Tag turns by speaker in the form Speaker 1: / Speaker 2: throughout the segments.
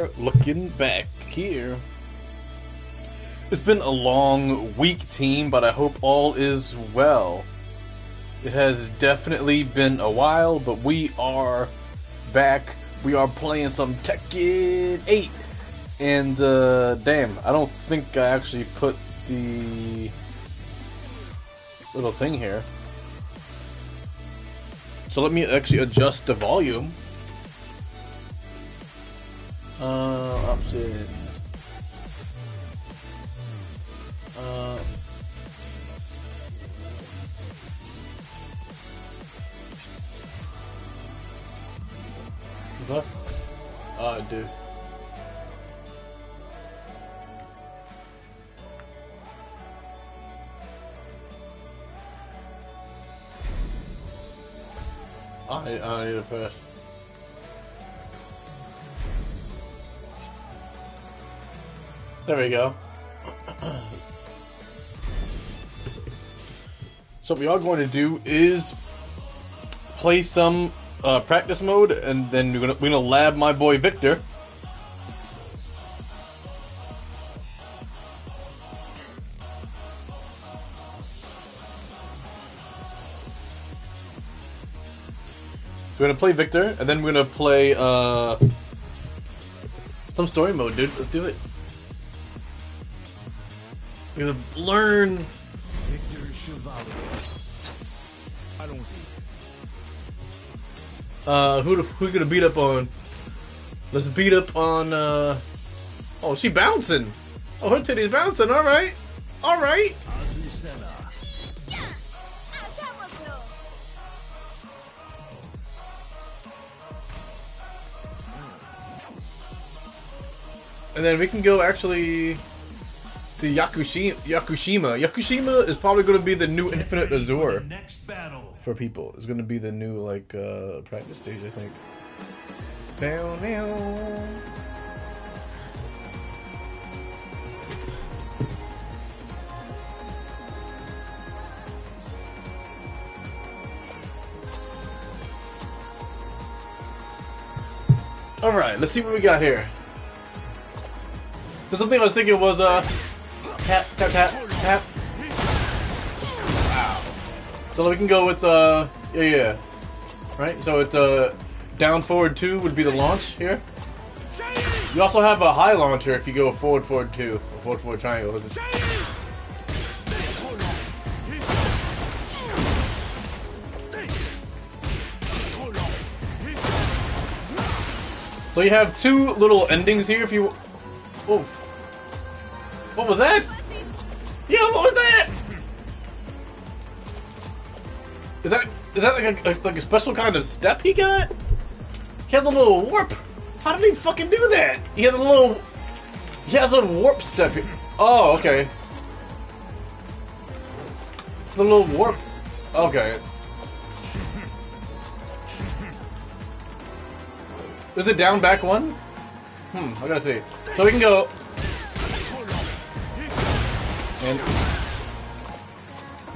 Speaker 1: are looking back here. It's been a long week, team, but I hope all is well. It has definitely been a while, but we are back. We are playing some Tekken 8. And, uh, damn, I don't think I actually put the little thing here. So let me actually adjust the volume. Uh, option. Uh, what? Uh, I do. I, I need a press. There we go. so what we are going to do is play some uh, practice mode, and then we're gonna, we're gonna lab my boy Victor. We're gonna play Victor, and then we're gonna play uh, some story mode, dude. Let's do it. We're gonna learn.
Speaker 2: Victor Chevalier. I don't see.
Speaker 1: Uh, who who gonna beat up on? Let's beat up on. uh... Oh, she bouncing. Oh, her titty's bouncing. All right, all right. And then we can go actually to Yakushima. Yakushima. Yakushima is probably going to be the new Infinite Azure for people. It's going to be the new like uh, practice stage, I think. All right, let's see what we got here. So something I was thinking was uh, tap, tap, tap, tap. Wow. So we can go with uh, yeah, yeah, right. So it's uh, down forward two would be the launch here. You also have a high launcher if you go forward forward two, or forward forward triangle. So you have two little endings here if you. Oh. What was that? Yeah, what was that? Is that is that like a, like a special kind of step he got? He has a little warp. How did he fucking do that? He has a little. He has a warp step. Here. Oh, okay. The little warp. Okay. Is it down back one? Hmm, I gotta see. So we can go.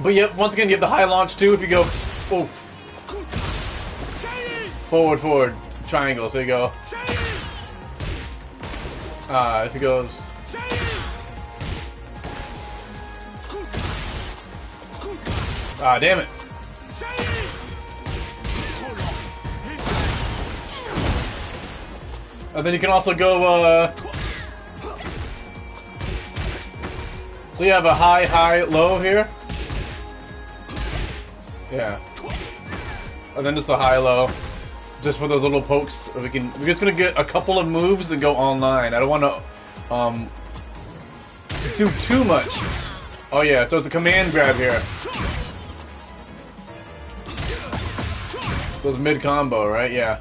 Speaker 1: But yep, once again, you have the high launch too if you go. Oh. Forward, forward, triangle. So you go. Ah, as it goes. Ah, damn it. And then you can also go, uh... So you have a high, high, low here. Yeah. And then just a high, low. Just for those little pokes. We can, we're just gonna get a couple of moves that go online. I don't want to, um... Do too much. Oh yeah, so it's a command grab here. So it's mid-combo, right? Yeah.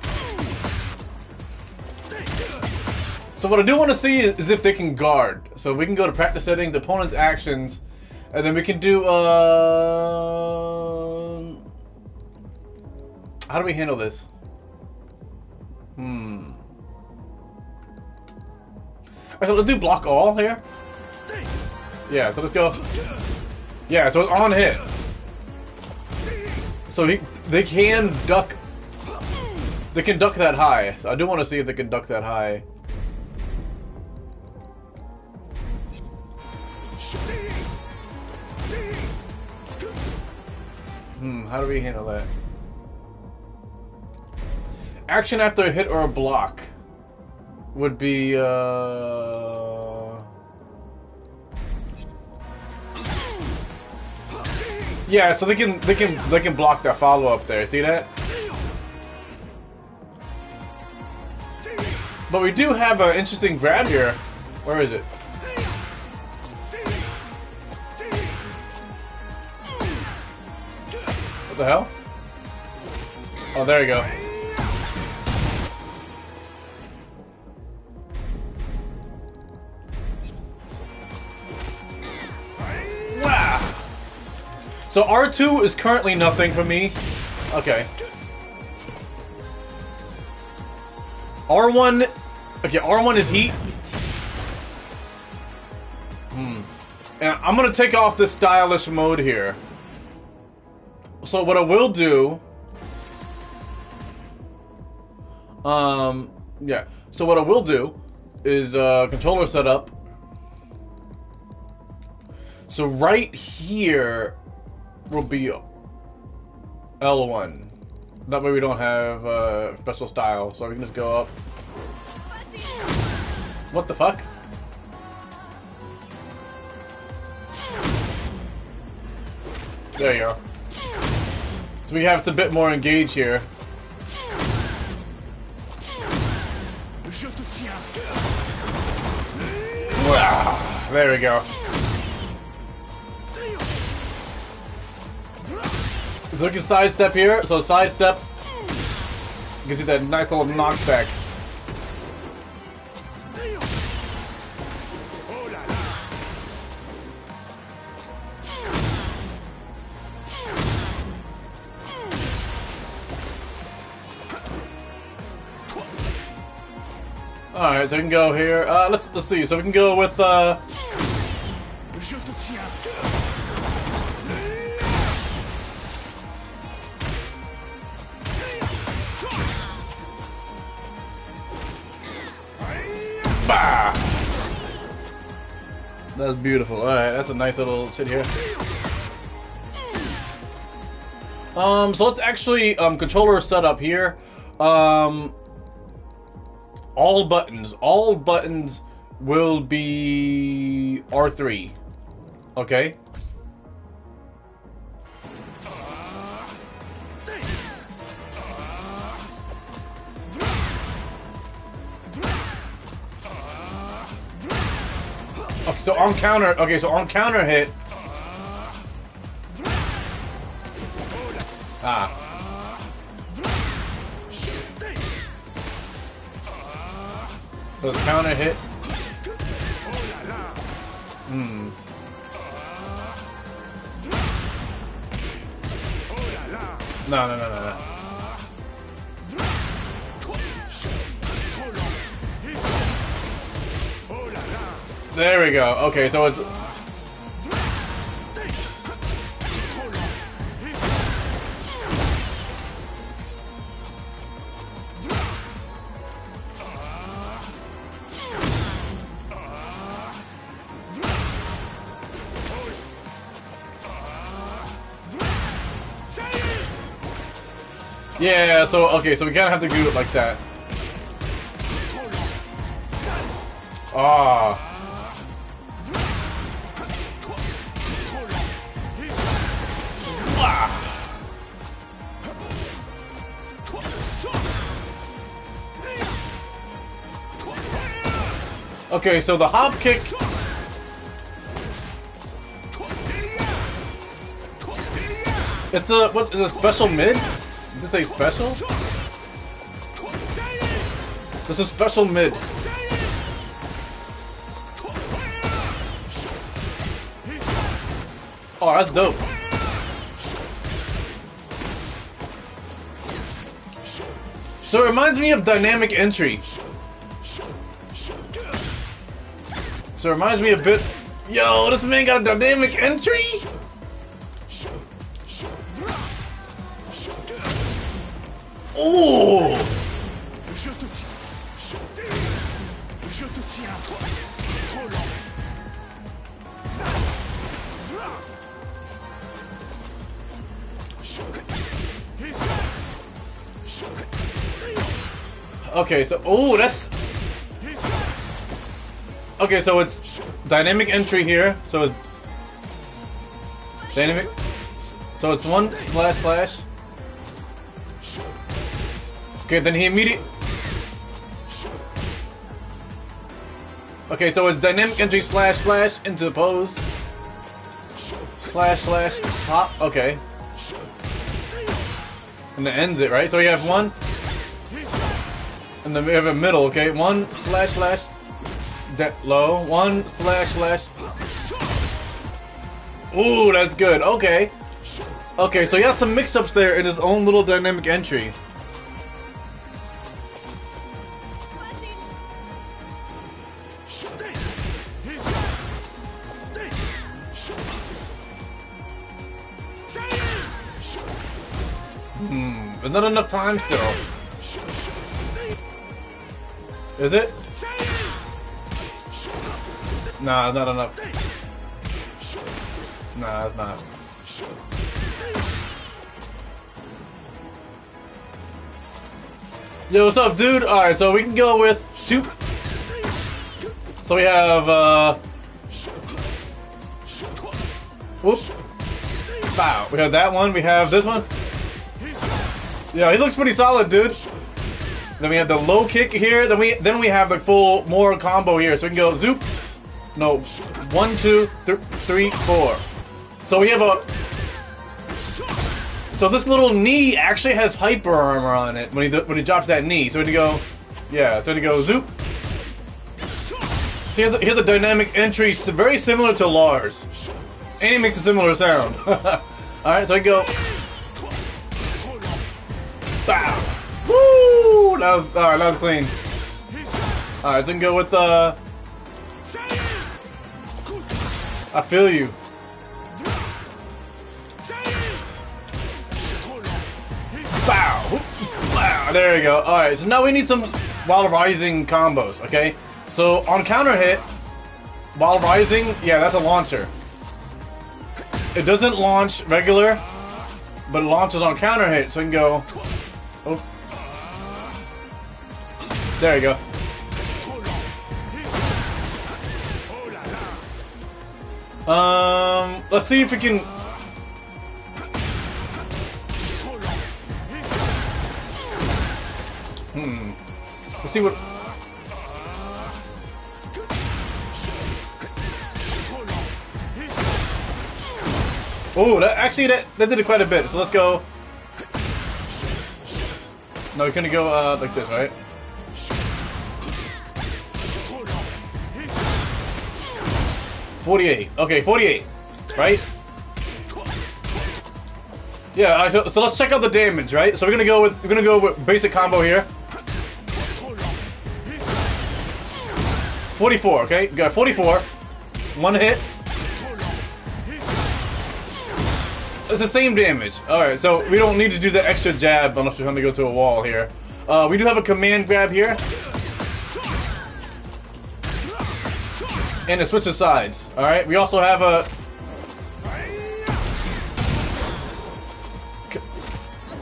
Speaker 1: So what I do want to see is, if they can guard. So we can go to practice settings, opponent's actions, and then we can do. Uh, how do we handle this? Hmm. Okay, let's do block all here. Yeah, so let's go. Yeah, so it's on hit. So he, they can duck. They can duck that high. So I do want to see if they can duck that high. Hmm, how do we handle that? Action after a hit or a block would be uh Yeah, so they can they can they can block that follow up there. See that? But we do have an interesting grab here. Where is it? What the hell? Oh, there you go. Wow. So R2 is currently nothing for me. Okay. R1... Okay, R1 is heat. Hmm. And I'm gonna take off this stylish mode here. So what I will do... Um, yeah. So what I will do is uh, controller setup. So right here will be L1. That way we don't have uh, special style, so we can just go up. What the fuck? There you go. We have a bit more engage here. There we go. So we can sidestep here. So sidestep gives you that nice little knockback. All right, so we can go here. Uh, let's let's see. So we can go with uh, bah. That's beautiful. All right, that's a nice little shit here. Um, so let's actually um controller setup here. Um, all buttons, all buttons will be R3. Okay. Okay, so on counter. Okay, so on counter hit. Ah. So counter hit. Hmm. No, no, no, no, no. There we go. Okay, so it's so okay, so we kind of have to do it like that. Ah. Okay, so the hop kick. It's a what is a special mid? Is this a special? This is special mid. Oh, that's dope. So it reminds me of dynamic entry. So it reminds me a bit. Yo, this man got a dynamic entry. Oh, that's okay. So it's dynamic entry here. So it's dynamic. So it's one slash slash. Okay, then he immediately. Okay, so it's dynamic entry slash slash into the pose. Slash slash hop. Okay. And that ends it, right? So we have one. And then we have a middle, okay? One slash slash. that low. One slash slash. Ooh, that's good. Okay. Okay, so he has some mix-ups there in his own little dynamic entry. Hmm, there's not enough time still. Is it? Nah, not enough. Nah, it's not. Yo, what's up, dude? Alright, so we can go with soup. So we have, uh... Whoops. Wow, we have that one, we have this one. Yeah, he looks pretty solid, dude. Then we have the low kick here. Then we then we have the full more combo here. So we can go zoop. No, one, two, th three, four. So we have a. So this little knee actually has hyper armor on it when he when he drops that knee. So we go, yeah. So we go zoop. So here's a, a dynamic entry, very similar to Lars, and he makes a similar sound. All right, so we go. Bow. Woo! That was alright. That was clean. All right, so we can go with uh. I feel you. Bow! Wow, there you go. Alright, so now we need some while rising combos, okay? So on counter hit, while rising, yeah, that's a launcher. It doesn't launch regular, but it launches on counter hit, so we can go. Oh. There you go. Um, let's see if we can. Hmm. Let's see what. Oh, that actually that that did it quite a bit. So let's go. No, we're gonna go uh, like this, right? Forty-eight. Okay, forty-eight. Right? Yeah. alright, so, so let's check out the damage, right? So we're gonna go with we're gonna go with basic combo here. Forty-four. Okay, got forty-four. One hit. It's the same damage. Alright, so we don't need to do the extra jab unless we're trying to go to a wall here. Uh, we do have a command grab here. And a switch of sides. Alright, we also have a...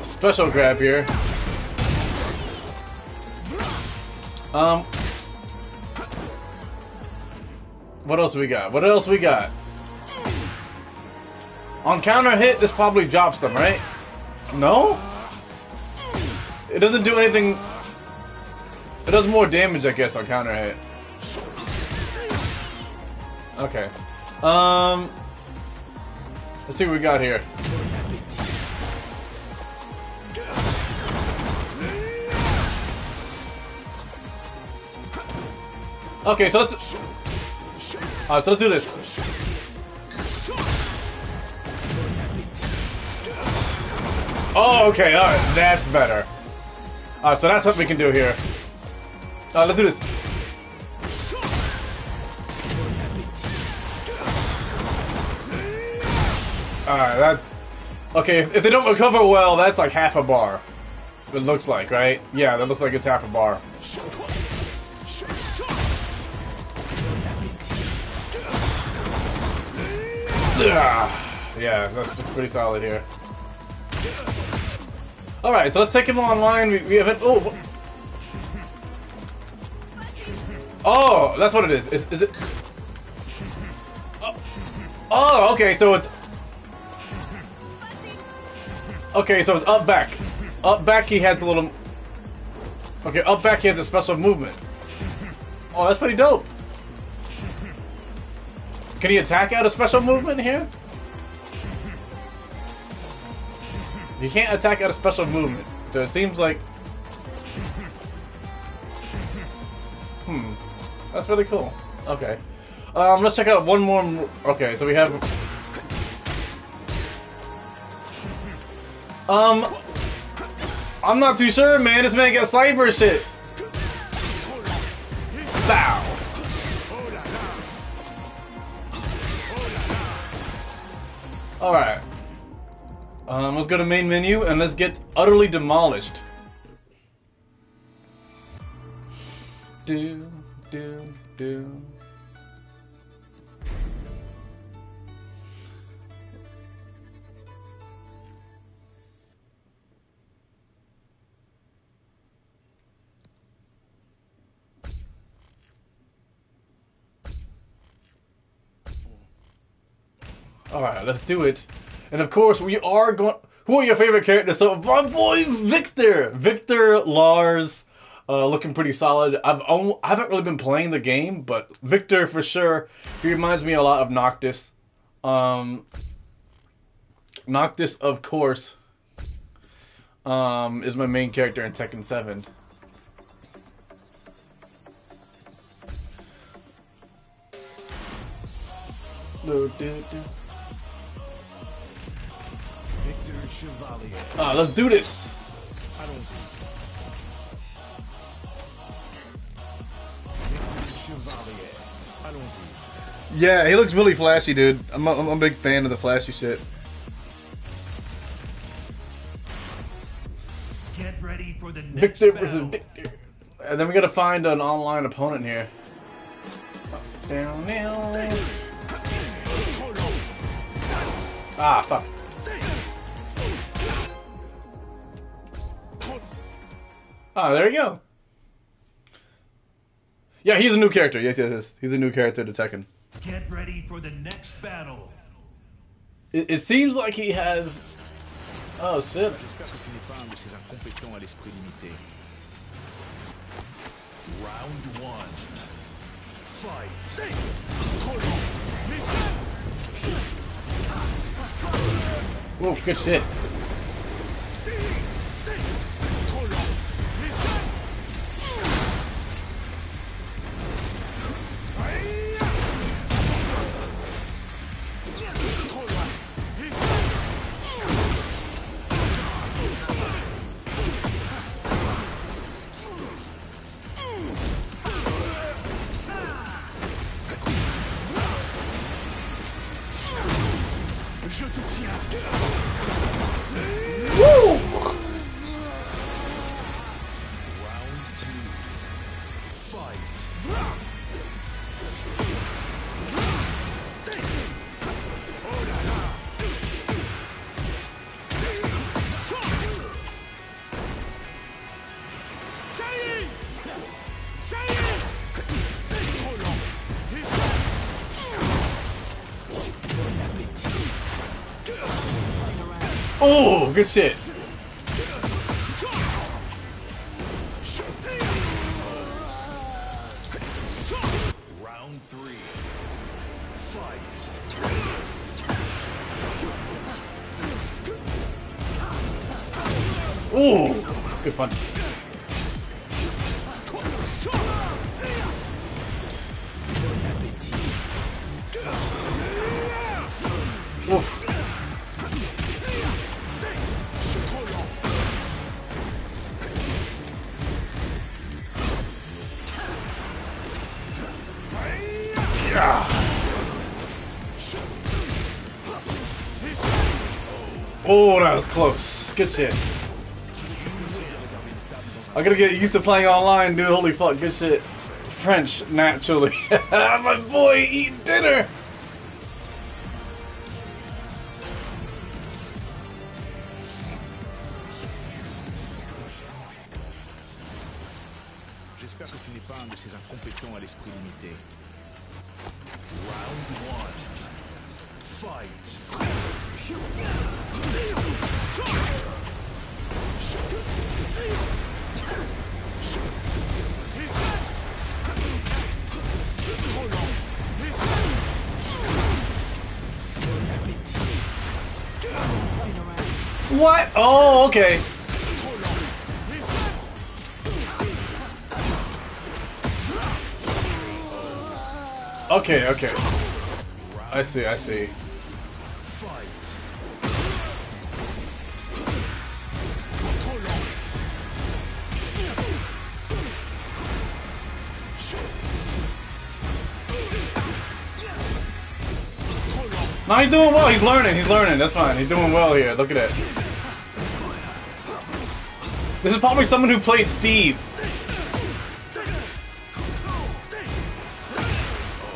Speaker 1: Special grab here. Um... What else we got? What else we got? On counter hit, this probably drops them, right? No? It doesn't do anything... It does more damage, I guess, on counter hit. Okay. Um... Let's see what we got here. Okay, so let's... Alright, so let's do this. Oh, okay, alright, that's better. Alright, so that's what we can do here. Uh, let's do this. Alright, that... Okay, if, if they don't recover well, that's like half a bar. It looks like, right? Yeah, that looks like it's half a bar. Ah, yeah, that's, pretty solid here. All right, so let's take him online. We, we haven't. Oh, oh, that's what it is. Is, is it? Oh, oh, okay. So it's okay. So it's up back. Up back. He has the little. Okay, up back. He has a special movement. Oh, that's pretty dope. Can he attack out a special movement here? He can't attack out a special movement. So it seems like... Hmm. That's really cool. Okay. Um, let's check out one more... Okay, so we have... Um... I'm not too sure, man. This man got sniper shit. Bow. Alright. Um, let's go to main menu and let's get utterly demolished. Do, do, do. Alright, let's do it. And of course, we are going. Who are your favorite characters? So, my boy Victor! Victor Lars, uh, looking pretty solid. I've on, I haven't really been playing the game, but Victor for sure. He reminds me a lot of Noctis. Um, Noctis, of course, um, is my main character in Tekken 7. Do, do, do.
Speaker 2: Chevalier.
Speaker 1: Ah, let's do this.
Speaker 2: Allons-y. Victor Chevalier. Allons-y.
Speaker 1: Yeah, he looks really flashy, dude. I'm a, I'm a big fan of the flashy shit.
Speaker 3: Get ready for the next
Speaker 1: Victor
Speaker 3: battle.
Speaker 1: versus Victor. And then we gotta find an online opponent here. Down, down. Ah, fuck. Ah, there you go. Yeah, he's a new character. Yes, yes, yes. He's a new character to Tekken.
Speaker 3: Get ready for the next battle.
Speaker 1: It, it seems like he has. Oh shit.
Speaker 2: J'espère que tu n'es pas un de ces incompétents à l'esprit limité.
Speaker 3: Round one. Fight.
Speaker 1: Oh, good shit. Good shit. That was close. Good shit. I gotta get used to playing online, dude. Holy fuck, good shit. French, naturally. My boy eating dinner. See. No, he's doing well. He's learning. He's learning. That's fine. He's doing well here. Look at it. This is probably someone who played Steve.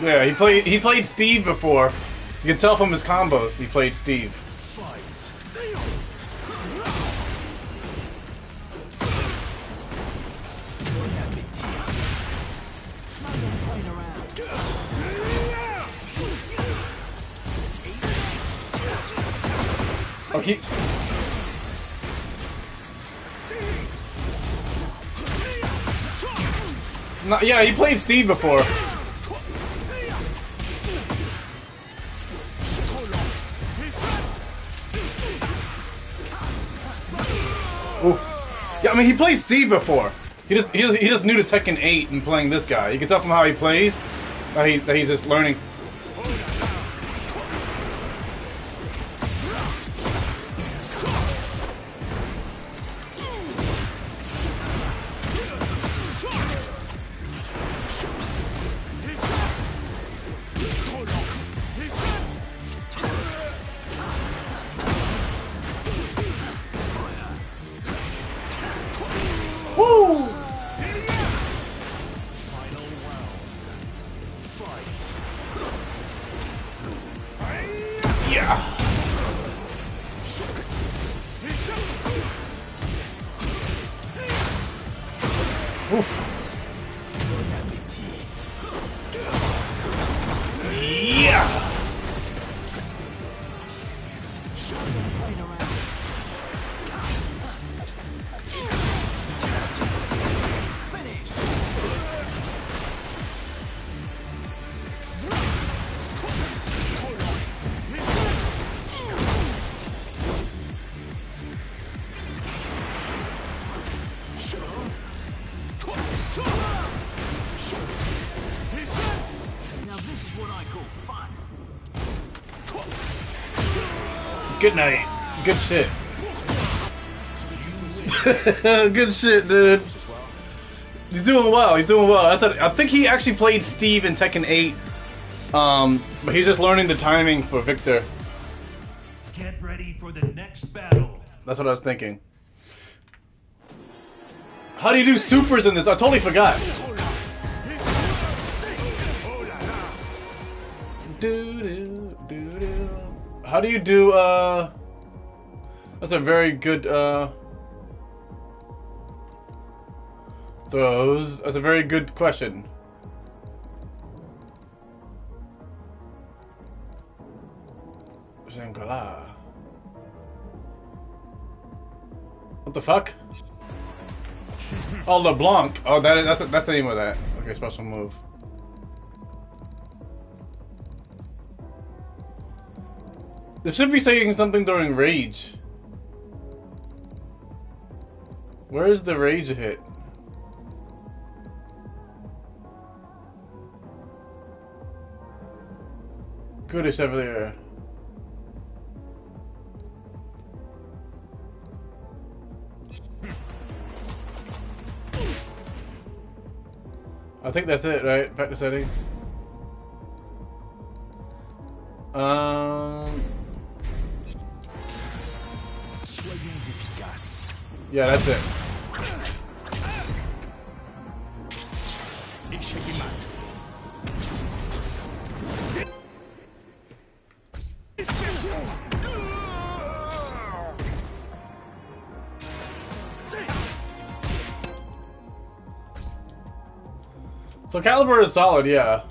Speaker 1: Yeah, he played he played Steve before. You can tell from his combos he played Steve. Oh, he. No, yeah, he played Steve before. Mean, he played Steve before. He just he just he just new to Tekken 8 and playing this guy. You can tell from how he plays that, he, that he's just learning. Good night. Good shit. Good shit, dude. You're doing well. You're doing well. I said I think he actually played Steve in Tekken 8. Um, but he's just learning the timing for Victor.
Speaker 3: Get ready for the next battle.
Speaker 1: That's what I was thinking. How do you do supers in this? I totally forgot. How do you do? Uh, that's a very good uh throws. That's a very good question. Shangri-La. What the fuck? Oh, LeBlanc. Oh, that that's that's the name of that. Okay, special move. They should be saying something during rage. Where is the rage hit? Goodish over there. I think that's it, right? Back to settings. Um, yeah, that's it.
Speaker 2: Échec et mat.
Speaker 1: Soulcalibur is solid, yeah.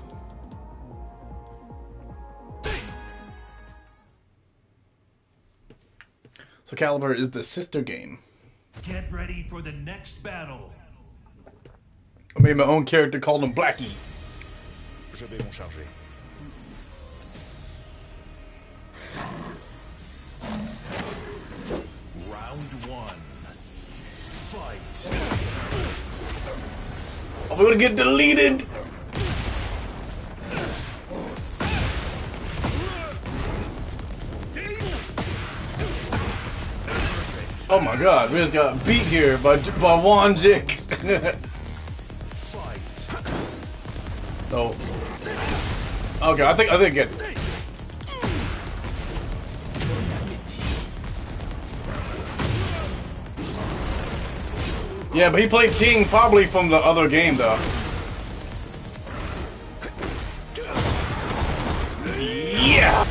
Speaker 1: Soulcalibur is the sister game.
Speaker 4: Get ready for the next battle.
Speaker 1: I made my own character called him Blackie.
Speaker 5: Je vais m'en charger. Round one. Fight.
Speaker 1: I'm gonna get deleted. Oh my god, we just got beat here by by Juan Jick. Oh. Okay, I think I think it. Yeah, but he played King probably from the other game though. Yeah.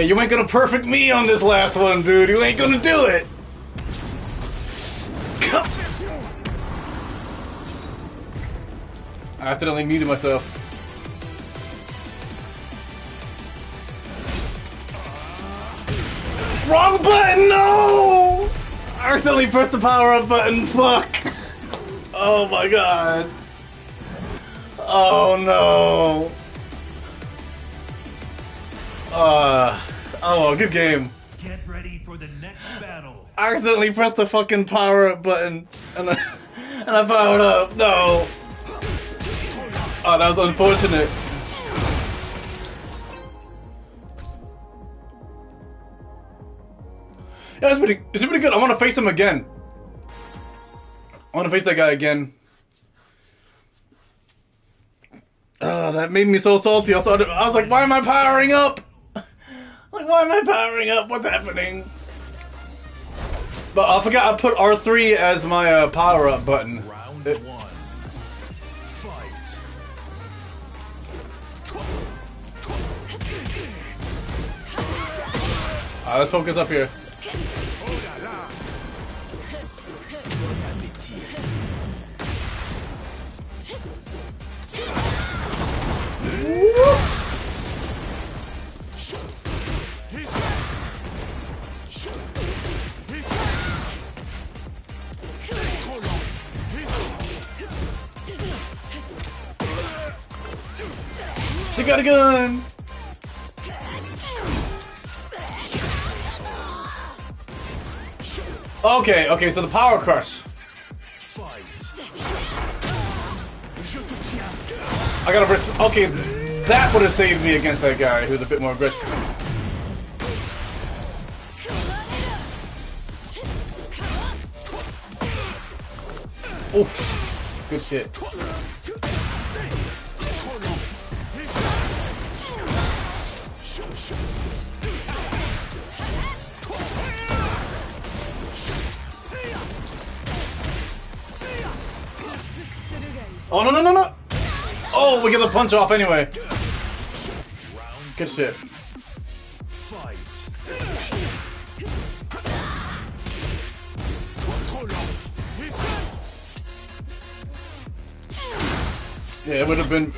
Speaker 1: Yeah, you ain't gonna perfect me on this last one, dude. You ain't gonna do it. I accidentally muted myself. Wrong button, no! I accidentally pressed the power up button, fuck! Oh my god. Oh no. Uh, oh, good game.
Speaker 3: Get ready for the next battle.
Speaker 1: I accidentally pressed the fucking power up button and I, and I powered up. No. Oh, that was unfortunate. Yeah, it's pretty. It's pretty good. I want to face him again. I want to face that guy again. Oh, that made me so salty. I started. I was like, "Why am I powering up? Like, why am I powering up? What's happening?" But I forgot I put R3 as my uh, power up button.
Speaker 2: Round
Speaker 1: It-
Speaker 2: one. Fight.
Speaker 1: Uh, let's focus up here.
Speaker 2: Oh
Speaker 1: She got a gun. Okay, okay, so the power crush. I gotta res- Okay, that would have saved me against that guy who's a bit more aggressive. Oof. Good shit. Oh no no no no! Oh, we get the punch off anyway. Good shit. Yeah, it would have been.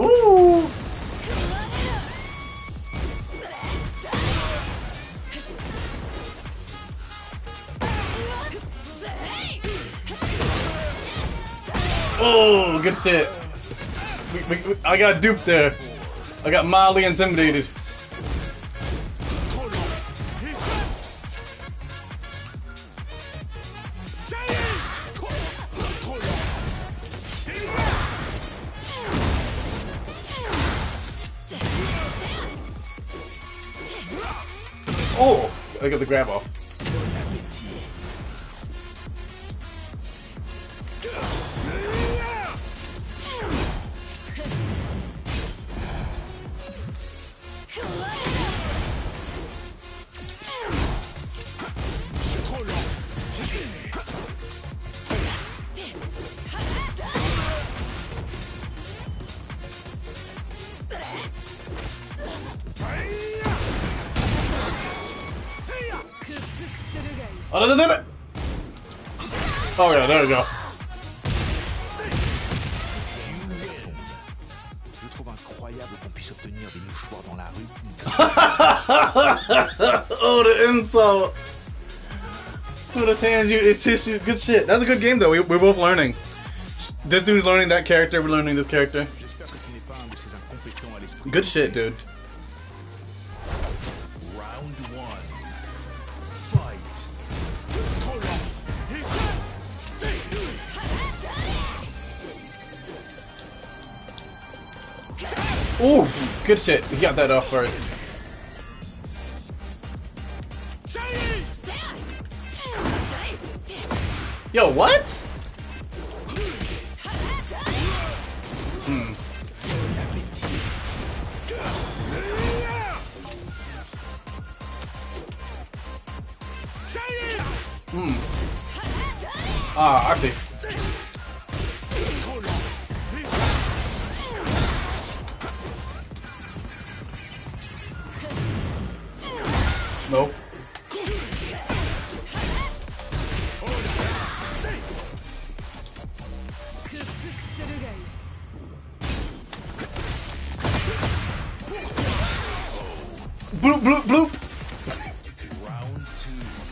Speaker 1: Ooh! Oh, good shit. We, we, we- I got duped there. I got mildly intimidated. Got the grab off. There we go.
Speaker 2: Je trouve incroyable qu'on puisse obtenir des mouchoirs dans la rue.
Speaker 1: oh, the insult. Who the hands you? It's tissue. Good shit. That's a good game, though. We, we're both learning. This dude's learning that character. We're learning this character.
Speaker 2: J'espère que tu n'es pas un de ces incompétents à l'esprit.
Speaker 1: Good shit, dude. Good shit. He got that off first.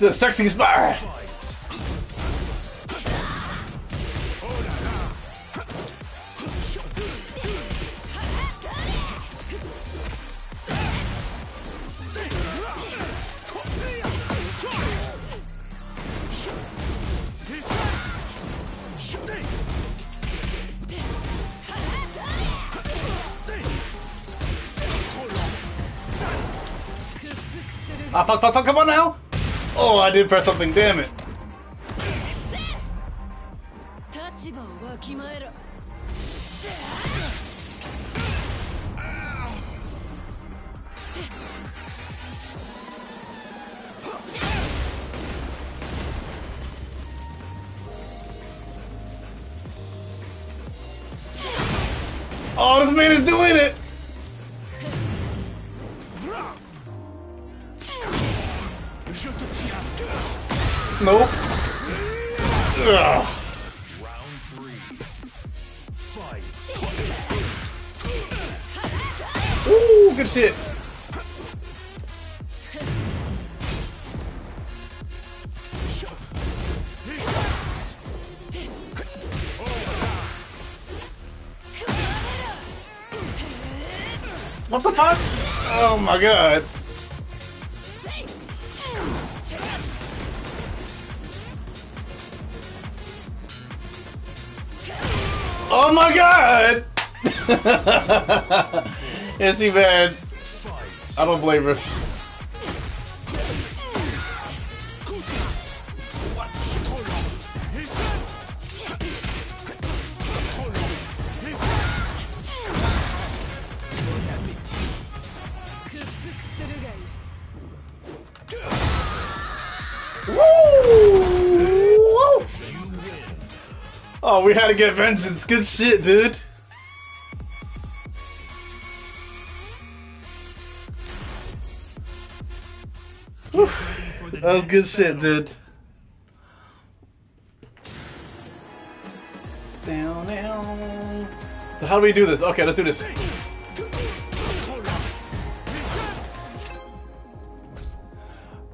Speaker 1: The sexy spy. Ah, fuck, fuck, fuck, come on now. I did press something, damn it. Oh my god. Oh my god! Is he bad? I don't blame her. Get vengeance. Good shit, dude.
Speaker 3: The
Speaker 1: That was good shit, dude. So how do we do this? Okay, let's do this.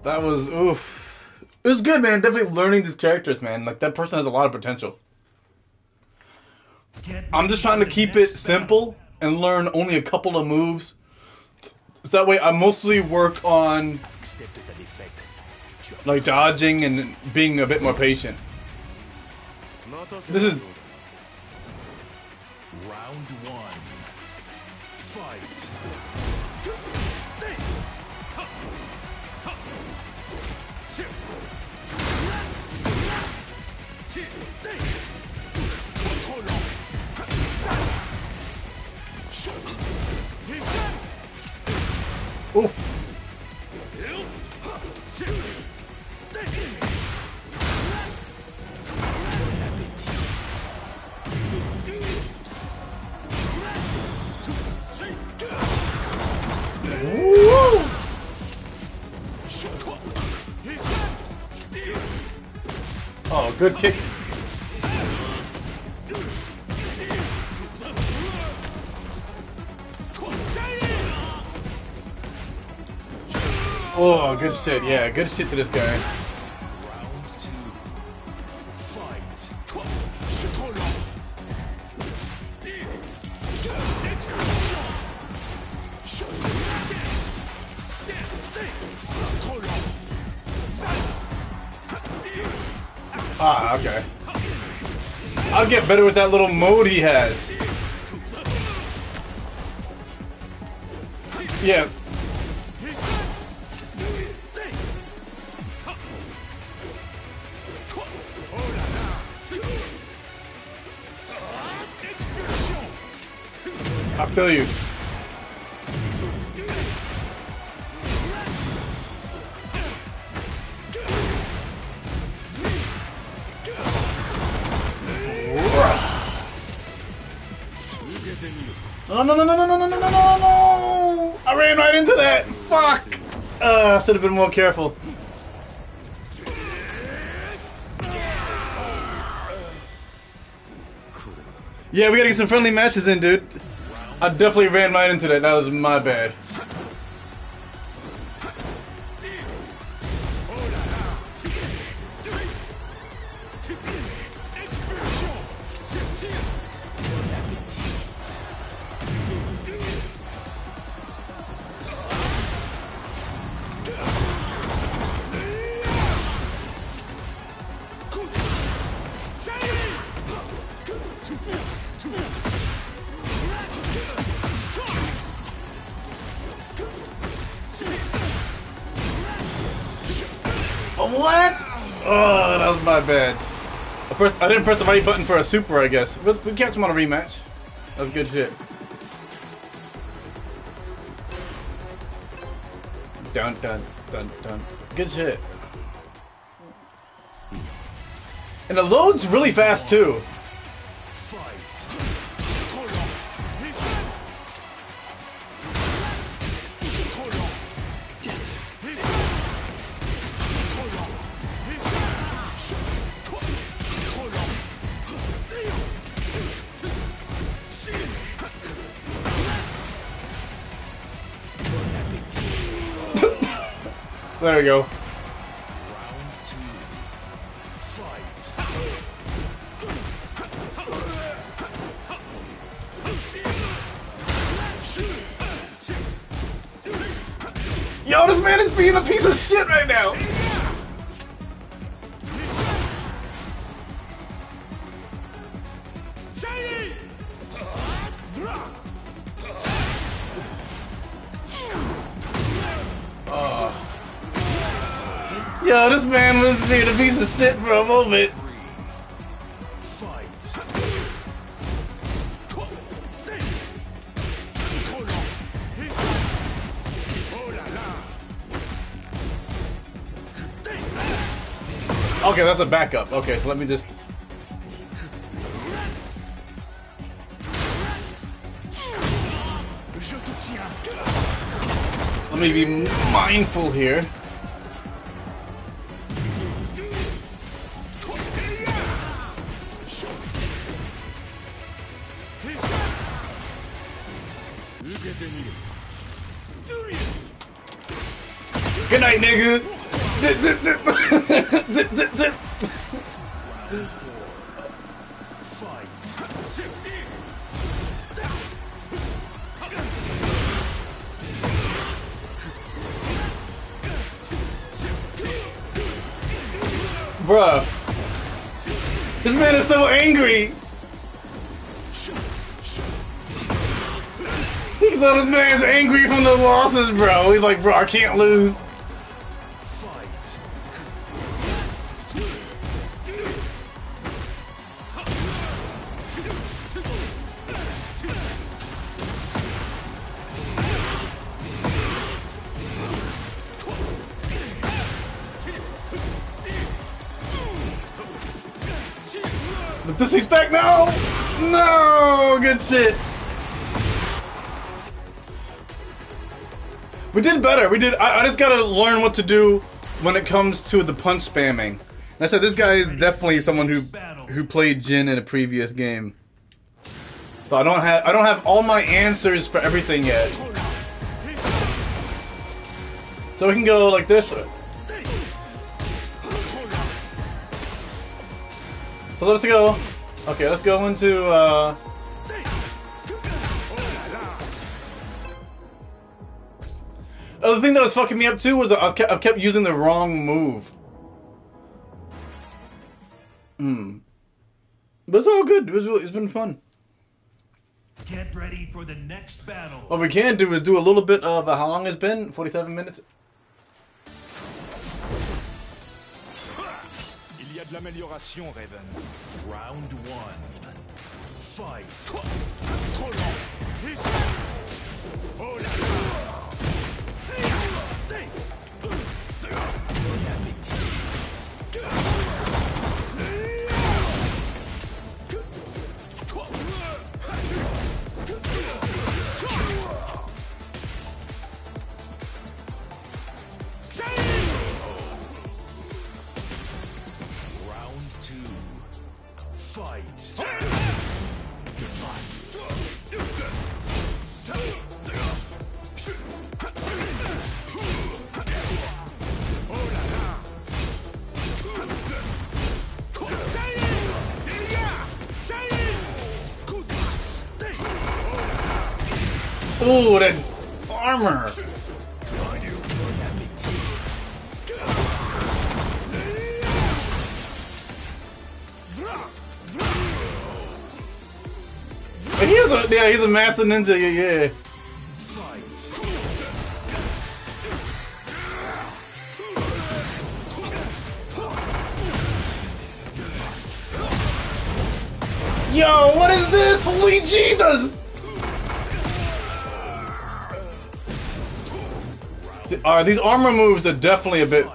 Speaker 1: That was oof. It was good, man. Definitely learning these characters, man. Like that person has a lot of potential. I'm just trying to keep it simple and learn only a couple of moves. So that way, I mostly work on like dodging and being a bit more patient. This is Oh, good kick. Oh, good shit. Yeah, good shit to this guy. Ah, okay. I'll get better with that little mode he has. Yeah. I feel you. No, no, no, no, no, no, no, no, no, no, no! I ran right into that! Fuck! Uh, should have been more careful. Yeah, we gotta get some friendly matches in, dude. I definitely ran right into that. That was my bad. I, didn't press the right button for a super, I guess. But we catch him on a rematch. That was good shit. Dun dun dun dun. Good shit. And it loads really fast too. There we go. Yo, this man is being a piece of shit right now. Yo, this man was being a piece of shit for a moment. Okay, that's a backup. Okay, so let me just. Let me be mindful here. Night, nigga. Bruh. This man is so angry. He thought this man's angry from the losses, bro. He's like, bro, I can't lose. The disrespect, no! No! Good shit. We did better. We did. I, I just gotta learn what to do when it comes to the punch spamming. And I said this guy is definitely someone who who played Jin in a previous game. So I don't have I don't have all my answers for everything yet. So we can go like this. So let's go. Okay, let's go into. uh... Oh, the thing that was fucking me up too was that I, kept, I kept using the wrong move. Hmm. But it's all good. It was really, it's been fun.
Speaker 3: Get ready for the next battle.
Speaker 1: What we can do is do a little bit of uh, how long it's been? Forty-seven minutes.
Speaker 2: L'amélioration, Raven.
Speaker 3: Round one. Fight.
Speaker 2: Trop lent. Oh là
Speaker 1: Ooh, that armor. He has a yeah, he's a master ninja. Yeah, yeah. Yo, what is this? Holy Jesus! These armor moves are definitely a bit.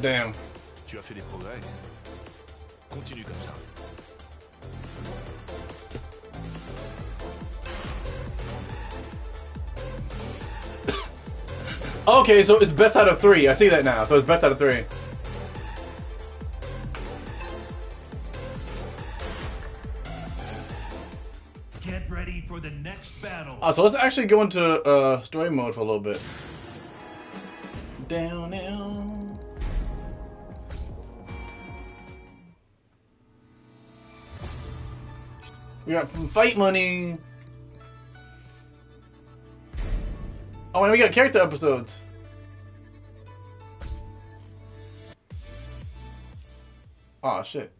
Speaker 1: Damn. Okay, so it's best out of three. I see that now. So it's best out of three.
Speaker 3: Get ready for the next battle.
Speaker 1: Oh, so let's actually go into uh, story mode for a little bit. Down, down. We got some fight money. Oh, and we got character episodes. Oh shit.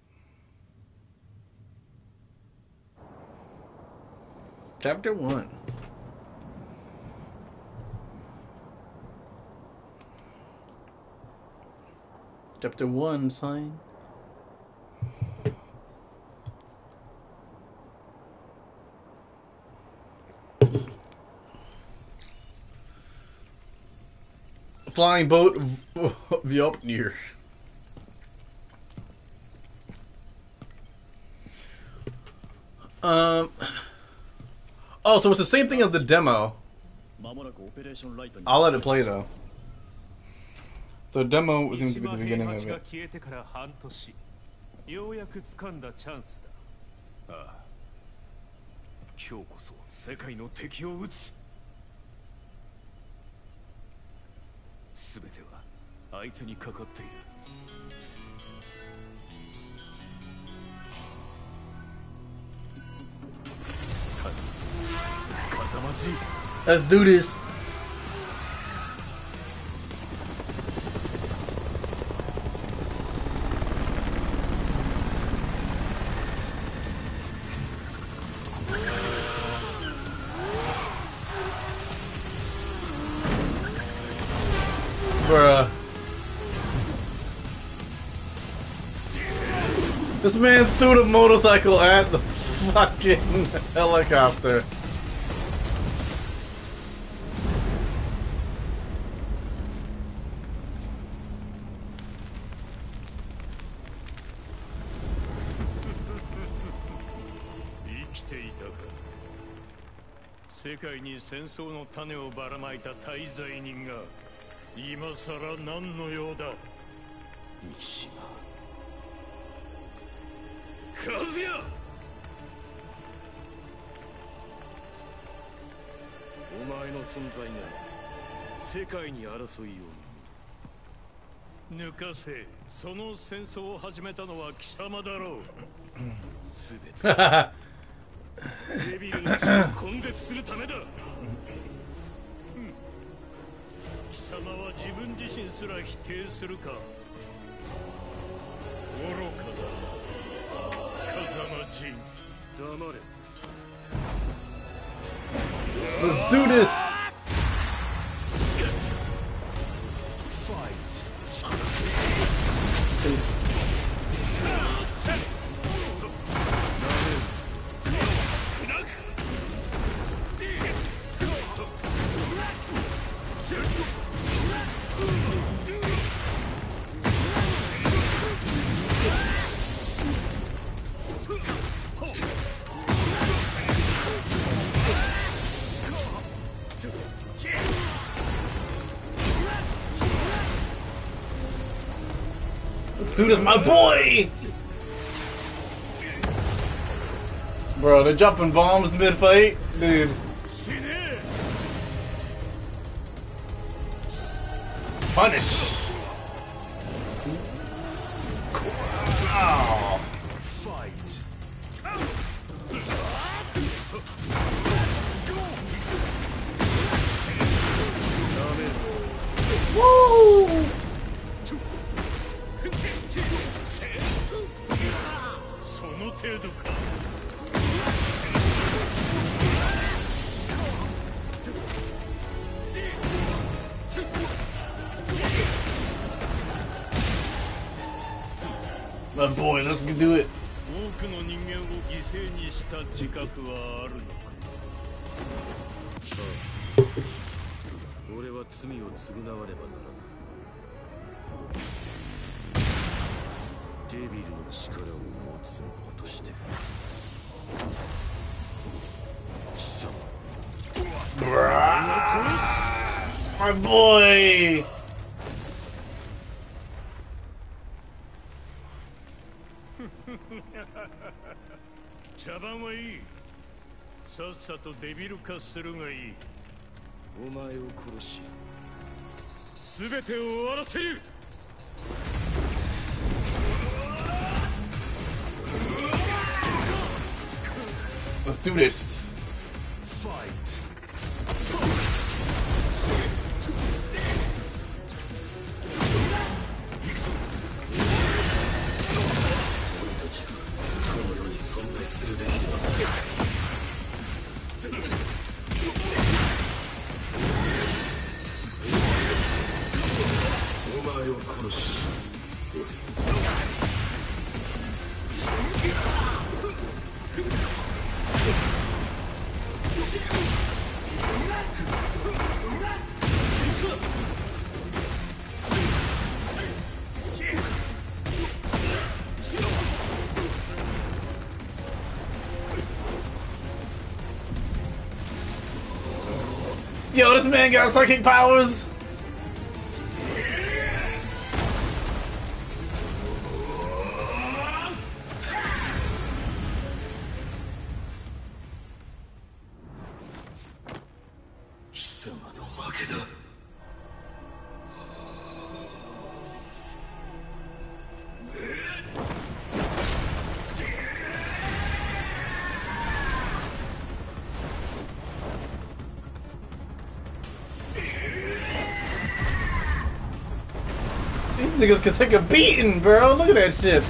Speaker 1: Chapter one. Chapter one, sign. Flying boat Vjopnir. Um. Oh, so it's the same thing as the demo.
Speaker 4: まもなくオペレーションライトに
Speaker 1: I'll let it play though. The demo seems to be
Speaker 6: 三
Speaker 1: the
Speaker 6: 島
Speaker 1: beginning
Speaker 6: 平
Speaker 1: of
Speaker 6: 八が
Speaker 1: it.
Speaker 6: 消えてから半年ようやく掴んだチャンスだ
Speaker 2: ああ今日こそ世界の敵を撃つ あいつにかかっている頼むぞ風間じ
Speaker 1: Let's do this. This man threw the motorcycle at the fucking helicopter.
Speaker 6: 生きていたか世界に戦争の種をばらまいた大罪人が今さら何の用だ 存在が世界に争いを抜かせその戦争を始めたのは貴様だろう。全て。デビルの血を根絶するためだ。うん。貴様は自分自身すら否定するか。愚かだ。風間仁。黙れ。
Speaker 1: Let's do this. Dude is my boy! Bro, they're dropping bombs mid fight? Dude. Punish!
Speaker 6: さっさとデビル化するがいいお前を殺し全てを終わらせる
Speaker 1: Let's do this.
Speaker 2: Fight!
Speaker 6: お前を殺し。
Speaker 1: Man got psychic powers. niggas can take a beating, bro. Look at that shit.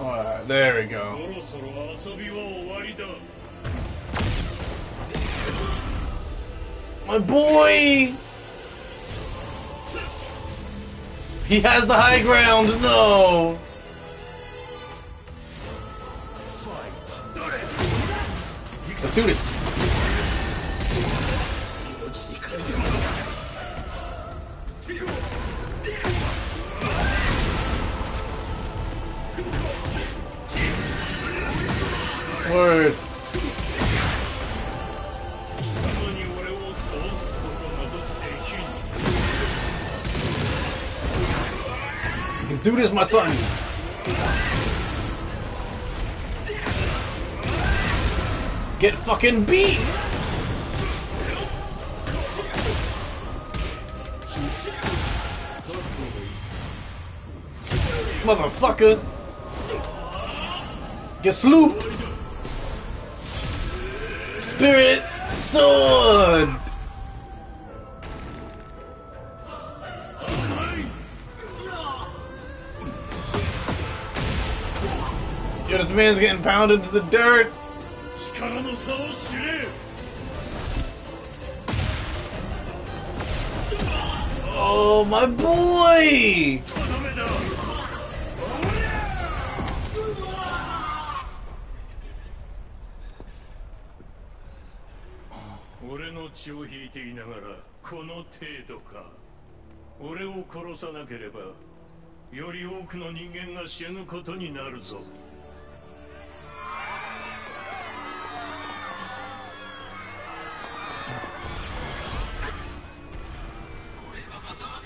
Speaker 1: Alright, there we go. My boy! He has the high ground, no! Son. Get fucking beat! Motherfucker! Get slooped! Spirit sword! man's getting pounded to the dirt.
Speaker 6: 力の差を知れ
Speaker 1: Oh, my boy!
Speaker 6: とどめだ俺の血を引いていながらこの程度か俺を殺さなければより多くの人間が死ぬことになるぞ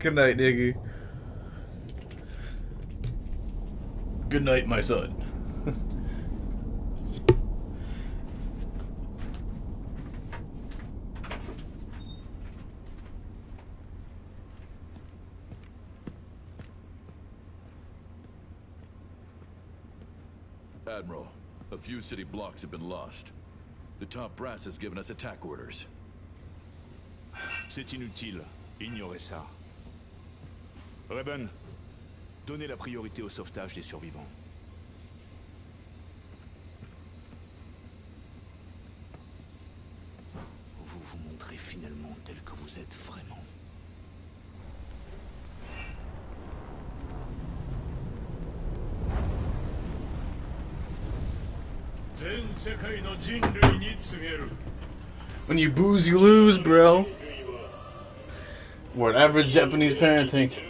Speaker 1: Good night, nigga. Good night, my son.
Speaker 7: Admiral, a few city blocks have been lost. The top brass has given us attack orders.
Speaker 5: C'est inutile. Ignorez ça. Reben, donnez la priorité au sauvetage des survivants. Vous vous montrez finalement tel que vous êtes vraiment.
Speaker 1: When you booze, you lose, bro. Whatever Japanese parent think.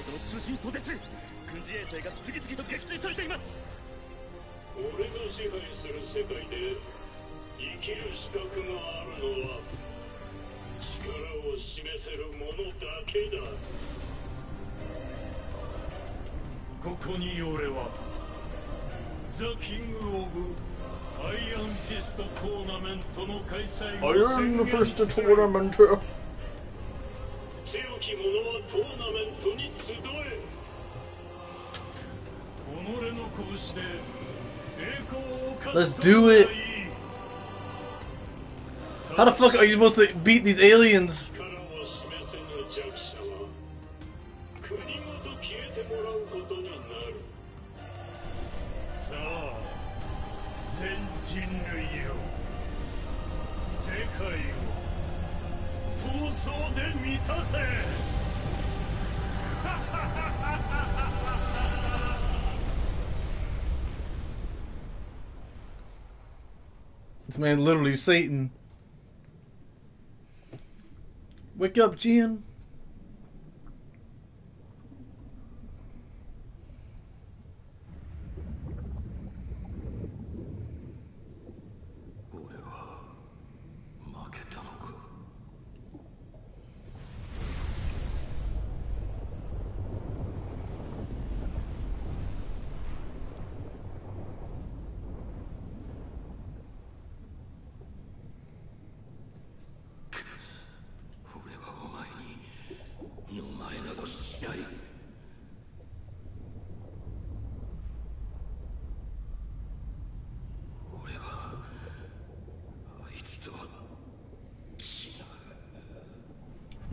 Speaker 6: 通
Speaker 4: 信途絶軍事衛星が次々と撃墜されています
Speaker 6: 俺が支配する世界で生きる資格があるのは力を示せる者だけだここに俺はザ・キング・オブ・アイアンフィストトーナメントの開催を宣言するアイアンフィスト・トー
Speaker 1: ナメント
Speaker 6: 強き者はトーナメントに集え己の拳で栄光を勝
Speaker 1: Let's
Speaker 6: つ
Speaker 1: do
Speaker 6: と
Speaker 1: it.
Speaker 6: がいい
Speaker 1: How the fuck are you supposed to beat these aliens? This man literally Satan. Wake up, Gian.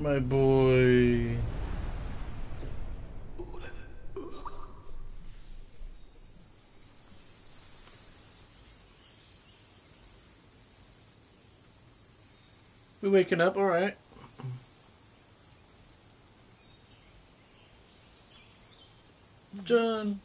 Speaker 1: My boy. We waking up, alright. John.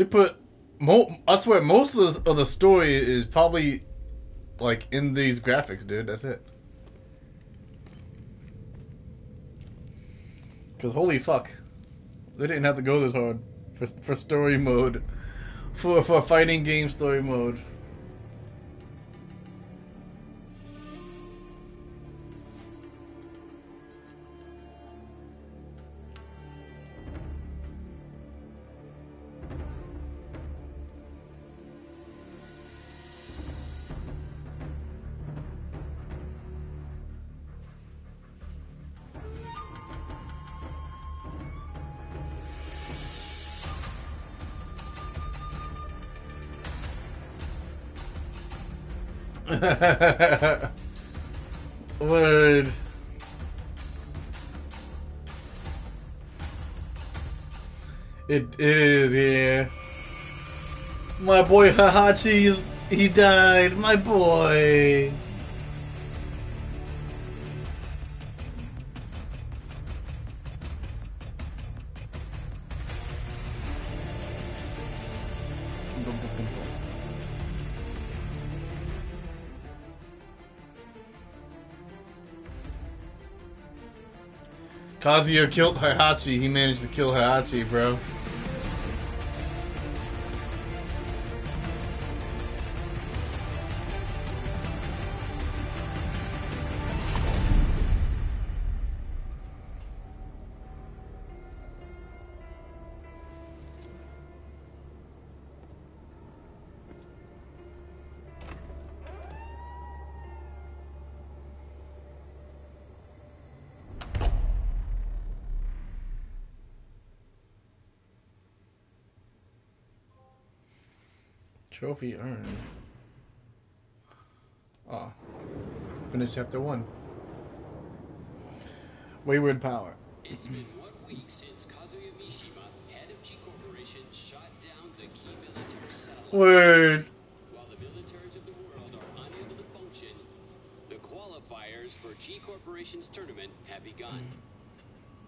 Speaker 1: They put mo- I swear most of the, of the story is probably like in these graphics, dude. That's it. Cause holy fuck, they didn't have to go this hard for for story mode, for for fighting game story mode. Word. It, it is, yeah. My boy Heihachi, he died. My boy. Kazuya killed Heihachi. He managed to kill Heihachi, bro. Trophy earned. Ah. Finished chapter one. Wayward Power.
Speaker 8: It's been one week since Kazuya Mishima, head of G Corporation, shot down the key military satellite.
Speaker 1: Word.
Speaker 8: While the militaries of the world are unable to function, the Koala Corporation's tournament have begun.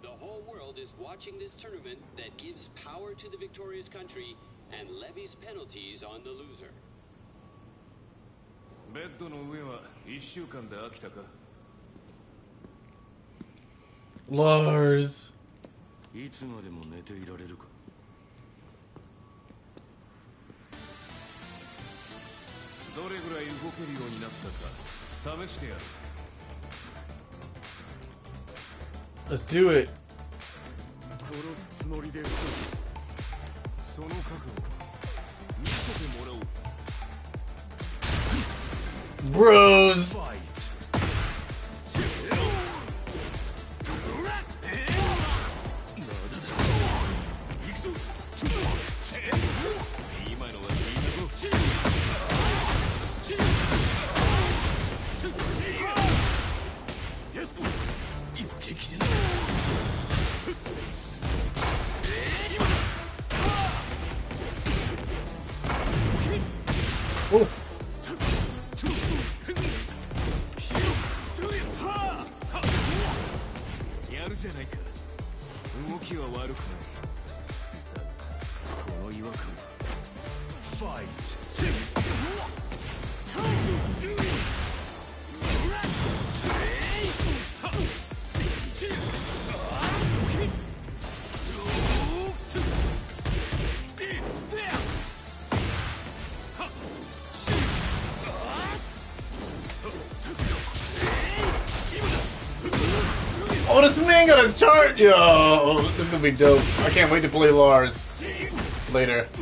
Speaker 8: The whole world is watching this tournament that gives power to the victorious country and levies penalties on the loser.
Speaker 2: ベッドの上は1週間で飽きたか
Speaker 9: Lars.
Speaker 2: いつまでも寝ていられるかどれぐらい動けるようになったか試してやる
Speaker 9: Let's do it.
Speaker 2: 殺すつもりで その覚悟見せてもらおう
Speaker 9: Bros. chart! Yo, this is gonna be dope. I can't wait to play Lars later.「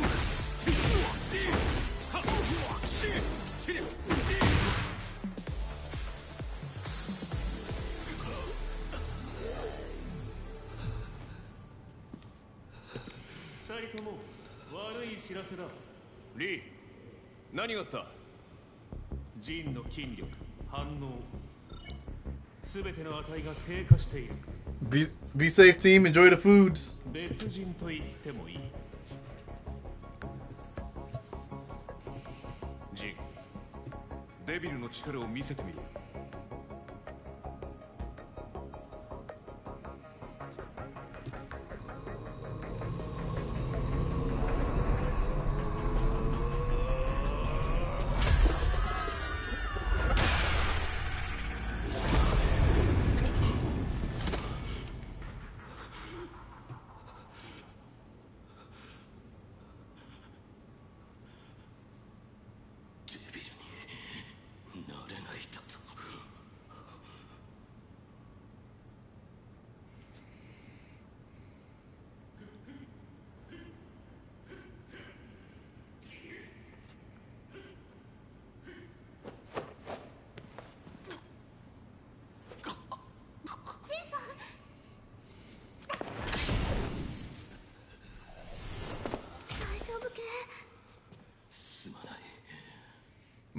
Speaker 2: すべての値が低下している
Speaker 9: Be be safe, team. Enjoy the foods.
Speaker 2: 別人と言ってもいいジンデビルの力を見せてみろ「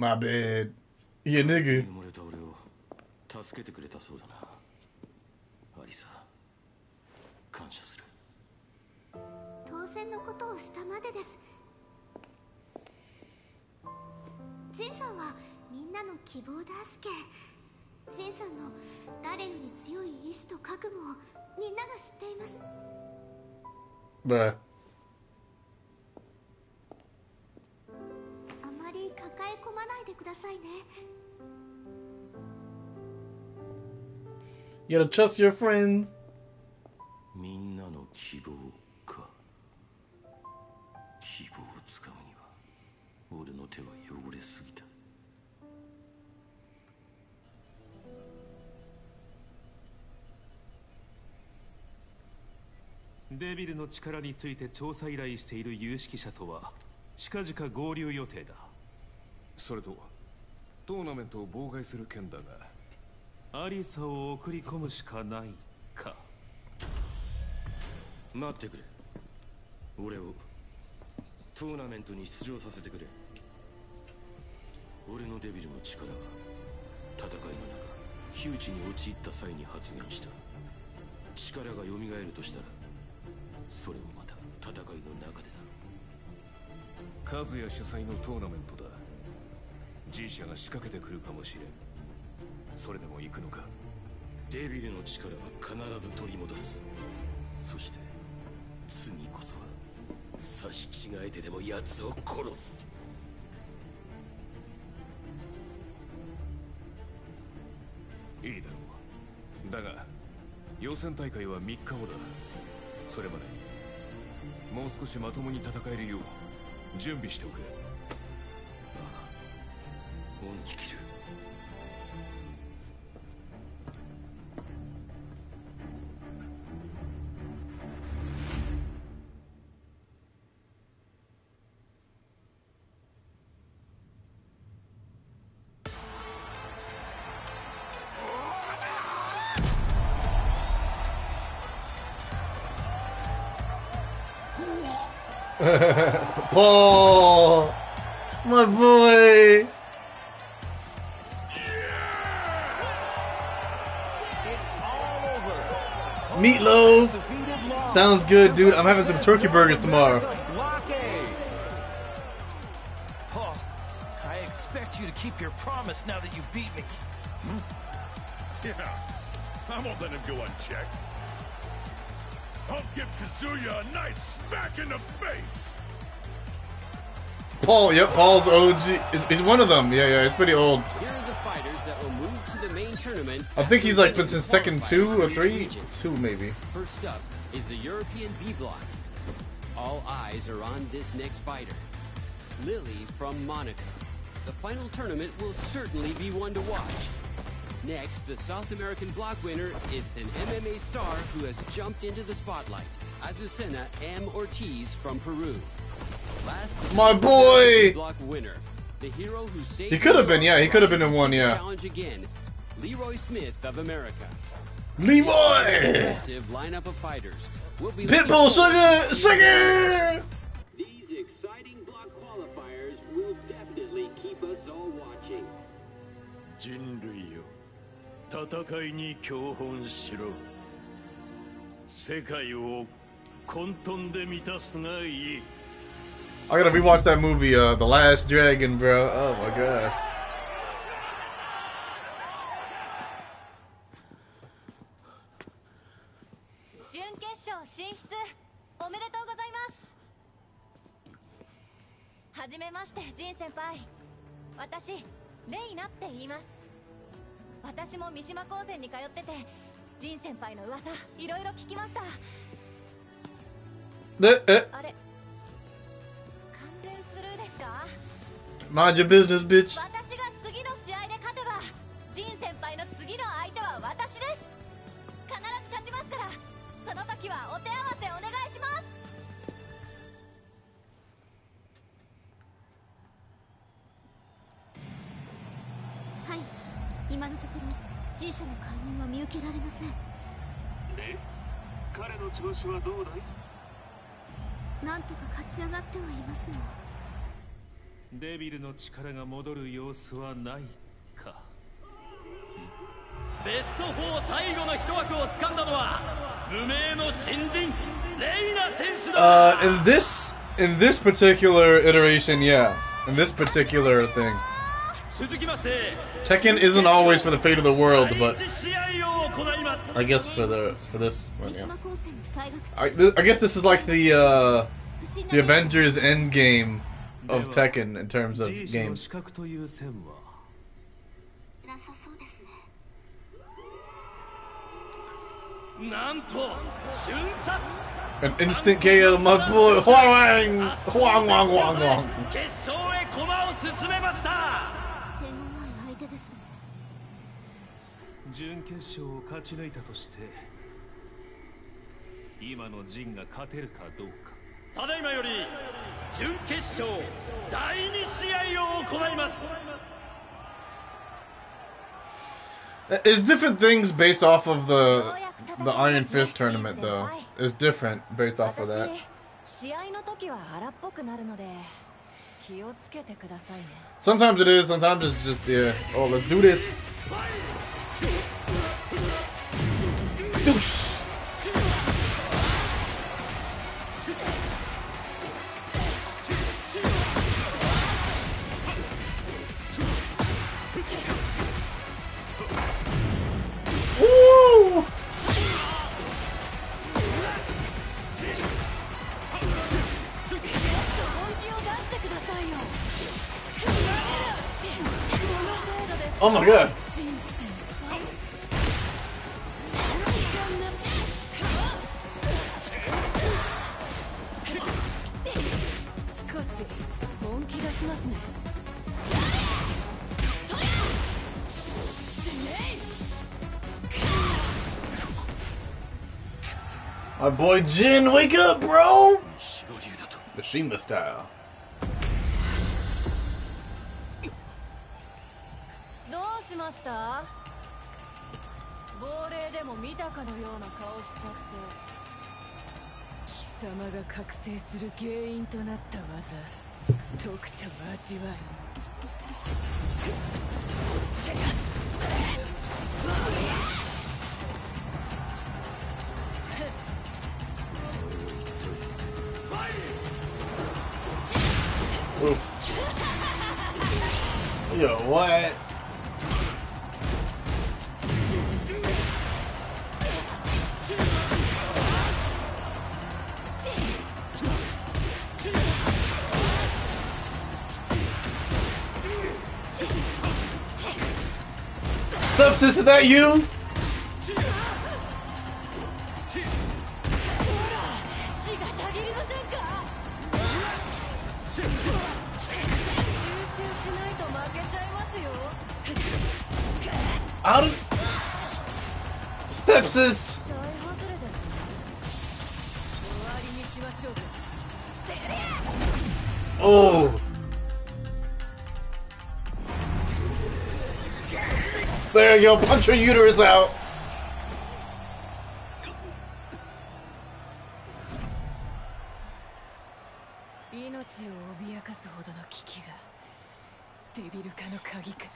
Speaker 9: My bad. Yeah, nigga.
Speaker 2: 埋もれた俺を助けてくれたそうだなアリサ感謝する
Speaker 10: 当選のことをしたまでですジンさんはみんなの希望だすけジンさんの誰より強い意志と覚悟をみんなが知っています
Speaker 9: Bruh.
Speaker 10: 込まないでくださいね。
Speaker 9: You gotta trust your friends.
Speaker 2: みんなの希望か。希望をつかむには俺の手は汚れすぎた。
Speaker 11: デビルの力について調査依頼している有識者とは近々合流予定だ
Speaker 2: それとトーナメントを妨害する件だが
Speaker 11: アリサを送り込むしかないか。
Speaker 2: 待ってくれ。俺をトーナメントに出場させてくれ。俺のデビルの力は戦いの中窮地に陥った際に発現した。力が蘇るとしたらそれもまた戦いの中でだ。和也主催のトーナメントだ G 社が仕掛けてくるかもしれん。それでも行くのか？
Speaker 6: デビルの力は必ず取り戻す。そして次こそは差し違えてでも奴を殺す。
Speaker 2: いいだろう。だが予選大会は3日後だ。それまでもう少しまともに戦えるよう準備しておく
Speaker 1: ー Paul! My boy! Meatloaf! Sounds good, dude. I'm having some turkey burgers tomorrow.
Speaker 3: Paul, I expect you to keep your promise now that you beat me. Hmm.
Speaker 6: Yeah, I won't let him go unchecked. I'll give Kazuya a nice smack in the face.
Speaker 1: Paul, yep, Paul's OG. He's- one of them. Yeah, yeah, he's pretty old.
Speaker 8: Here are the fighters that will move to the main tournament.
Speaker 1: I think he's like been since Tekken 2 or 3? 2 maybe.
Speaker 8: First up is the European B block. All eyes are on this next fighter. Lily from Monaco. The final tournament will certainly be one to watch. Next, the South American block winner is an MMA star who has jumped into the spotlight. Azucena M. Ortiz from Peru. Last is the
Speaker 1: My
Speaker 8: European
Speaker 1: boy!
Speaker 8: block winner. The hero who saved
Speaker 1: He could have been,
Speaker 8: Europe
Speaker 1: yeah, he could have been in
Speaker 8: rises
Speaker 1: one,
Speaker 8: to the
Speaker 1: yeah.
Speaker 8: Challenge again. Leroy Smith of America.
Speaker 1: Leroy!
Speaker 8: Impressive lineup of fighters. We'll be
Speaker 1: Pitbull,
Speaker 8: looking forward
Speaker 1: sugar,
Speaker 8: to seeing
Speaker 1: sugar!
Speaker 8: These exciting block qualifiers will definitely keep us all watching.
Speaker 6: 人類よ戦いに教本しろ世界を混沌で満たすがいい
Speaker 1: I gotta rewatch that movie, uh, The Last Dragon, bro. Oh my god.
Speaker 12: 準決
Speaker 1: mind your business, bitch.
Speaker 12: 私が次の試合で勝てばジン先輩の次の相手は私です。必ず勝ちますからその時はお手合わせお願いします。
Speaker 10: はい。今のところ G 社の解任は見受けられません。
Speaker 4: で彼の調子はどうだい？
Speaker 10: なんとか勝ち上がってはいますが
Speaker 11: デビルの力が戻る様子はないか
Speaker 4: ベスト4最後の一枠を掴んだのは無名の新人レイナ選手
Speaker 1: Uh,
Speaker 4: だ
Speaker 1: in this, in this particular iteration, yeah. In this particular thing.
Speaker 4: 続きまして
Speaker 1: Tekken isn't always for the fate of the world,
Speaker 4: 第
Speaker 1: but
Speaker 4: 一試合を行います
Speaker 1: I guess for the, for this
Speaker 10: 三
Speaker 1: one, yeah.
Speaker 10: 島高専の退学中
Speaker 1: I, th- I guess this is like the, uh,
Speaker 10: 不審な
Speaker 1: the Avengers Endgame of Tekken in terms of
Speaker 11: G 社の
Speaker 1: games.
Speaker 11: 資格という線は
Speaker 10: なさそうですね
Speaker 4: なんと瞬殺
Speaker 1: An instant KO, my boy. Huang, Huang, Huang, Huang, Huang.
Speaker 4: 決勝へ駒を進めました
Speaker 10: 手強い相手ですね
Speaker 11: 準決勝を勝ち抜いたとして今のジンが勝てるかどうか
Speaker 4: ただいまより準決勝第2試合を行います
Speaker 1: It's different things based off of the the Iron Fist tournament, though. It's different based off of that.
Speaker 12: 私試合の時は荒っぽくなるので気をつけてくださいね
Speaker 1: Sometimes it is, sometimes it's just yeah. Oh, let's do this. Douche. Oh my god. My boy Jin, wake up, bro! Mishima style.
Speaker 12: どうしました？亡霊でも見たかのような顔しちゃって貴様が覚醒する原因となった技解くと味わう
Speaker 1: Yo, what? Stepsis, is that you? How did... Stepsis!
Speaker 12: 大外れですね終わりにしましょうか
Speaker 1: Oh. There you go, punch her uterus out.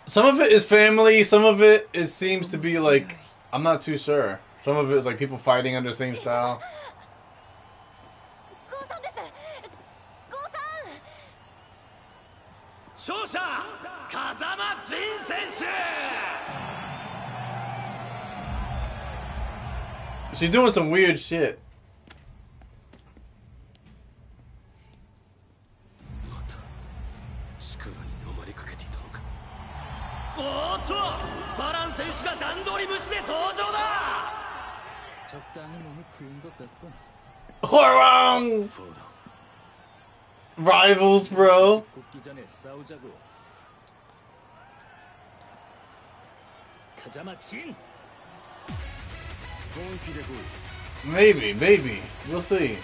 Speaker 1: Some of it is family. Some of it it seems to be like I'm not too sure. Some of it is like people fighting under the same style. She's doing some weird shit.
Speaker 4: おっとファラン選手が段取り無視で登場だ
Speaker 1: Hwoarang! Rivals, bro! Maybe, maybe. We'll see.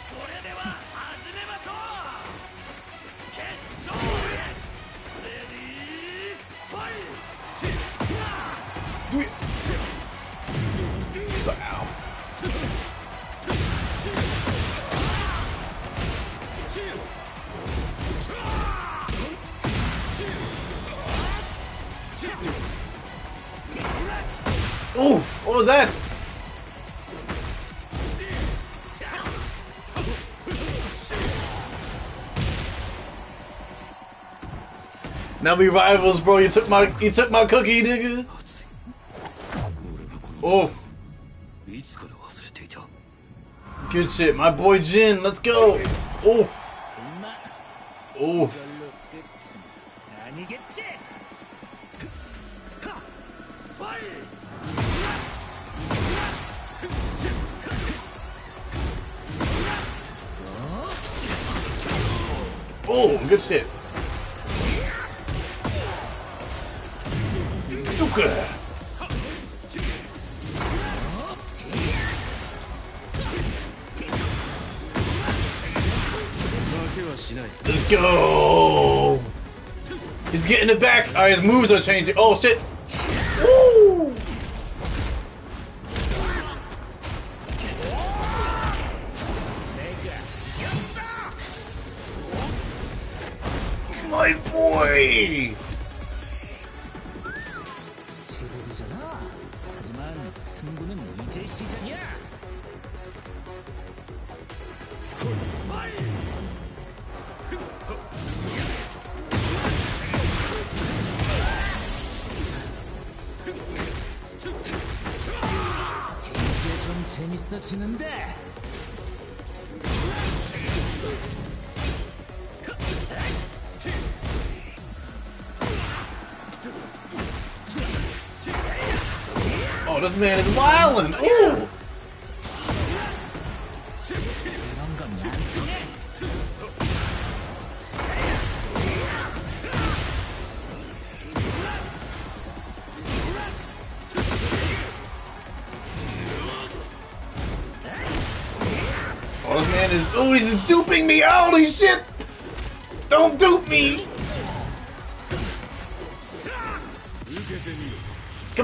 Speaker 1: Now we rivals, bro. You took my you took my cookie, nigga. Oh. Good shit, my boy Jin. Let's go. Oh. Moves are changing. Oh shit.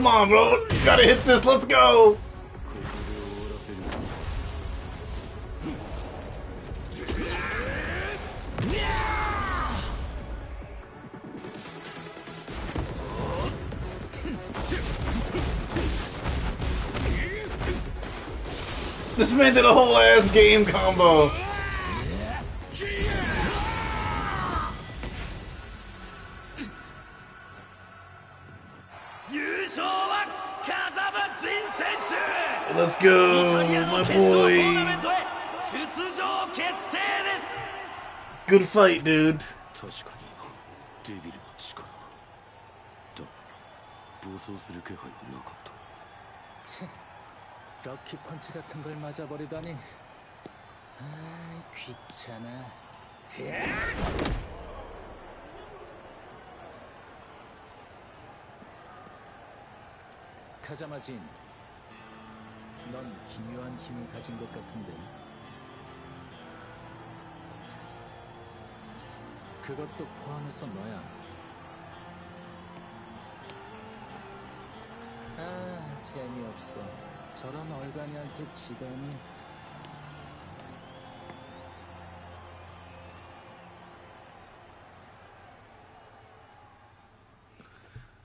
Speaker 1: On, bro. You gotta hit this. Let's go. This man did a whole ass game combo. Good fight, dude.
Speaker 3: 럭키 펀치 같은 걸 맞아버리다니. 아, 귀찮아. 카자마진. 넌 기묘한 힘을 가진 것 같은데. 그것도 포함해서 너야. 아, 재미없어. 저런 얼간이한테 지다니.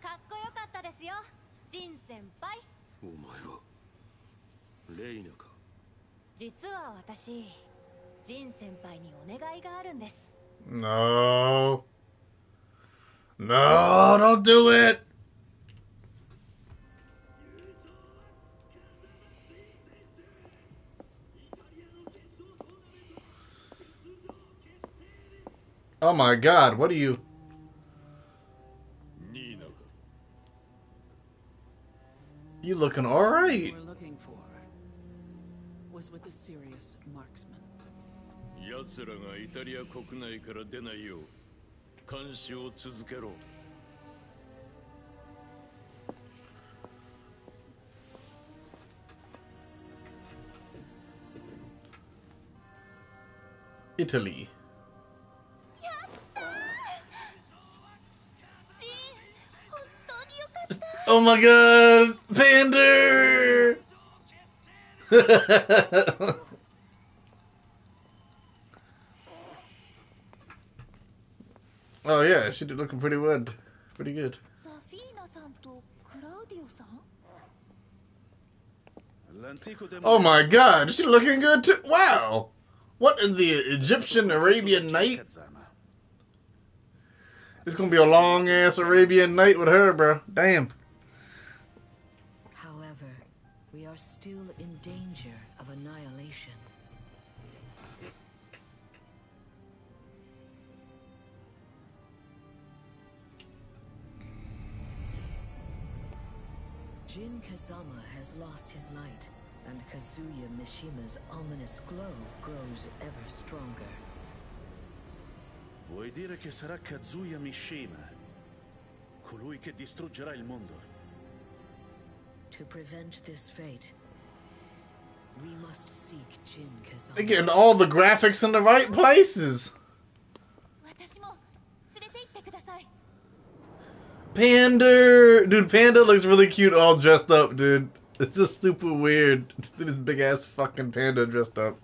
Speaker 12: かっこよかったですよジン先輩
Speaker 6: お前はレイナか
Speaker 12: 実は私ジン先輩にお願いがあるんです
Speaker 1: No. No, don't do it. Oh my god, what are you... You looking alright.
Speaker 13: We're looking for was with the serious
Speaker 6: 奴らがイタリア国内から出ないよう監視を続けろ
Speaker 1: Italy.
Speaker 12: ジン本当によかった
Speaker 1: Oh my god, Pander! Oh yeah, she did looking pretty good. Pretty good. Oh my god, she looking good too. Wow. What in the Egyptian Arabian night? It's gonna be a long ass Arabian night with her, bro. Damn.
Speaker 13: However, we are still in danger. Jin Kazama has lost his light, and Kazuya Mishima's ominous glow grows ever stronger.
Speaker 14: Vuoi dire che sarà Kazuya Mishima, colui che distruggerà il mondo?
Speaker 13: To prevent this fate, we must seek Jin Kazama.
Speaker 1: They're getting all the graphics in the right places. Panda! Dude, Panda looks really cute all dressed up, dude. It's just super weird. This big ass fucking panda dressed up.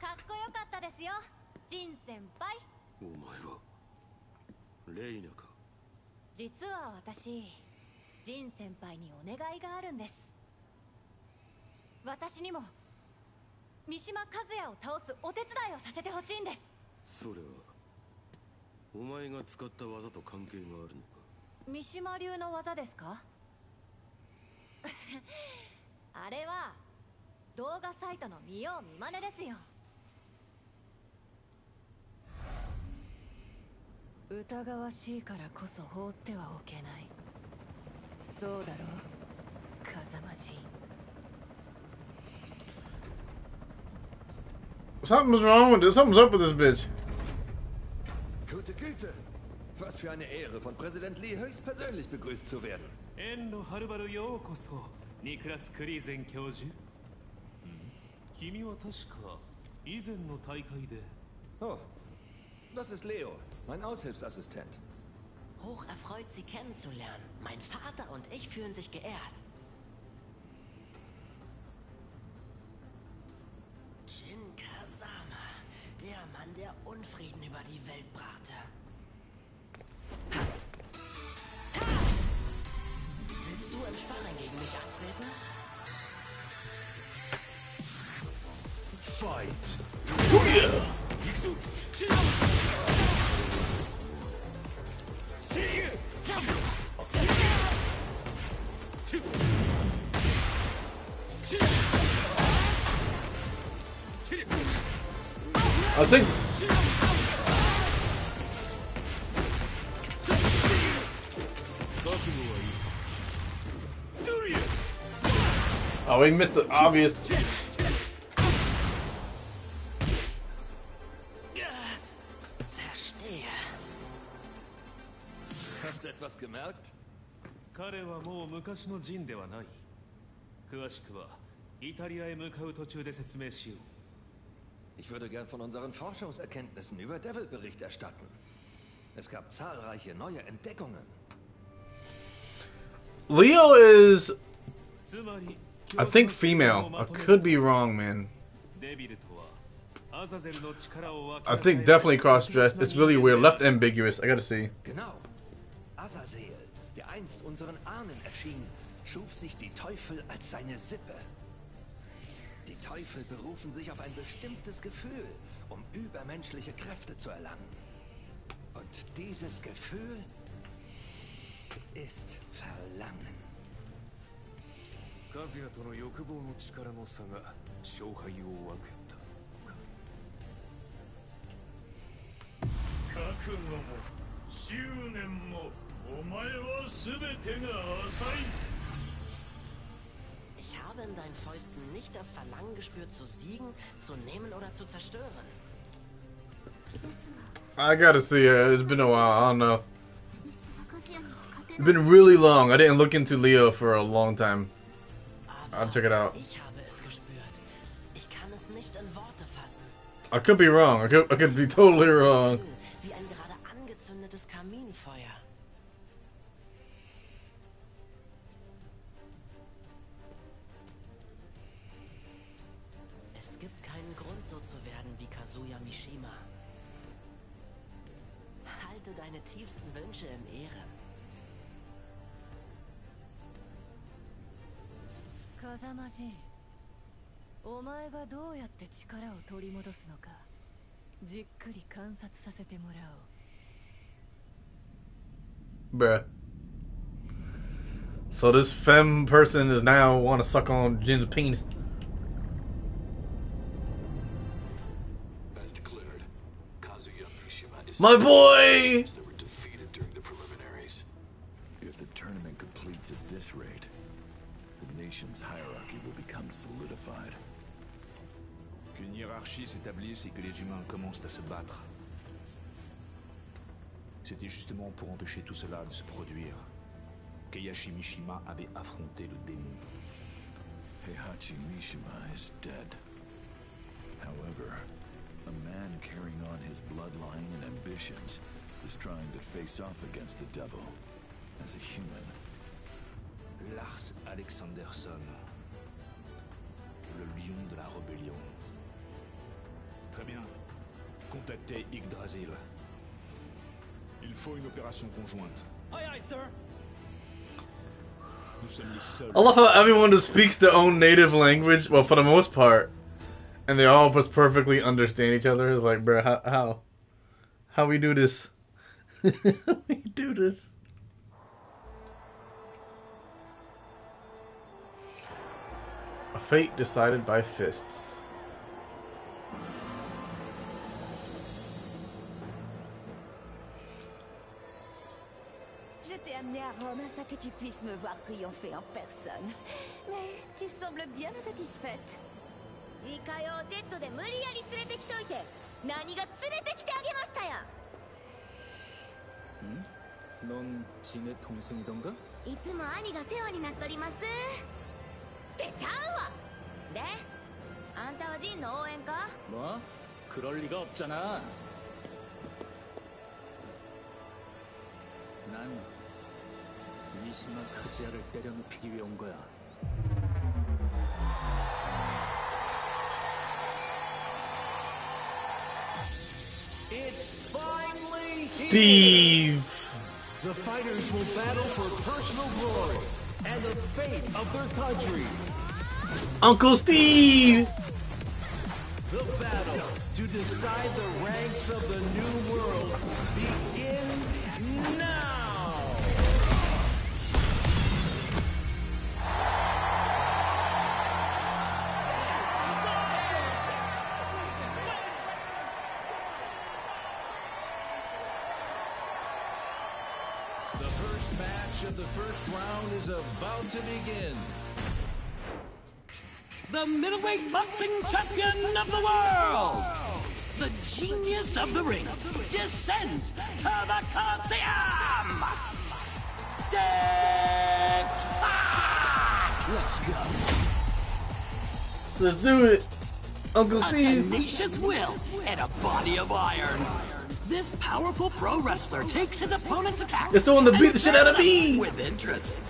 Speaker 12: かっこよかったですよジン先輩
Speaker 6: お前はレイナか
Speaker 12: 実は私ジン先輩にお願いがあるんです私にも三島和也を倒すお手伝いをさせてほしいんです
Speaker 6: それはお前が使った技と関係があるのか？
Speaker 12: 三島流の技ですか？あれは動画サイトの見よう見まねですよ。疑わしいからこそ放ってはおけない。そうだろ
Speaker 1: Something's wrong with this. Something's up with this bitch.
Speaker 15: Bitte! Was für eine Ehre, von Präsident Lee höchstpersönlich begrüßt zu werden.
Speaker 11: Enno Harubaru Yokoso, Niklas Krisen Kyoji. Hm? Kimi wa tashika, izen no taikai de.
Speaker 15: Oh, das ist Leo, mein Aushilfsassistent.
Speaker 16: Hoch erfreut, Sie kennenzulernen. Mein Vater und ich fühlen sich geehrt. Shin Kazama, der Mann, der Unfrieden über die Welt brachte.
Speaker 17: Oh,
Speaker 1: we missed the obvious.
Speaker 16: Verstehe.
Speaker 15: Hast du etwas gemerkt?
Speaker 11: 彼はもう昔のジンではない詳しくはイタリアへ向かう途中で説明しよう
Speaker 15: Ich würde gern von unseren Forschungserkenntnissen über Devil Bericht erstatten. Es gab zahlreiche neue Entdeckungen.
Speaker 1: Leo is, I think female. I could be wrong, man. I think definitely cross-dressed. It's really weird. Left ambiguous. I gotta see.
Speaker 15: Genau. Azazel, der einst unseren Ahnen erschien, schuf sich die Teufel als seine Sippe. Die Teufel berufen sich auf ein bestimmtes Gefühl, um übermenschliche Kräfte zu erlangen. Und dieses Gefühl ist Verlangen.
Speaker 9: カズヤとの欲望の力の差が勝敗を分けた
Speaker 6: 覚悟も執念もお前は全てが浅い
Speaker 16: Ich habe in deinen Fäusten nicht das Verlangen gespürt, zu siegen, zu nehmen oder zu zerstören.
Speaker 1: I gotta see it. It's been a while. I don't know. It's been really long. I didn't look into Leo for a long time. I'll check it out.
Speaker 16: Ich habe es gespürt. Ich kann es nicht in Worte fassen.
Speaker 1: I could be wrong. I could, I could be totally wrong.
Speaker 12: お前がどうやって力を取り戻すのかじっくり観察させてもらおう
Speaker 1: Bruh. So this femme person is now want to suck on Jin's penis.
Speaker 7: As declared, Kazuya Mishima is
Speaker 1: My boy!
Speaker 5: Qu'une hiérarchie s'établisse et que les humains commencent à se battre. C'était justement pour empêcher tout cela de se produire qu'Eyashi Mishima avait affronté le démon.
Speaker 7: Heihachi Mishima is dead. However, a man carrying on his bloodline and ambitions is trying to face off against the devil as a human.
Speaker 5: Lars Alexanderson. Le lion de la rébellion. Très bien. Contactez Yggdrasil. Il faut une opération conjointe.
Speaker 17: Aye, aye, sir.
Speaker 5: Nous sommes les seuls.
Speaker 1: I love how everyone just speaks their own native language. Well, for the most part, and they all just perfectly understand each other. It's like, bro, how how, how we do this? how we do this? A fate decided by fists.
Speaker 12: amené à Rome afin que tu puisses me voir triompher en personne. Mais tu sembles bien insatisfaite. 自家用ジェットで無理やり連れてきといて何が連れてきてあげましたや
Speaker 18: 응? 넌 진의 동생이던가?
Speaker 12: いつも兄が世話になっとりますってちゃうわであんたはジンの応援か
Speaker 18: 뭐? 그럴 리가 없잖아. 난 미시마 카지아를 때려눕히기 위해 온 거야.
Speaker 4: It's finally
Speaker 1: Steve.
Speaker 4: The fighters will battle for personal glory and the fate of their countries.
Speaker 1: Uncle Steve.
Speaker 4: The battle to decide the ranks of the new world about to begin.
Speaker 19: The middleweight boxing champion of the world! The genius of the ring descends to the Coliseum! Steve Fox! Let's go.
Speaker 1: Let's do it. Uncle Steve.
Speaker 19: A tenacious will and a body of iron. This powerful pro wrestler takes his opponent's attack.
Speaker 1: It's the one that
Speaker 19: and
Speaker 1: beat the shit out of me.
Speaker 19: With interest.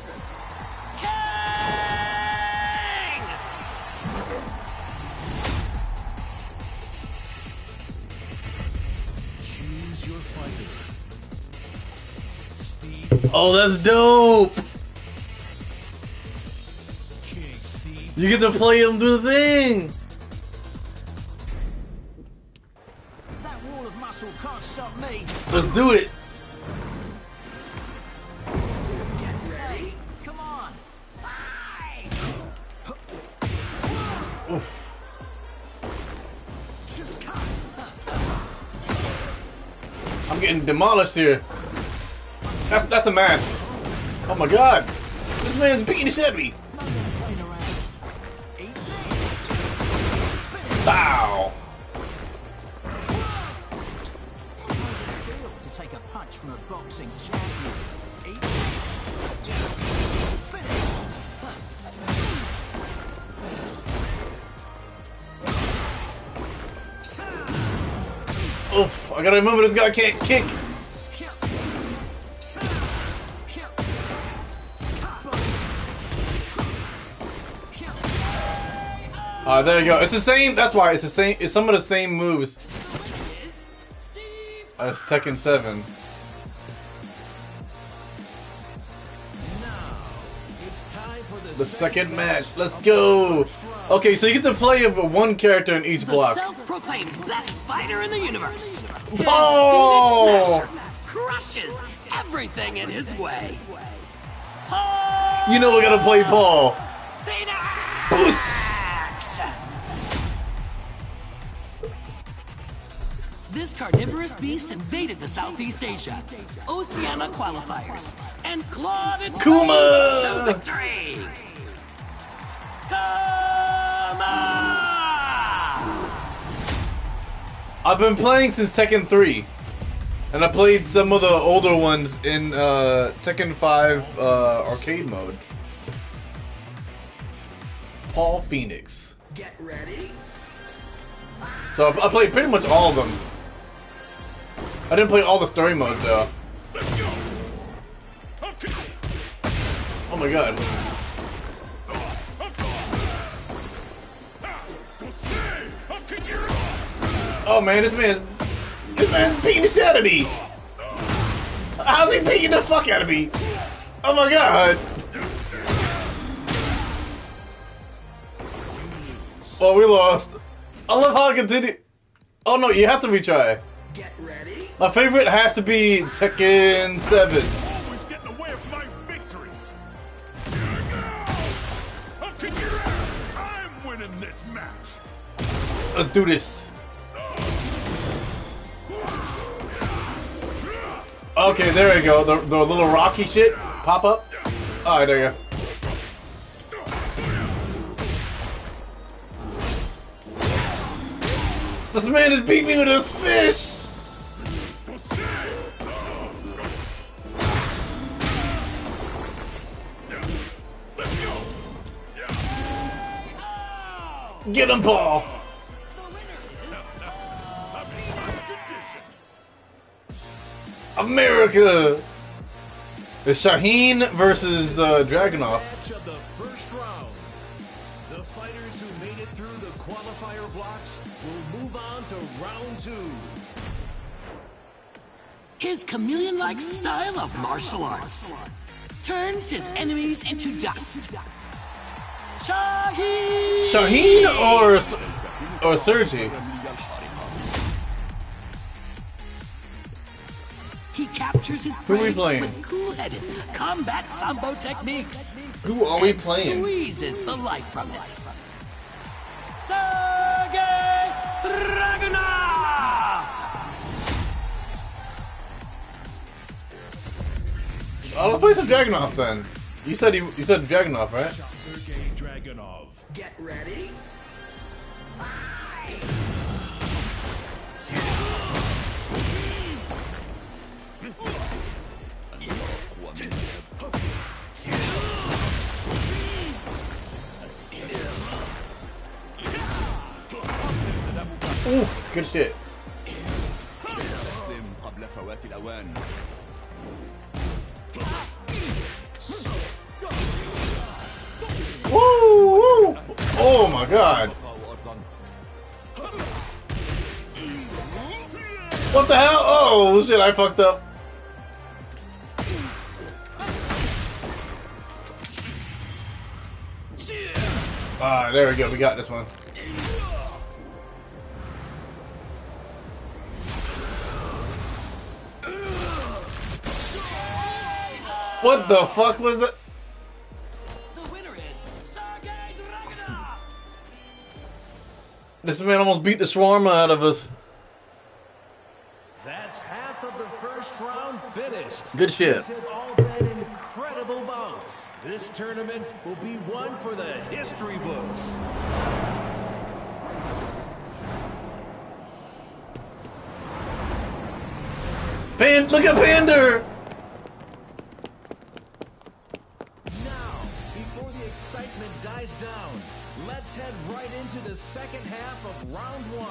Speaker 4: Choose your fighter.
Speaker 1: Oh, that's dope. You get to play him do the thing.
Speaker 19: That wall of muscle can't stop me.
Speaker 1: Let's do it. Getting demolished here. That's that's a mask. Oh my god. This man's beating the shit out of me. I gotta remember this guy can't kick. Alright, there you go. It's the same. That's why it's the same. It's some of the same moves as Tekken 7.
Speaker 4: It's time for the,
Speaker 1: second match. Let's go. Okay, so you get to play one character in each block.
Speaker 19: Self-proclaimed best fighter in the universe. His
Speaker 1: Oh!
Speaker 19: Crushes everything in his way.
Speaker 1: You know we gotta play Paul.
Speaker 19: This carnivorous beast invaded the Southeast Asia, Oceania qualifiers, and clawed its
Speaker 1: Kuma!
Speaker 19: way to victory. Kuma!
Speaker 1: I've been playing since Tekken 3. And I played some of the older ones in uh, Tekken 5 uh, arcade mode. Paul Phoenix.
Speaker 15: Get ready.
Speaker 1: So I I played pretty much all of them. I didn't play all the story modes though. Oh my god. Oh Oh, man, this man, this man's beating the shit out of me. How's he beating the fuck out of me? Oh my god. Oh, we lost. I love how I continue. Oh no, you have to retry.
Speaker 15: Get ready.
Speaker 1: My favorite has to be Tekken 7.
Speaker 6: Always getting away from my victories. I'm winning this match.
Speaker 1: Let's do this. Okay, there we go. The, the little rocky shit pop up. Alright, there you go. This man is beating me with his fish! Get him, Paul! America! It's Shaheen versus uh, Dragunov.
Speaker 4: Of the first round. The fighters who made it through the qualifier blocks will move on to round two.
Speaker 19: His chameleon-like style of martial arts turns his enemies into dust. Shaheen!
Speaker 1: Shaheen or or Sergi?
Speaker 19: He captures his
Speaker 1: Who
Speaker 19: prey with cool-headed combat sambo techniques.
Speaker 1: Who are we
Speaker 19: and
Speaker 1: playing?
Speaker 19: Squeezes the life from it. Sergey Dragunov!
Speaker 1: I'll play some Dragunov then. You said he, you said Dragunov, right?
Speaker 4: Sergey Dragunov.
Speaker 19: Get ready.
Speaker 1: Ooh, good shit. Woo! Oh my god. What the hell? Oh shit, I fucked up. Ah, there we go. We got this one. What the fuck was that?
Speaker 19: The winner is Sergey
Speaker 1: This man almost beat the swarm out of us.
Speaker 4: That's half of the first round finished.
Speaker 1: Good shit.
Speaker 4: These have all been incredible bouts. This tournament will be one for the history books.
Speaker 1: Pan, look at
Speaker 4: Panda. Excitement dies down, let's head right into the second half of round one.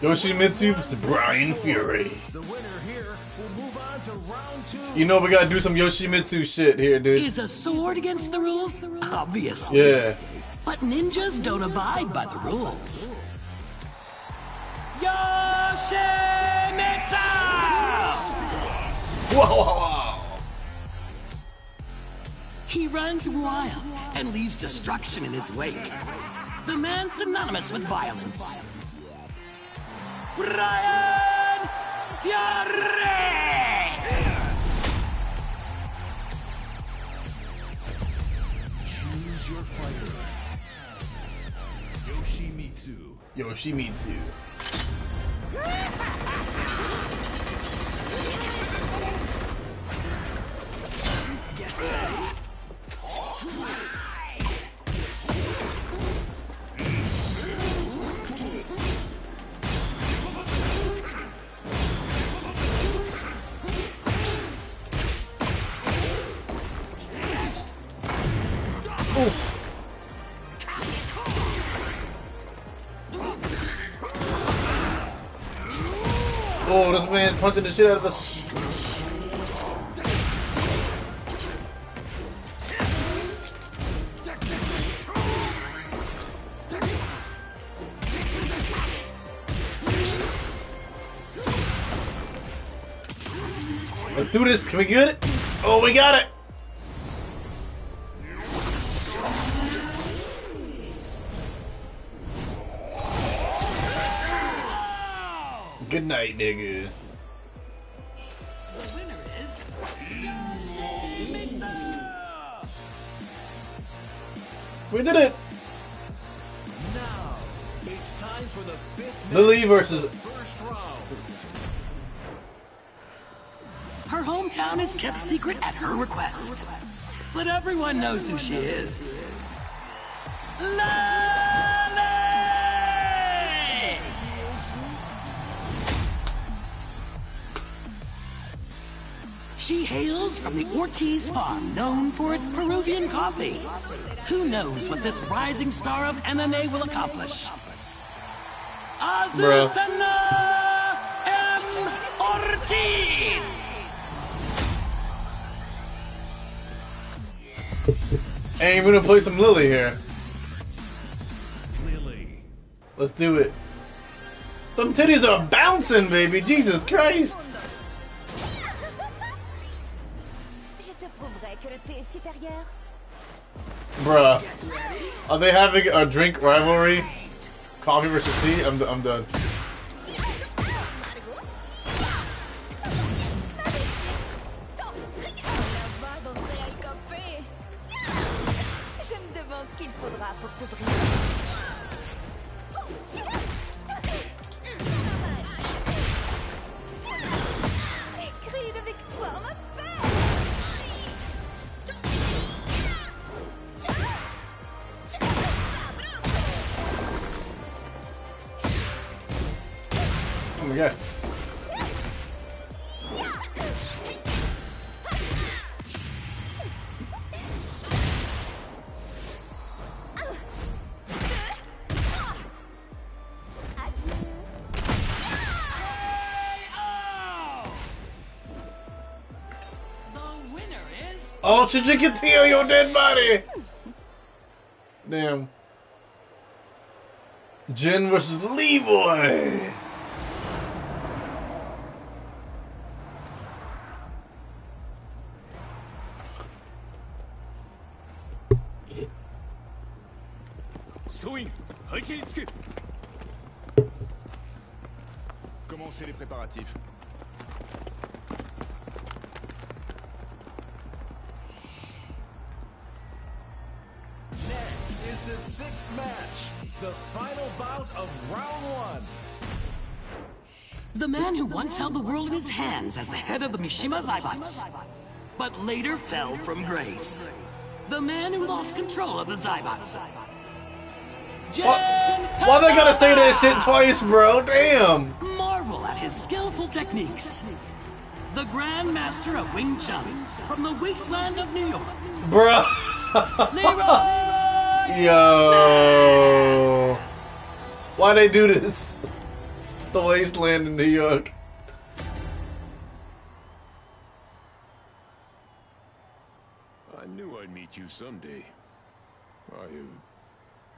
Speaker 1: Yoshimitsu versus Brian Fury.
Speaker 4: The winner here will move on to round two.
Speaker 1: You know we gotta do some Yoshimitsu shit here, dude.
Speaker 19: Is a sword against the rules? Obviously.
Speaker 1: Yeah.
Speaker 19: But ninjas don't abide by the rules. Yoshimitsu!
Speaker 1: Whoa, whoa, whoa.
Speaker 19: He runs wild and leaves destruction in his wake. The man synonymous with violence. Brian Fury!
Speaker 20: Choose your fighter. Yoshimitsu.
Speaker 1: Yoshimitsu. Oh, this man punching the shit out of us. Let's do this. Can we get it? Oh, we got it. Good night, nigga.
Speaker 19: The winner is Yoshimitsu!
Speaker 1: We did it.
Speaker 4: Now, it's time for the fifth
Speaker 1: Lily versus
Speaker 19: hometown is kept secret at her request. But everyone knows who she is. She hails from the Ortiz farm, known for its Peruvian coffee. Who knows what this rising star of MMA will accomplish?
Speaker 1: Bruh.
Speaker 19: Azucena M. Ortiz!
Speaker 1: Hey, we're gonna play some Lily here.
Speaker 9: Lily.
Speaker 1: Let's do it. Them titties are bouncing, baby. Jesus Christ.
Speaker 21: Je te prouverai que le thé est supérieur.
Speaker 1: Bruh. Are they having a drink rivalry? Coffee versus tea? I'm, I'm done.
Speaker 19: Is
Speaker 1: Oh, Chijikatil, your dead body! Damn. Jin versus Leroy!
Speaker 5: Commencez les préparatifs.
Speaker 4: Sixth match, the final bout of round one.
Speaker 19: the man who once held the world in his hands as the head of the Mishima Zaibatsu, but later fell from grace. The man who lost control of the Zaibatsu. Jin
Speaker 1: Why they gotta say that shit twice, bro? Damn!
Speaker 19: Marvel at his skillful techniques. The Grand Master of Wing Chun from the wasteland of New York.
Speaker 1: Bruh! Yo! Why they do this? The wasteland in New York.
Speaker 22: I knew I'd meet you someday. I uh,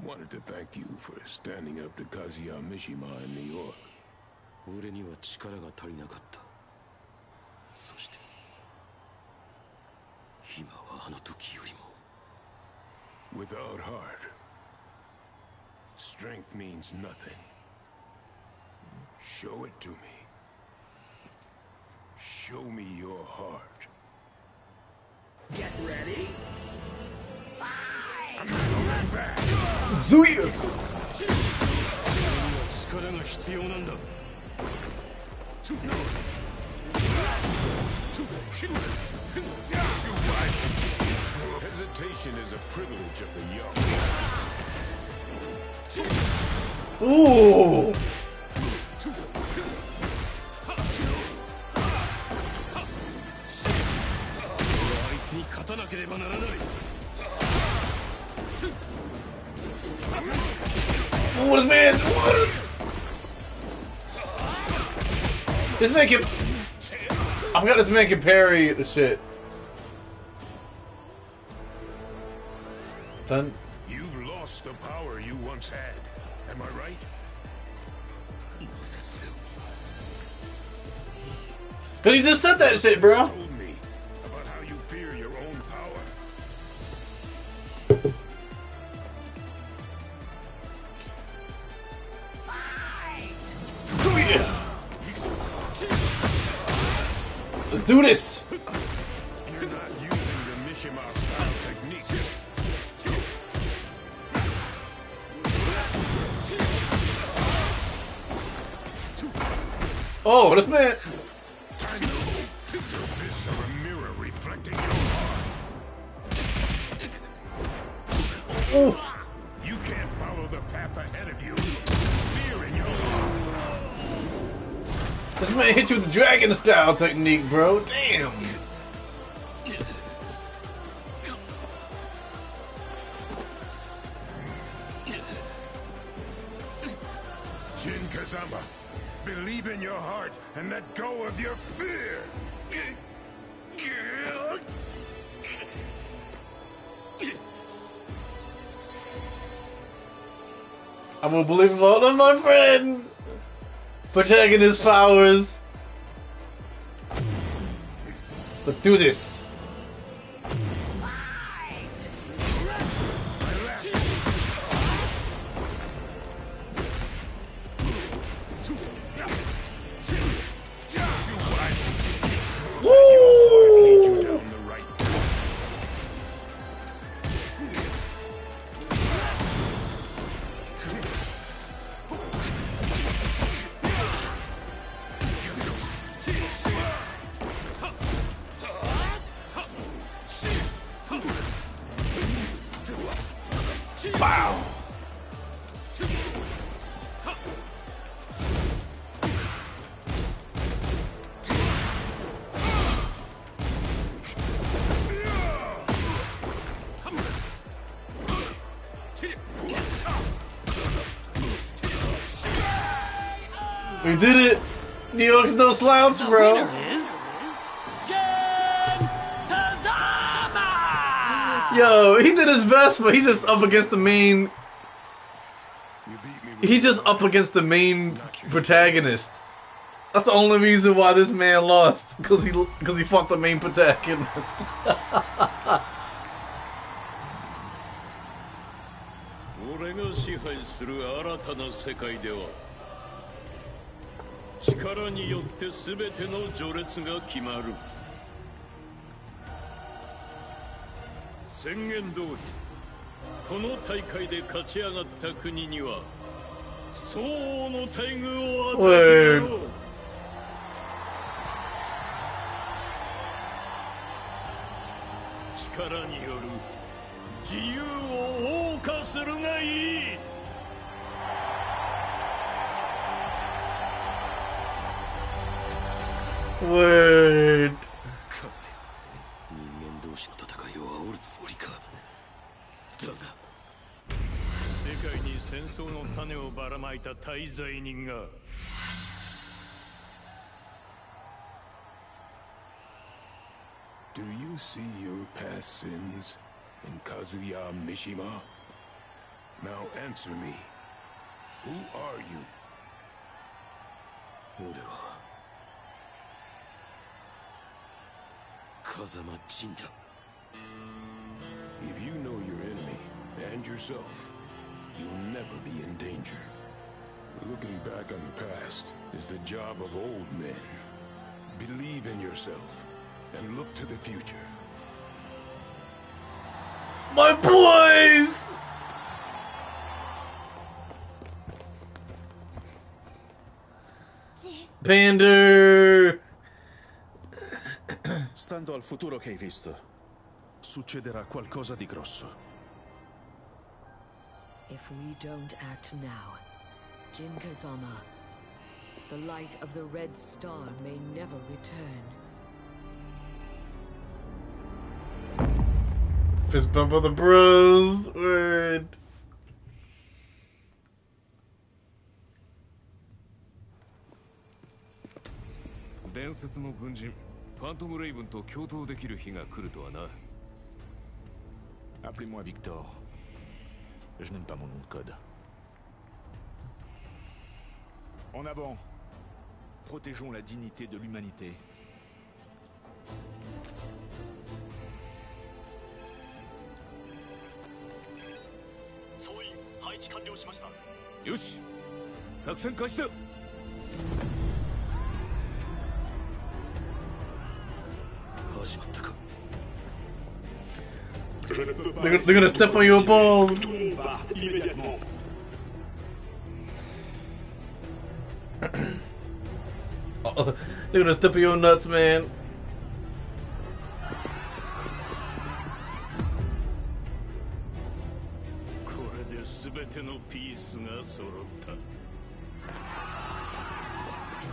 Speaker 22: wanted to thank you for standing up to Kazuya Mishima in New York.
Speaker 2: 俺には力が足りなかったそして今はあの時よりも
Speaker 22: Without heart, strength means nothing. Show it to me. Show me your heart.
Speaker 19: Get ready.
Speaker 1: Zuya!
Speaker 9: 力が必要なんだ
Speaker 22: Meditation is a privilege of the young.
Speaker 1: Ooh! What is man? What? This man can. I forgot this man can parry the shit. Done.
Speaker 22: You've lost the power you once had. Am I right?
Speaker 1: Cause you just said that shit, bro.
Speaker 22: Told me about how you fear your own power.
Speaker 1: Let's do this.
Speaker 22: Oh, that's mad. I know. Your fists
Speaker 1: are a mirror reflecting your heart. Oh.
Speaker 22: You can't follow the path ahead of you. Fear in your heart.
Speaker 1: This man hit you with the dragon style technique, bro. Damn.
Speaker 22: Jin Kazama, believe in your heart and let go of your fear.
Speaker 1: I'm gonna believe in all of my friend. Protagonist powers. Let's do this. We did it! New York's no slouch, bro.
Speaker 19: is Jin Kazama!
Speaker 1: Yo, he did his best, but he's just up against the main. He's just up against the main protagonist. That's the only reason why this man lost, because he because he fought the main protagonist.
Speaker 6: 力によって全ての序列が決まる。宣言通りこの大会で勝ち上がった国には相応の待遇を与えてやろう.力による自由を謳歌するがいい
Speaker 1: Word.
Speaker 6: 人間同士の戦いを煽るつもりかだが世界に戦争の種をばらまいた大罪人が
Speaker 22: Do you
Speaker 6: Because I'm a
Speaker 22: If you know your enemy, and yourself, you'll never be in danger. Looking back on the past is the job of old men. Believe in yourself, and look to the future.
Speaker 1: My boys! Panda!
Speaker 14: Stando al futuro che hai visto, succederà qualcosa di grosso.
Speaker 13: If we don't act now, Jin Kazama, the light of the Red Star may never return.
Speaker 1: Fist bump of the bros! Word!
Speaker 2: Densetsu no Gunjin. ファントム・レイブンと共闘できる日が来るとはな
Speaker 22: Appelez-moi Victor. Je n'aime pas mon nom de code. En avant. Protégeons la dignité de l'humanité.
Speaker 4: 総員配置完了しました
Speaker 2: よし作戦開始だ
Speaker 1: They're, they're gonna step on your balls! they're gonna step on your nuts, man!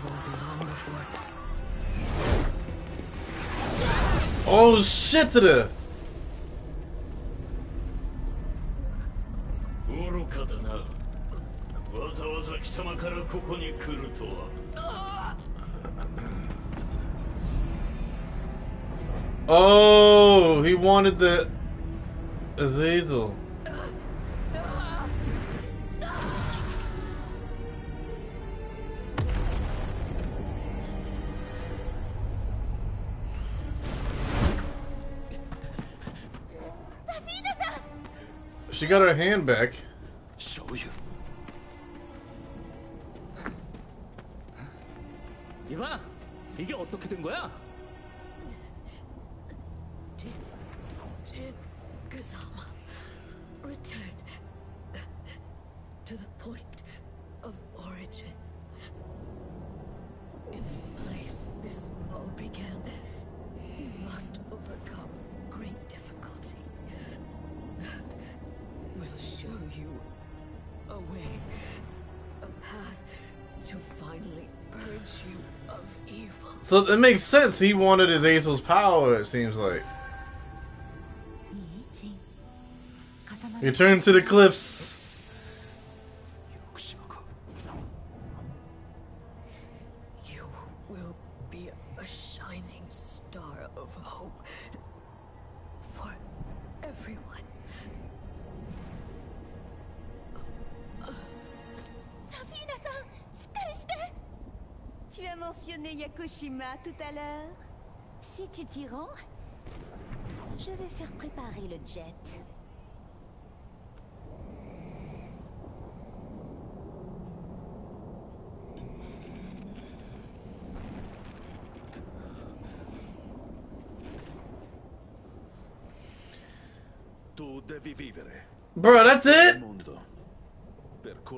Speaker 13: Won't be long before
Speaker 1: Oh shit to the
Speaker 6: 愚かだなわざわざ貴様からここに来るとは
Speaker 1: Oh, he wanted the Azazel. She got her hand back.
Speaker 14: Show you.
Speaker 18: 이봐, 이게 어떻게 된 거야?
Speaker 1: It makes sense. He wanted Azazel's power, it seems like. He turned to the cliffs.
Speaker 12: Tu t'y rends, je vais faire préparer le jet.
Speaker 14: Tu devi vivere.
Speaker 1: Bro, that's it?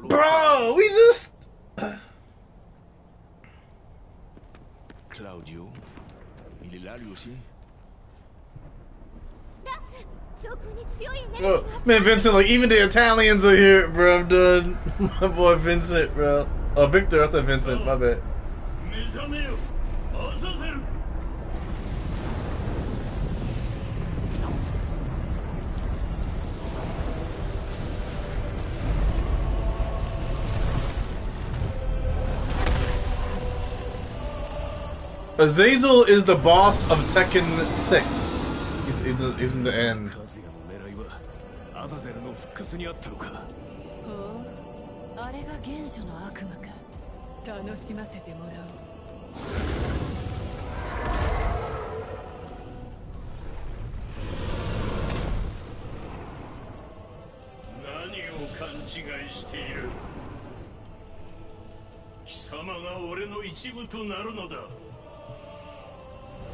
Speaker 1: Bro, we just.
Speaker 7: Claudio? il est là lui aussi
Speaker 1: oh, man, Vincent, like, even the Italians are here, bro. I'm done. My boy Vincent, bro. Oh, Victor, I said Vincent, my bad. Azazel is the boss of Tekken 6. He's, he's, he's in the end.
Speaker 2: アザゼルの復活にあったのか？
Speaker 23: ほう。あれが原初の悪魔か。楽しませてもらおう。
Speaker 6: 何を勘違いしている？貴様が俺の一部となるのだ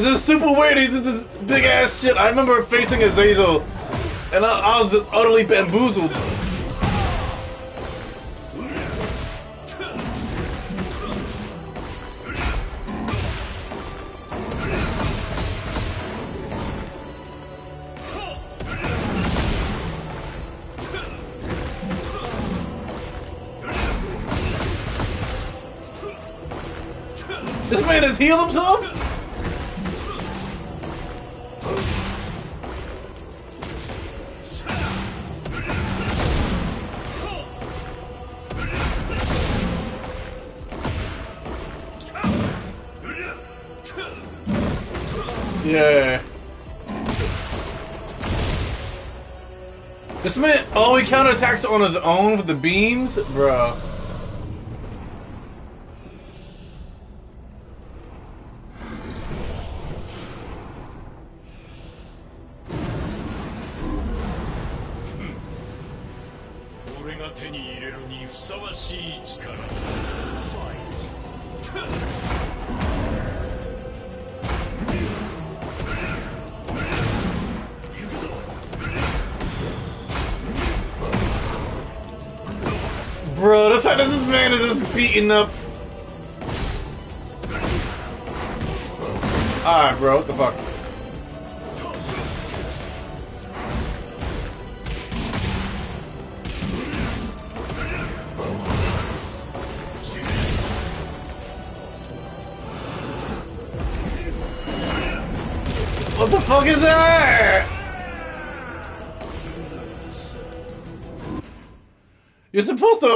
Speaker 1: This is super weird. He's this big ass shit. I remember facing Azazel, and I, I was just utterly bamboozled. This man has healed himself? Counterattacks on his own with the beams? Bruh.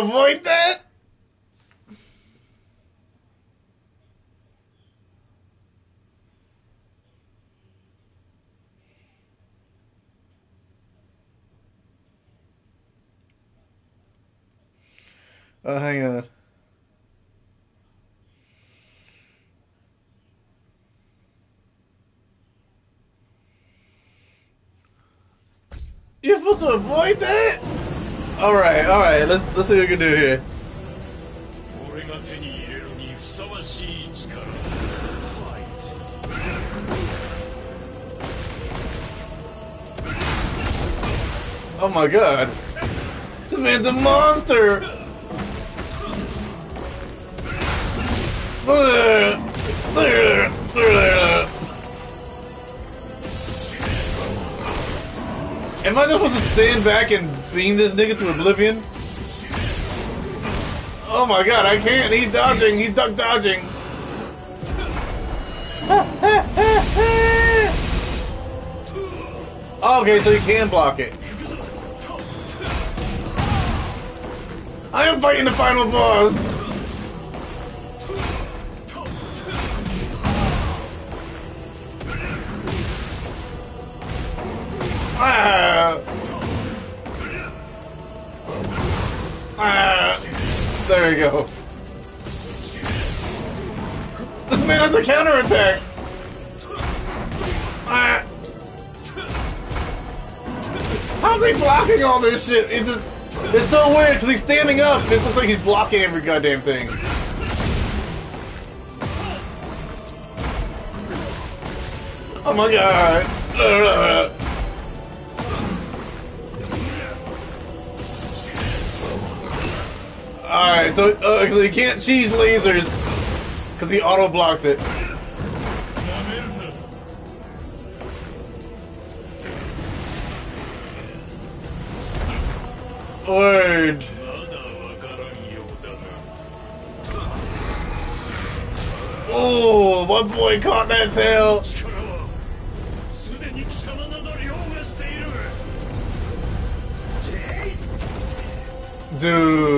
Speaker 1: Avoid that? Oh, hang on. You're supposed to avoid that? Alright, alright, let's, let's see what we can do here. Oh my god. This man's a monster! Am I just supposed to stand back and beam this nigga to oblivion? Oh my god, I can't. He's dodging. He's duck dodging. okay, so you can block it. I am fighting the final boss. Blocking all this shit? It's, just, it's so weird because he's standing up. It looks like he's blocking every goddamn thing. Oh my god. Alright, so, uh, so he can't cheese lasers because he auto blocks it. we caught that tail. Dude.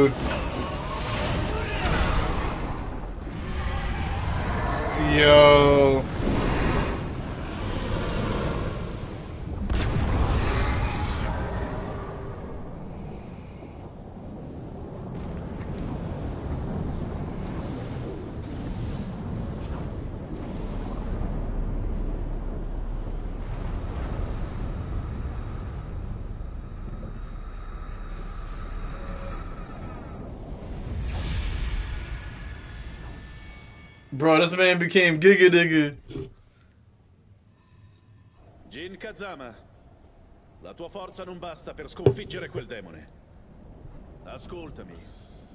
Speaker 1: this man became Giga Digga.
Speaker 14: Jin Kazama, la tua forza non basta per sconfiggere quel demone. Ascoltami,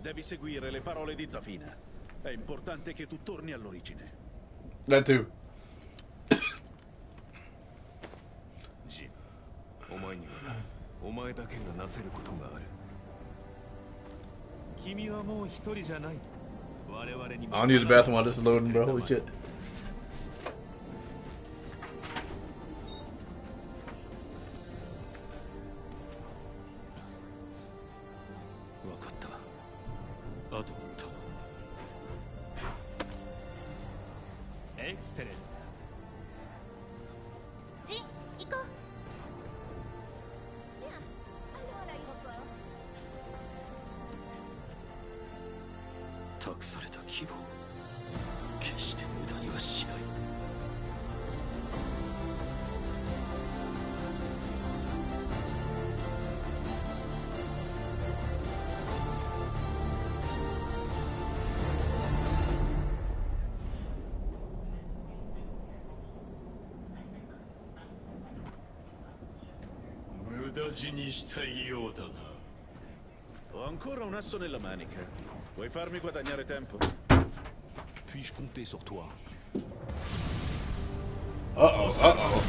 Speaker 14: devi seguire le parole di Zafina. È importante che tu torni all'origine.
Speaker 1: That too.
Speaker 2: ジンお前にはお前だけがなせることがある
Speaker 11: 君はもう一人じゃない我々に
Speaker 1: I don't use the bathroom while this is loading, bro. Holy shit.
Speaker 14: じにしたい
Speaker 6: ようだな
Speaker 14: Ho ancora un asso nella manica. Vuoi farmi guadagnare tempo? Puis-je compter sur toi?
Speaker 1: Oh oh, oh oh.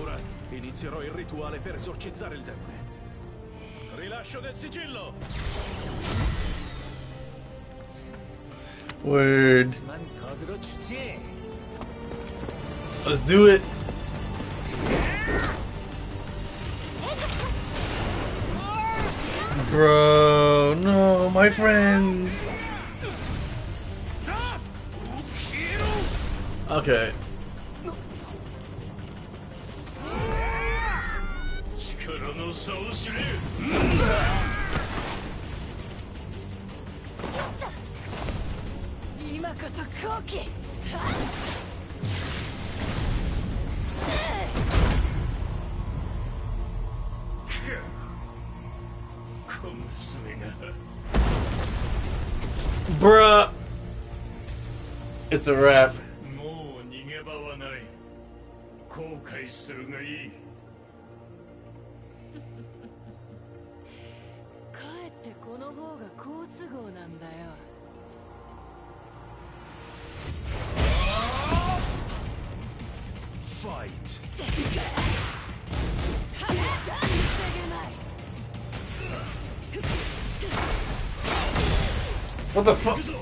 Speaker 14: Ora inizierò il rituale per esorcizzare il demone. Rilascio del sigillo!
Speaker 1: Word. Let's do it. Bro, no, my friends. Okay.
Speaker 23: だよ
Speaker 15: Fight!
Speaker 1: What the fuck?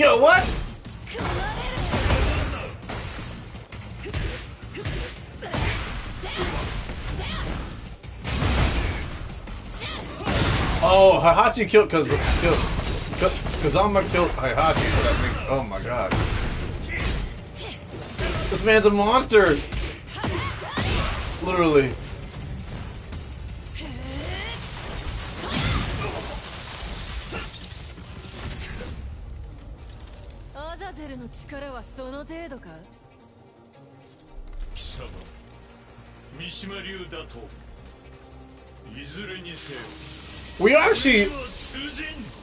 Speaker 1: Yo, what? Oh, Heihachi killed because killed Kazama killed Heihachi, so that makes oh my god. This man's a monster! Literally.
Speaker 23: の程度か
Speaker 6: 貴様三島流だといずれにせよ
Speaker 1: We actually.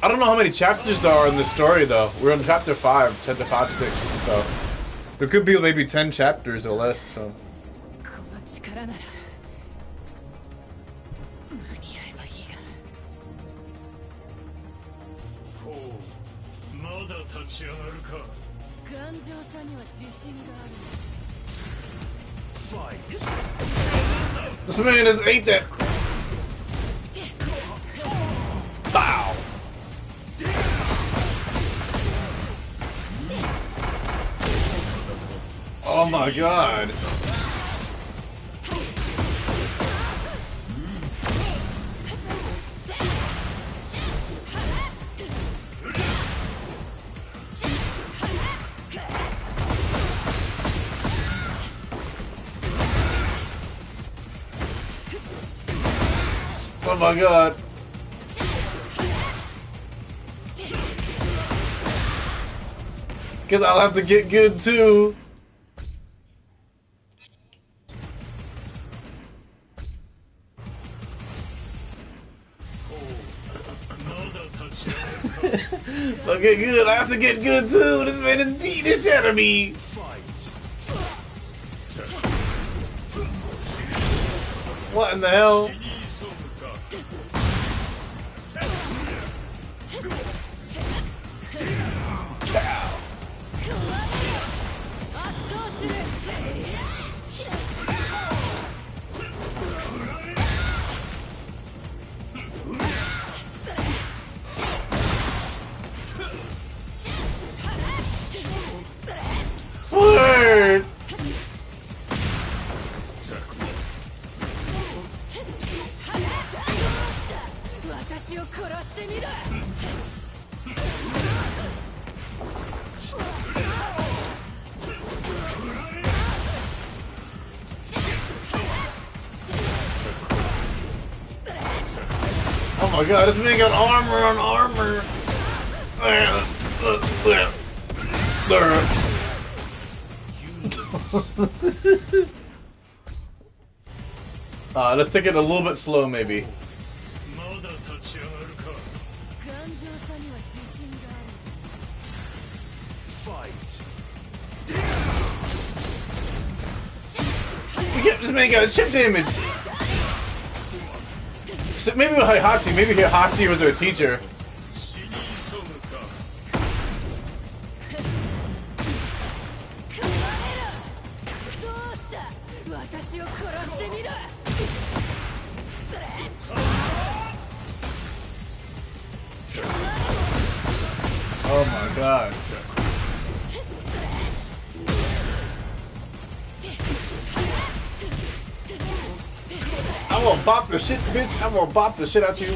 Speaker 1: I don't know how many chapters there are in this story, though. We're on chapter 5, chapter 5, 6, so. There could be maybe 10 chapters or less, so. This man has ate that. Bow. Oh my god. Oh my god. Cause I'll have to get good too. I'll get good. I have to get good too. This man is beating the shit out of me. What in the hell? Oh my god, this man got armor on armor! Uh, uh, uh, uh, let's take it a little bit slow, maybe.
Speaker 6: We
Speaker 1: kept just making a chip damage. So maybe with Heihachi, maybe Heihachi was our teacher. Oh my god. I'm gonna bop the shit, bitch. I'm gonna bop the shit out of you.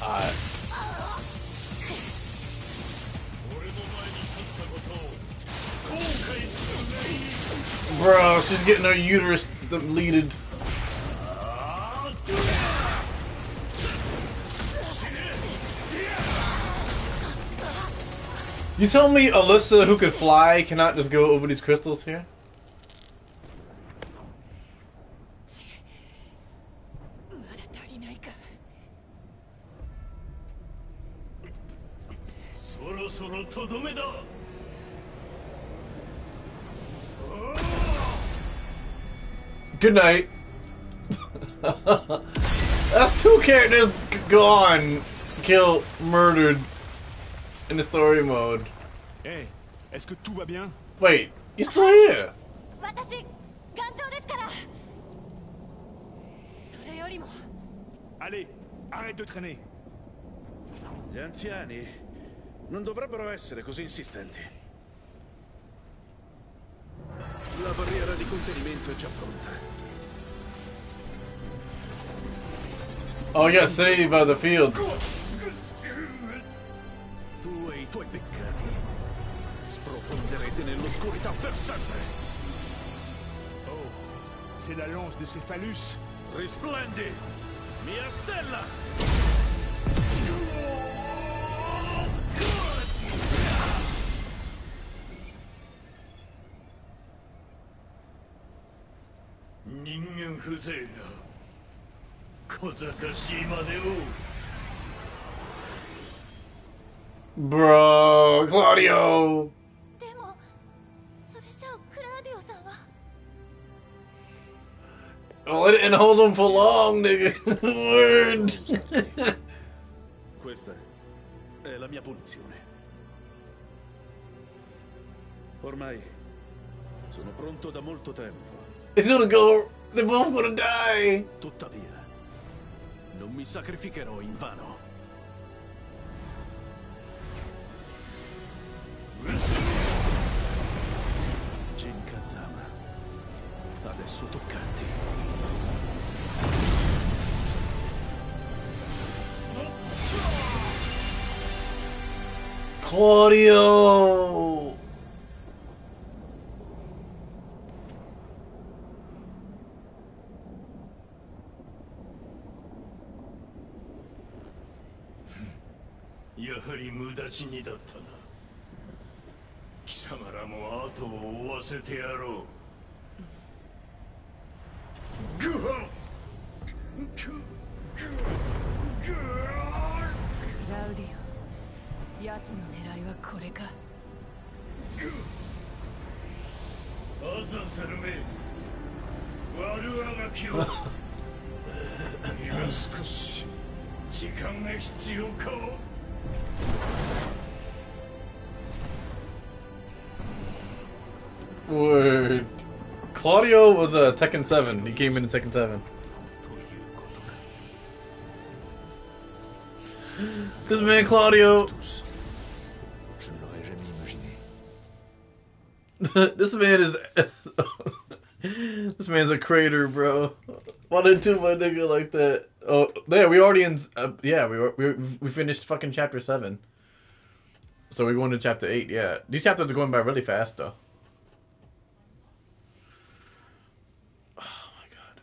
Speaker 1: Alright. Bro, she's getting her uterus deleted. You tell me Alisa, who could fly, cannot just go over these crystals here? Good night. That's two characters gone, killed, murdered in the story mode.
Speaker 14: Hey, est-ce que tout va bien?
Speaker 1: Wait, you still here.
Speaker 14: Allez, arrête de traîner. Gli anziani non dovrebbero essere così insistenti. La barriera di contenimento è già pronta.
Speaker 1: Oh, you got saved by uh, the field.
Speaker 14: Tu e i tuoi peccati sprofonderete nell'oscurità per sempre.
Speaker 6: Oh, c'est la lance de Céphalus.
Speaker 14: Risplendi, mia stella!
Speaker 6: Ningen 風情が小賢しいまでを
Speaker 1: Bro, Claudio.
Speaker 10: でもそれじゃあクラーディオさんは
Speaker 1: Oh, I didn't hold him for long, nigga. Word.
Speaker 14: Questa è la mia punizione. Ormai sono pronto da molto tempo.
Speaker 1: It's gonna go. They're both gonna die.
Speaker 14: Tuttavia, non mi sacrificherò in vano.
Speaker 6: 死にだったな。貴様らも後を追わせてやろう。
Speaker 1: Claudio was a uh, Tekken 7. He came in in Tekken 7. This man Claudio. This man is. this man's a crater, bro. Why did do my nigga like that? Oh, there we already in. Uh, yeah, we were, we we finished fucking chapter seven. So we're going to chapter eight. Yeah, these chapters are going by really fast though. Oh my god,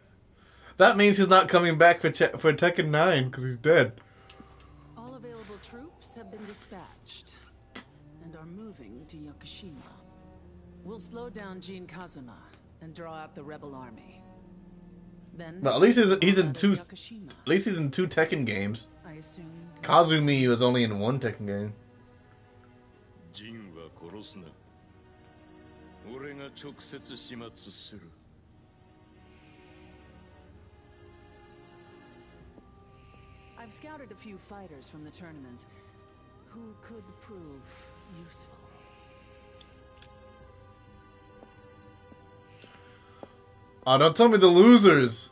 Speaker 1: that means he's not coming back for che- for Tekken 9 because he's dead.
Speaker 13: All available troops have been dispatched and are moving to Yakushima. We'll slow down Jin Kazama and draw out the rebel army. Then
Speaker 1: but at least he's, he's in two. At least he's in two Tekken games.
Speaker 23: I assume
Speaker 1: Kazumi was only in one Tekken game.
Speaker 6: Jin は殺すな。俺が直接始末する。
Speaker 23: I've scouted a few fighters from the tournament who could prove useful.
Speaker 1: Oh, don't tell me the losers.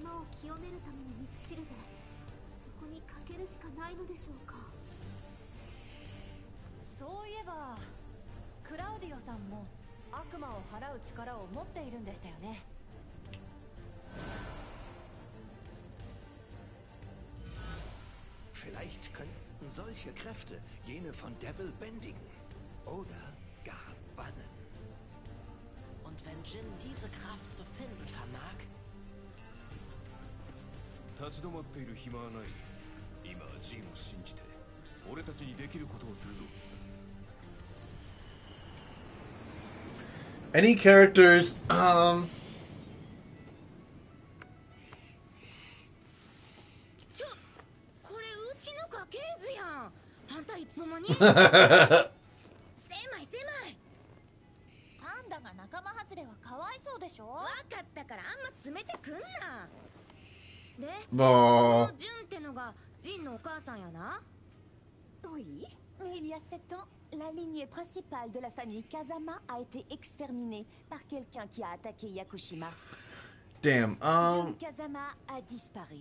Speaker 10: 魔を清めるための道しるべそこにかけるしかないのでしょうか
Speaker 12: そういえばクラウディオさんも悪魔を払う力を持っているんでしたよね
Speaker 15: Vielleicht könnten solche Kräfte jene von Devil bändigen oder gar bannen.
Speaker 16: Und wenn Jin diese Kraft zu finden vermag,
Speaker 2: 立ち止まっている暇はない。今はジンを信じて俺たちにできることをするぞ。
Speaker 1: Any characters, um,
Speaker 12: でしょわかったからあんま詰めてくんなで
Speaker 1: もう
Speaker 12: そのジュンってのがジンのお母さんやな
Speaker 21: Oui, mais il y a sept ans, la lignée principale de la famille Kazama a été exterminée par quelqu'un qui a attaqué Yakushima.
Speaker 1: damn,
Speaker 21: Jun
Speaker 1: um,
Speaker 21: Kazama a disparu.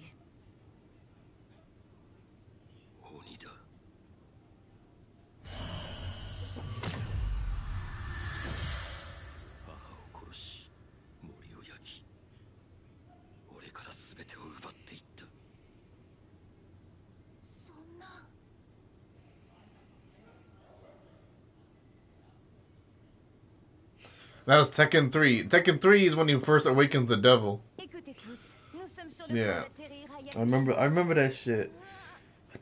Speaker 1: That was Tekken 3. Tekken 3 is when he first awakens the devil. Yeah. I remember I remember that shit.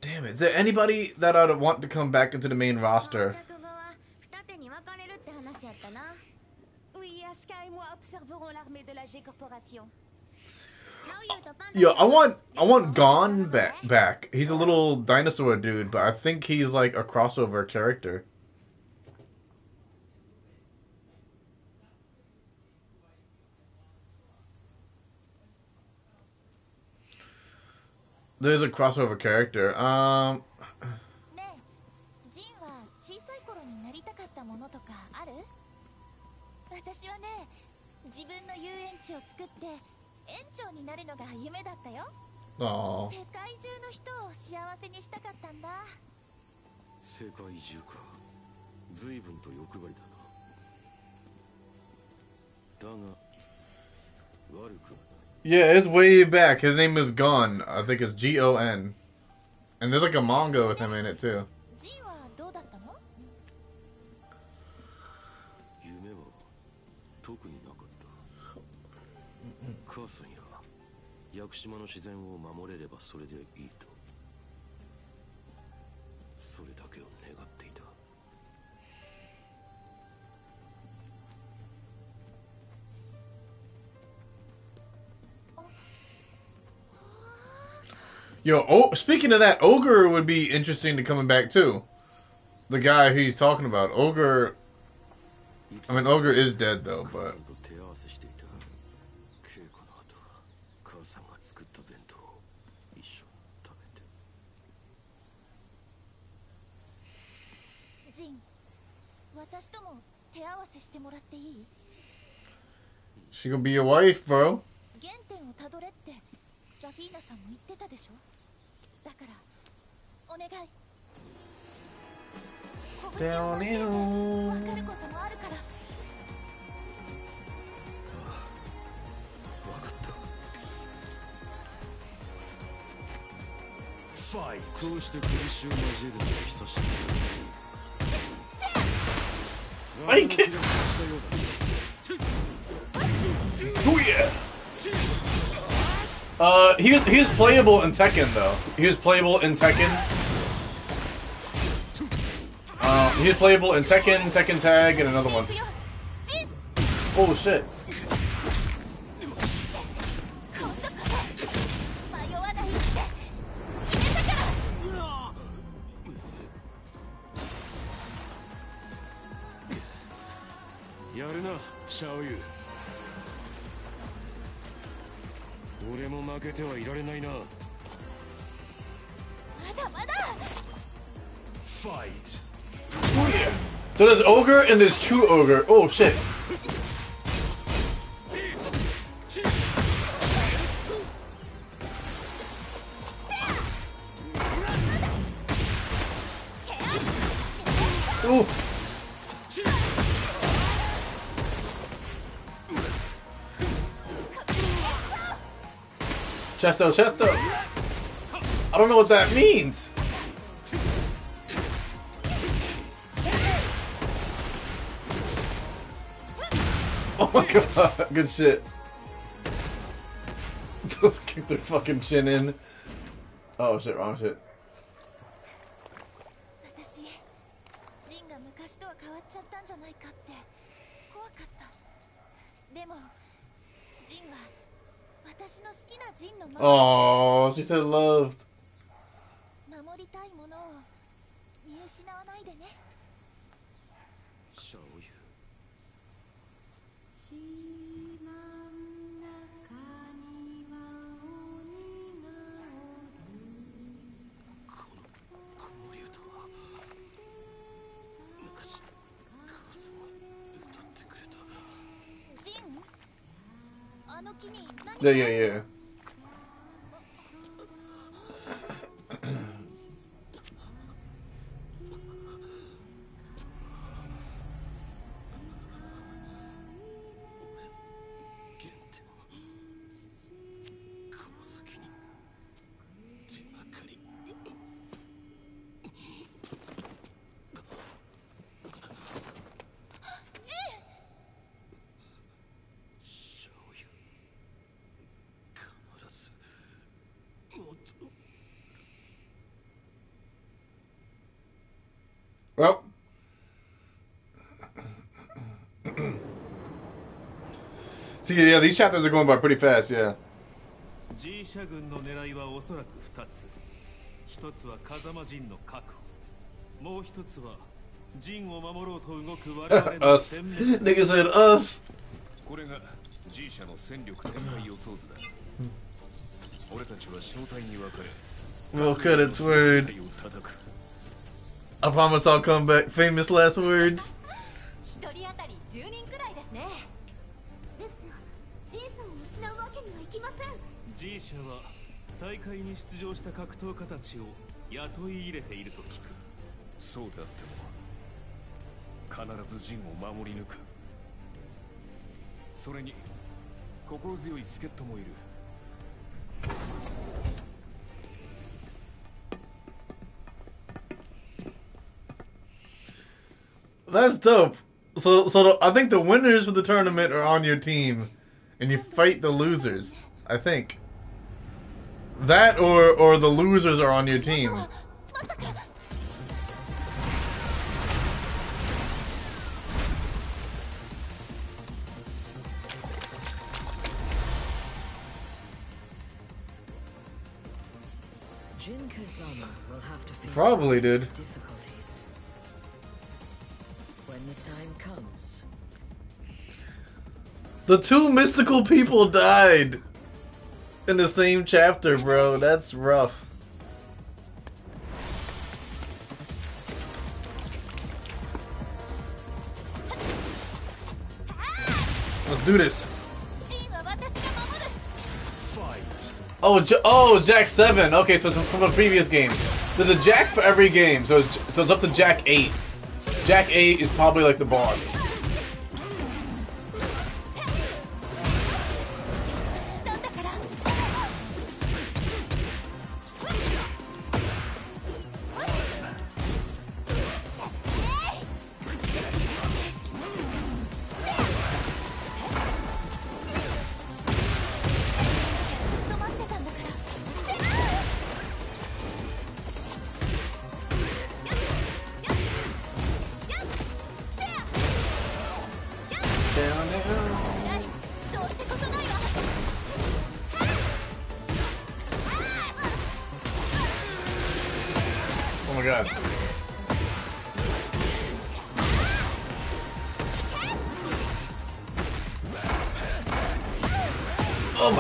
Speaker 1: Damn it. Is there anybody that I'd want to come back into the main roster? Yeah, I want I want Gon back back. He's a little dinosaur dude, but I think he's like a crossover character. There's a crossover character. Um,
Speaker 12: ねえジンは小さい頃になりたかったものとかある？私はね自分の遊園地を作って園長になるのが夢だったよ.世界中の人を幸せにしたかったんだ。
Speaker 14: 世界中か。随分と欲張りだな。だが悪くは
Speaker 1: yeah, it's way back. His name is Gon. I think it's G O N, and there's like a manga with him in it too. Yo, oh, speaking of that, Ogre would be interesting to coming back too. The guy he's talking about, Ogre. I mean, Ogre is dead though, but. She gonna be your wife, bro.
Speaker 12: ザフィーナさんも言ってたでしょ？
Speaker 21: だからお願い。
Speaker 1: Down
Speaker 21: 拳を教えてわかることもあるから。
Speaker 2: わかった。ファイトこうして拳を交えるのは久しぶり
Speaker 1: I can't. Oh yeah. Uh, he was, he was playable in Tekken though. He was playable in Tekken. Uh, he was playable in Tekken, Tekken Tag, and another one. Oh shit.
Speaker 24: 負けてはいられないな
Speaker 21: まだまだ
Speaker 2: Fight.
Speaker 1: So there's ogre and there's true ogre. Oh shit. Chesto, Chesto. I don't know what that means. Oh my god, good shit. Just kick their fucking chin in. Oh shit, wrong shit. Oh, she said loved.
Speaker 21: 守りたいものを見失わないでね
Speaker 2: シャオユこの竜とは昔母さんが歌ってくれた
Speaker 21: ジンあの木に何
Speaker 1: Yeah, yeah, yeah. Well. yeah, these chapters are going by pretty fast, yeah.
Speaker 11: G 社軍の狙いはおそらく2つ一つは風間陣の確保もう一つは陣を守ろうと動く我々の
Speaker 1: us.
Speaker 11: 殲滅
Speaker 1: Nigga said us.
Speaker 9: これが G 社の戦力展開予想図だ俺たちは小隊に分かれ
Speaker 1: We'll cut its word.
Speaker 9: を叩く
Speaker 1: I promise I'll come back. Famous last words.
Speaker 21: 一人当たり10人くらいですね
Speaker 11: G 社は大会に出場した格闘家たちを雇い入れていると聞く
Speaker 9: そうであっても必ず陣を守り抜くそれに心強い助っ人もいる
Speaker 1: That's dope. So, so I think the winners for the tournament are on your team, and you fight the losers. I think that or or the losers are on your team.
Speaker 18: Jin Kazama will have to face
Speaker 1: Probably did.
Speaker 18: difficulties. When the time comes,
Speaker 1: The two mystical people died in the same chapter, bro. That's rough. Let's do this. Oh, J oh, Jack seven. Okay, so it's from the previous game. There's a Jack for every game, so it's, so it's up to Jack eight. Jack eight is probably like the boss.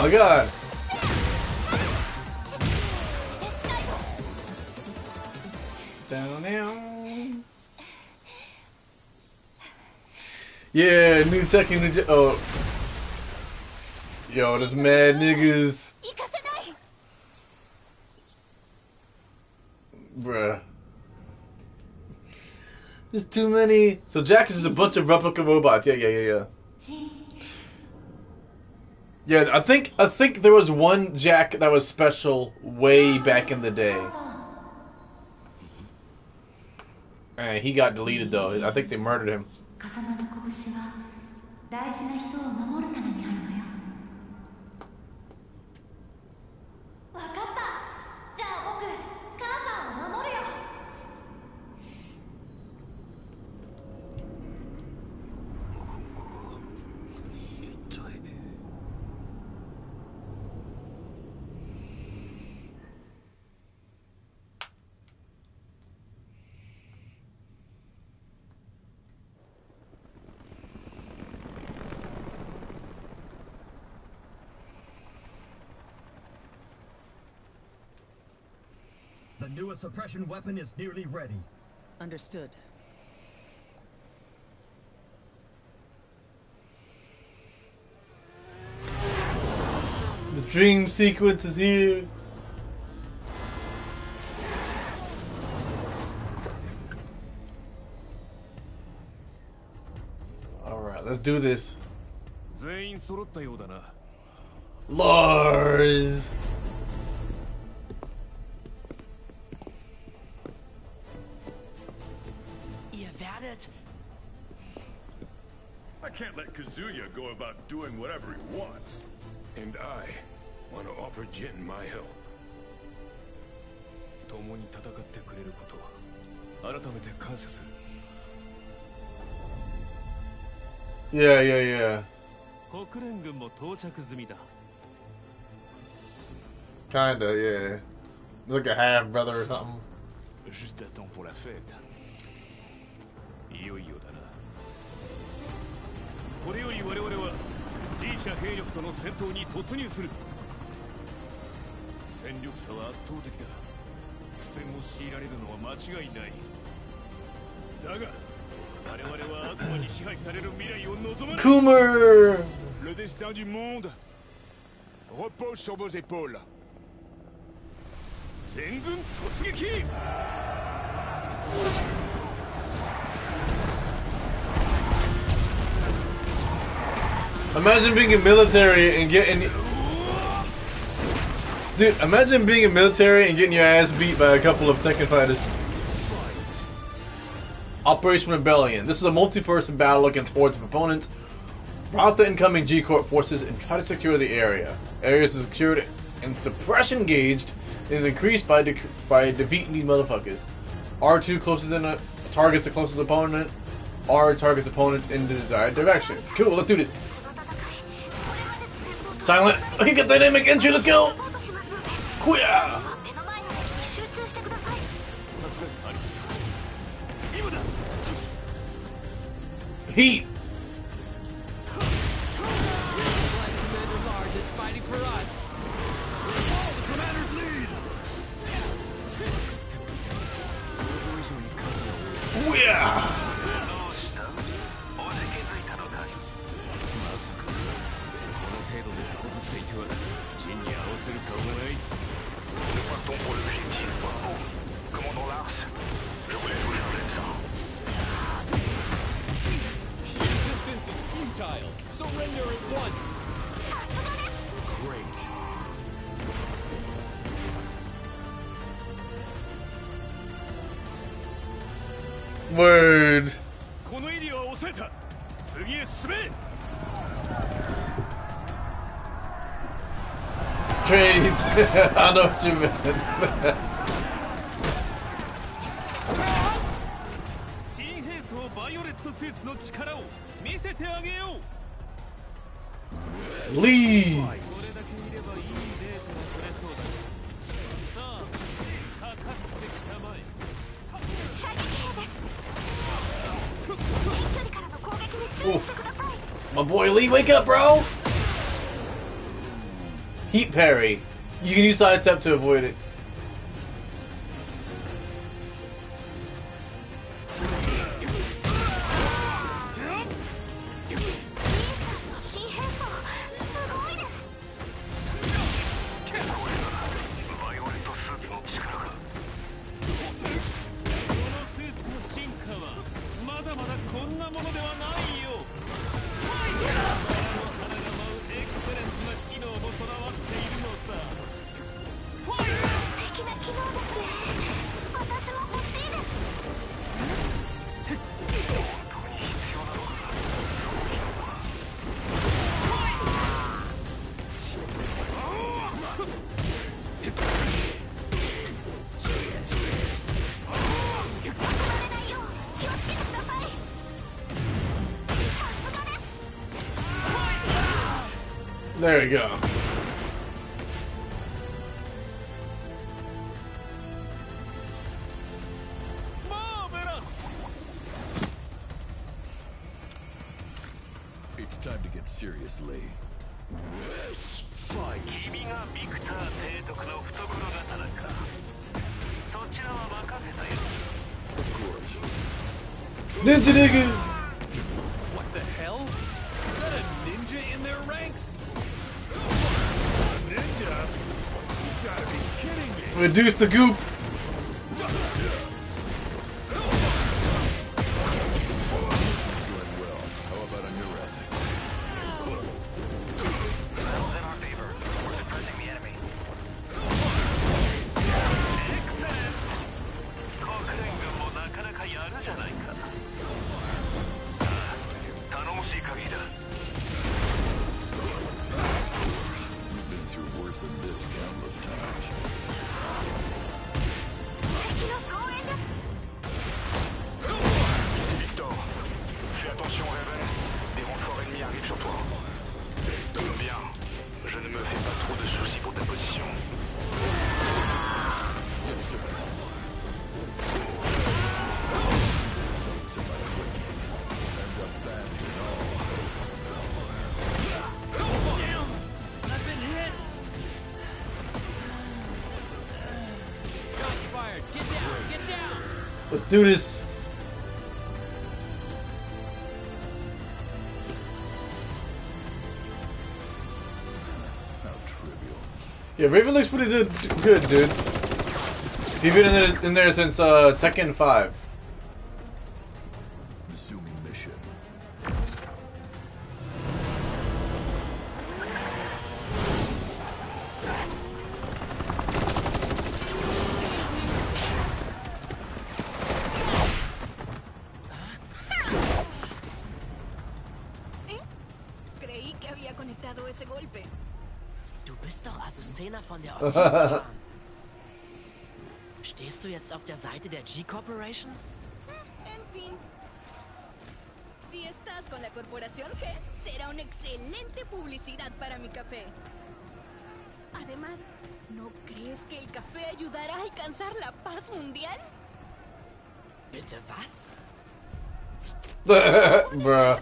Speaker 1: My god. Down, down. Yeah, new second new. Oh. Yo, there's mad niggas. Bruh. There's too many. So Jack is just a bunch of replica robots. Yeah, yeah, yeah, yeah. Yeah, I think I think there was one Jack that was special way back in the day. And he got deleted though. I think they murdered him.
Speaker 25: newest suppression weapon is nearly ready.
Speaker 23: Understood.
Speaker 1: The dream sequence is here. Alright, let's do this. Lars!
Speaker 22: go about doing whatever he wants. And I want to offer Jin my help.
Speaker 9: 共に戦ってくれること改めて感謝する
Speaker 1: Yeah, yeah, yeah.
Speaker 11: 国連軍も到着済みだ
Speaker 1: Kinda, yeah. Like a half brother or something.
Speaker 9: Juste à temps pour la fête いよ 社兵力との戦闘に突入する。戦力差は圧倒的だ。苦戦を強いられるのは間違いない。だが我々は悪魔に支配される未来を望まない。
Speaker 1: Coomer!
Speaker 22: Le destin du monde repose sur vos épaules.
Speaker 9: 全軍突撃
Speaker 1: Imagine being a military and getting. Dude, imagine being a military and getting your ass beat by a couple of Tekken fighters. Operation Rebellion. This is a multi-person battle against hordes of opponents. Rout the incoming G-Corp forces and try to secure the area. Areas are secured and suppression gauged is increased by dec by defeating these motherfuckers. R2 closes in a targets the closest opponent. R targets opponents in the desired direction. Cool, let's do this. Silent. He got dynamic entry. Let's go. Queer. Heat. Yeah.
Speaker 6: dude.
Speaker 1: Trade. I know what you meant. Leave. My boy Lee, wake up, bro! Heat parry. You can use sidestep to avoid it. reduce the goop. do this. Yeah, Raven looks pretty good, dude. He's been in there, in there since uh, Tekken 5.
Speaker 16: Seite der G Corporation? Eh,
Speaker 13: en fin. Si estás con la Corporación G, será una excelente publicidad para mi café. Además, ¿no crees que el café ayudará a alcanzar la paz mundial?
Speaker 16: ¿Bitte was?
Speaker 1: Bruh.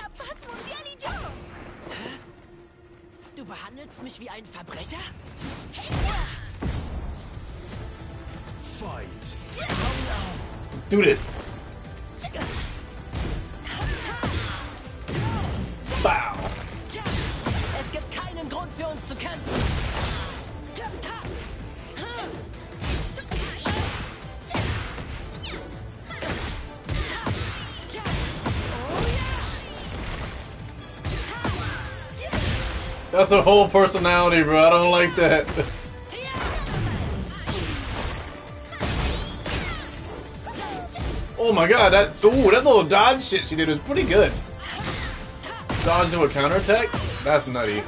Speaker 13: La paz mundial y yo. ¿Eh?
Speaker 16: Du behandelst mich wie ein Verbrecher?
Speaker 7: Hey.
Speaker 1: Do this. Bow.
Speaker 13: Es gibt
Speaker 3: keinen Grund für uns zu kämpfen.
Speaker 1: That's a whole personality, bro. I don't like that. Oh my god, that ooh, that little dodge shit she did was pretty good. Dodge into a counterattack? That's nutty.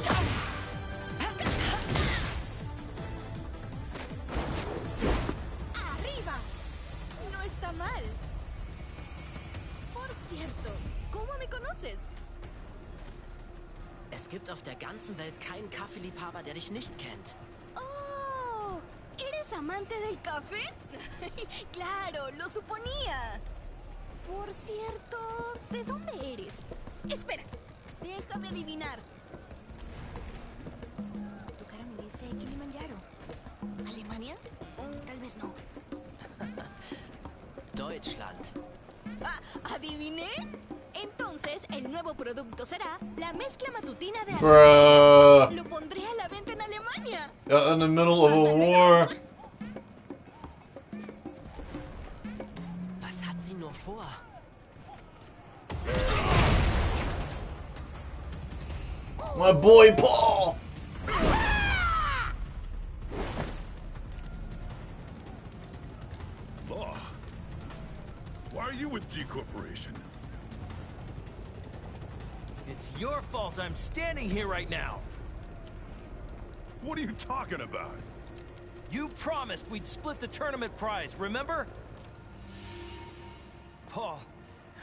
Speaker 3: Promised we'd split the tournament prize, remember? Paul,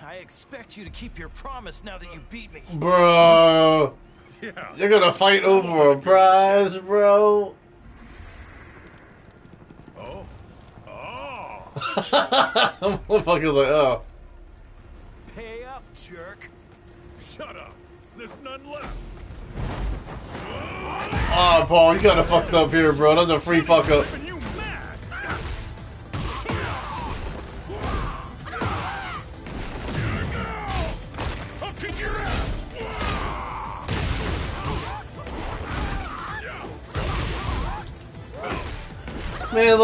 Speaker 3: I expect you to keep your promise now that you beat me.
Speaker 1: Bro.
Speaker 22: Yeah.
Speaker 1: You're gonna fight over a prize, bro.
Speaker 22: Oh. Oh.
Speaker 1: Motherfucker's like, oh.
Speaker 3: Pay up, jerk.
Speaker 22: Shut up. There's none left.
Speaker 1: Oh, Paul, you kinda fucked up here, bro. That's a free fuck up. Man,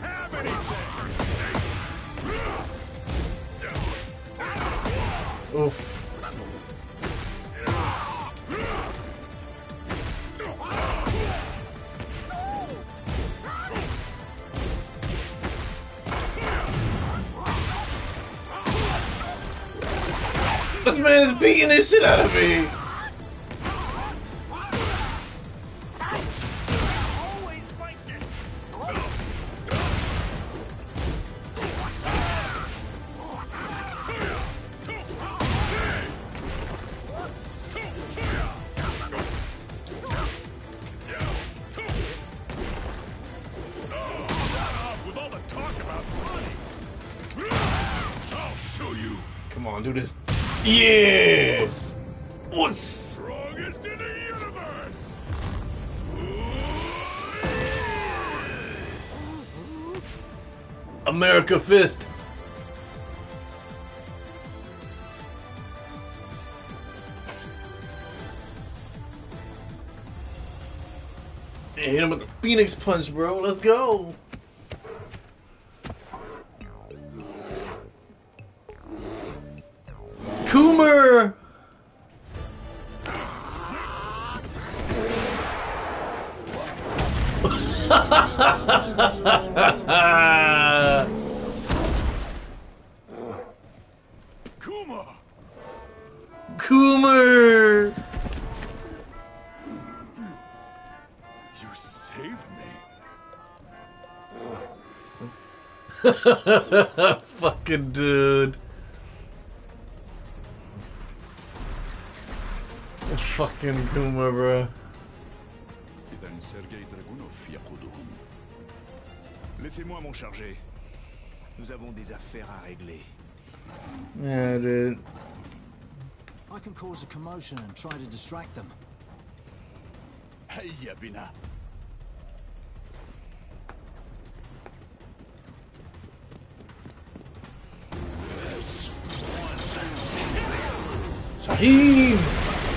Speaker 22: have anything.
Speaker 1: Oof. This man is beating this shit out of me. Yes. What's
Speaker 22: Strongest in the universe.
Speaker 1: America Fist? Hit him with the Phoenix Punch, bro. Let's go. Coomer!
Speaker 22: Kuma.
Speaker 1: Coomer!
Speaker 22: You saved me.
Speaker 1: Fucking dude. fucking Kuma, bro.
Speaker 22: Laissez-moi mon charger. Nous avons des affaires à régler.
Speaker 1: Yeah, dude.
Speaker 26: I can cause a commotion and try to distract them.
Speaker 22: Hey, Yabina.
Speaker 1: Shaheen!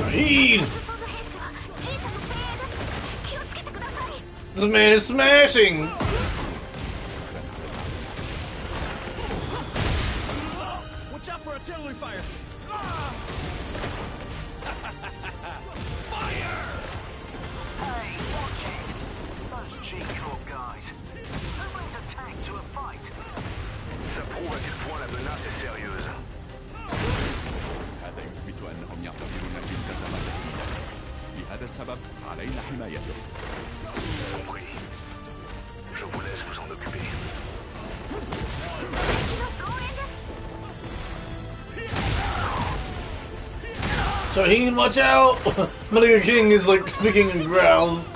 Speaker 1: Shaheen! This man is smashing!
Speaker 2: السبب علينا حمايته
Speaker 4: Compris. Je vous laisse vous en occuper.
Speaker 1: Shaheen, watch out! Metal King is like speaking in growls.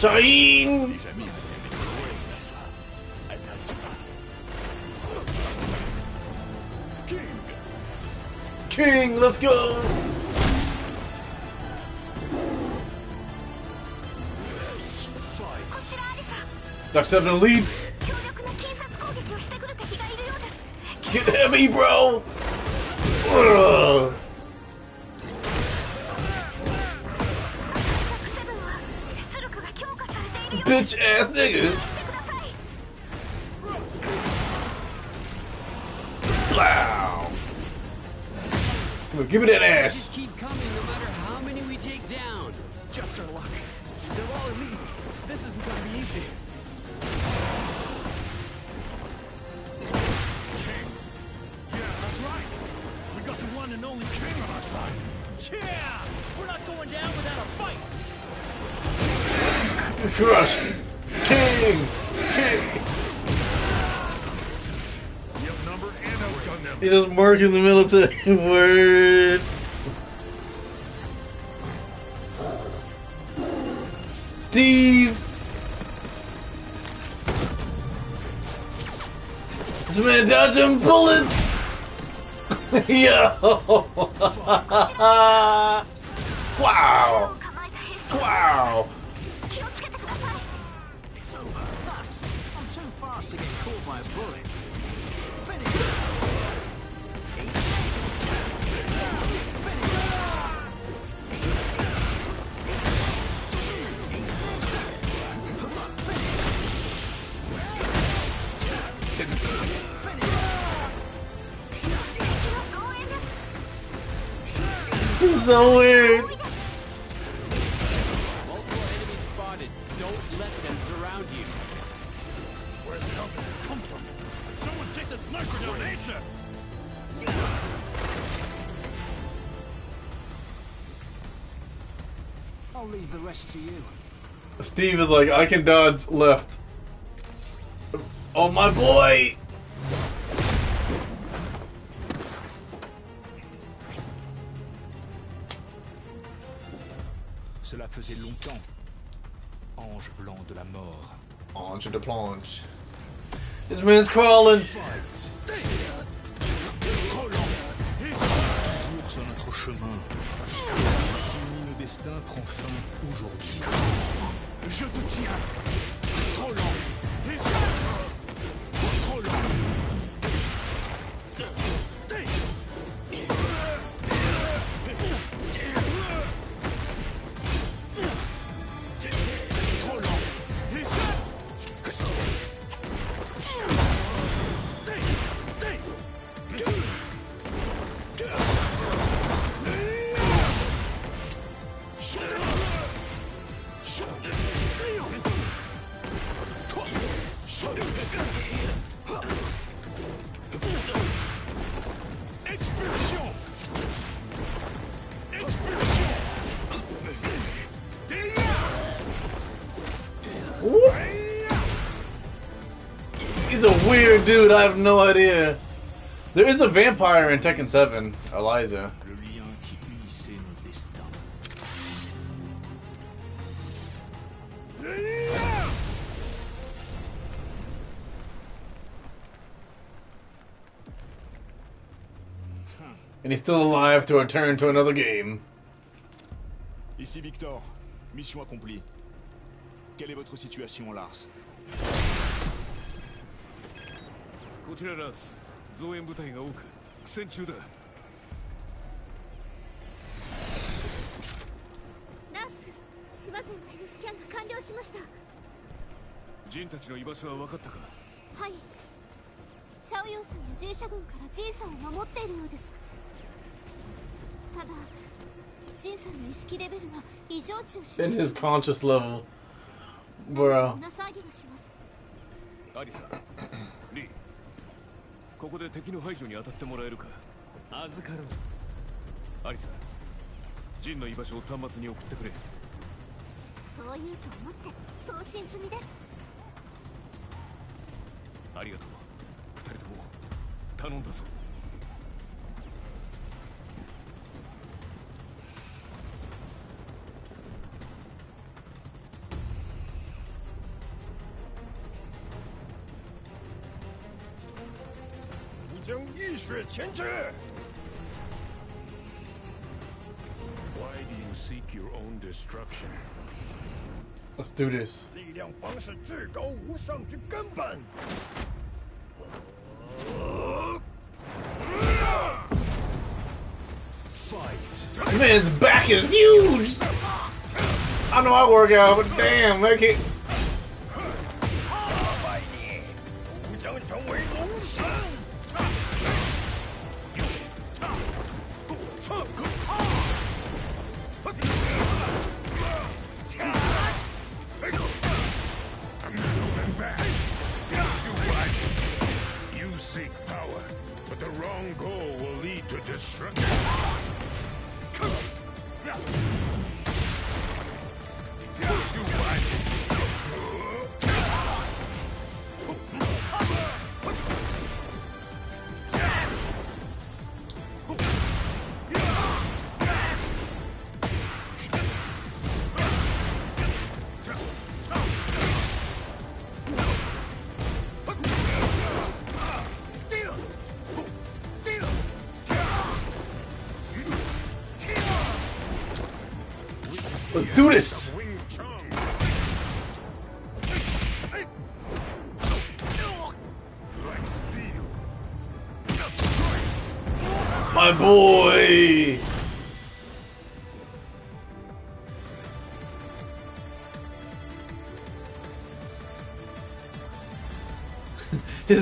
Speaker 1: Shaheen! King, let's go! Dark Seven leads. Get heavy, bro! Bitch ass nigga! Wow! Come on, give me that ass!
Speaker 8: Just keep coming no matter how many we take down.
Speaker 14: Just our luck. They're all elite. This isn't gonna be easy. King.
Speaker 6: Yeah, that's right. We got the one and only king on our side.
Speaker 3: Yeah! We're not going down without a fight!
Speaker 1: Crushed! King! King! He doesn't work in the military. Word! Steve! This man dodging bullets! Yo! wow! Wow! This is so weird.
Speaker 8: Multiple enemies spotted. Don't let them surround you.
Speaker 6: Where's the hell did it come from? Someone take the sniper down ASAP!
Speaker 26: I'll leave the rest to you.
Speaker 1: Steve is like, I can dodge left. Oh my boy!
Speaker 5: Cela faisait longtemps. Ange blanc de la mort.
Speaker 1: Ange de planche. This man's crawling.
Speaker 5: Toujours sur notre chemin. Mon destin prend fin aujourd'hui.
Speaker 6: Je te tiens! Trop lent!
Speaker 1: I have no idea. There is a vampire in Tekken 7, Eliza. And he's still alive to return to another game.
Speaker 14: Ici Victor. Mission accomplie.
Speaker 5: Quelle est votre situation, Lars
Speaker 9: こちらラス増援部隊が多く苦戦中だ。
Speaker 10: ナース島全体のスキャンが完了しました。
Speaker 9: ジンたちの居場所は分かったか？
Speaker 10: はい。シャオヨンさんやジン社軍からジンさんを守っているようです。ただジンさんの意識レベルが異常値を示
Speaker 1: In
Speaker 10: して
Speaker 1: his conscious level. Bro.
Speaker 10: 胸騒ぎがします。
Speaker 9: アリサリーここで敵の排除に当たってもらえるか。預かろうアリサジンの居場所を端末に送ってくれ。
Speaker 10: そう言うと思って送信済みです。
Speaker 9: ありがとう。二人とも頼んだぞ
Speaker 25: 将浴血前去。
Speaker 22: Why do you seek your own destruction?
Speaker 1: Let's do this.
Speaker 25: 力量方是至高无上之根本。
Speaker 1: Man's back is huge! I know I work out, but damn, that kick.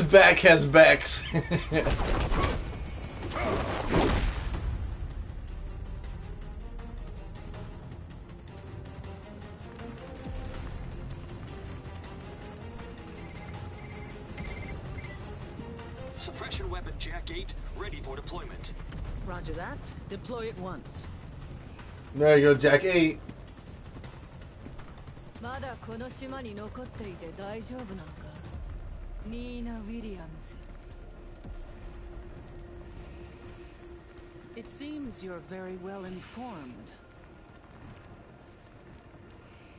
Speaker 1: back has backs.
Speaker 27: Suppression weapon Jack 8 ready for deployment.
Speaker 23: Roger that. Deploy at once.
Speaker 1: there you go, Jack 8.
Speaker 12: まだこの島に残っていて大丈夫なのか ニーナ・ウィリアムズ
Speaker 23: It seems you're very well informed.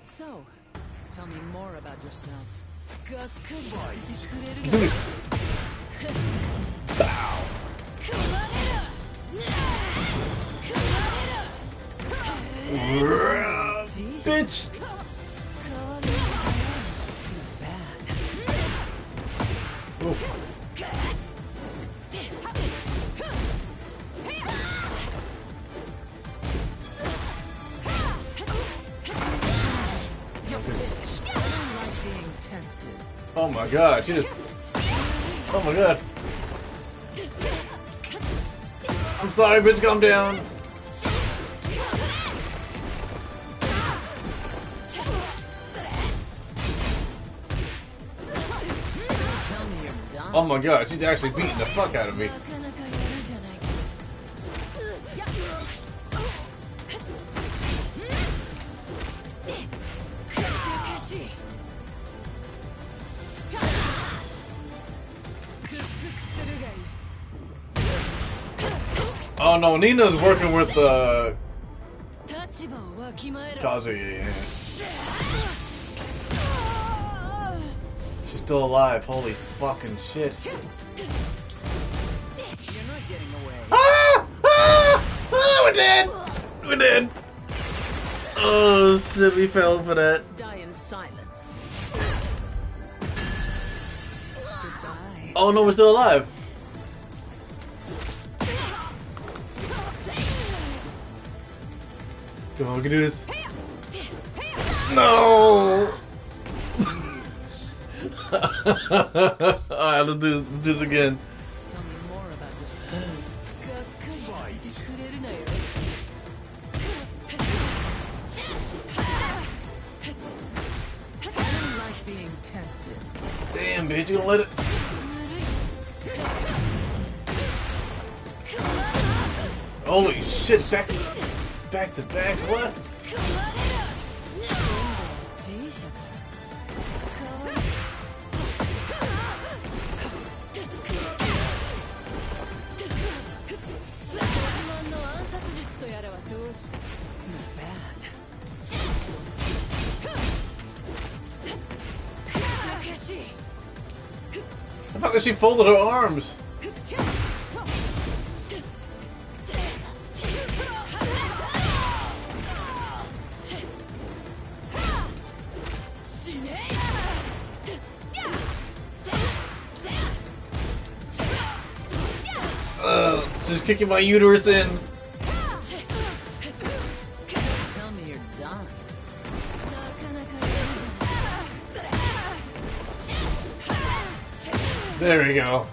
Speaker 23: So, tell me more about yourself.
Speaker 12: がっかりさせてくれる
Speaker 1: Do this.
Speaker 12: 食われる食われる
Speaker 1: Bitch! Oh my god, she just. Oh my god. I'm sorry, bitch, calm down. my god, she's actually beating the fuck out of me. Oh no, Nina's working with
Speaker 12: the uh,
Speaker 1: Kazuya, yeah. still alive. Holy fucking shit. Ah! Ah! Ah! We're dead! We're dead! Oh shit, we fell for that.
Speaker 23: Die in silence.
Speaker 1: Oh no, we're still alive. Come on, we can do this. No! Alright, let's do, let's do this again.
Speaker 23: Tell me more about yourself. Tested.
Speaker 1: Damn, bitch, you gonna let it? Holy shit, back, back to back, what? That she folded her arms.
Speaker 23: 死ね
Speaker 1: Ugh, just kicking my uterus in. There we go.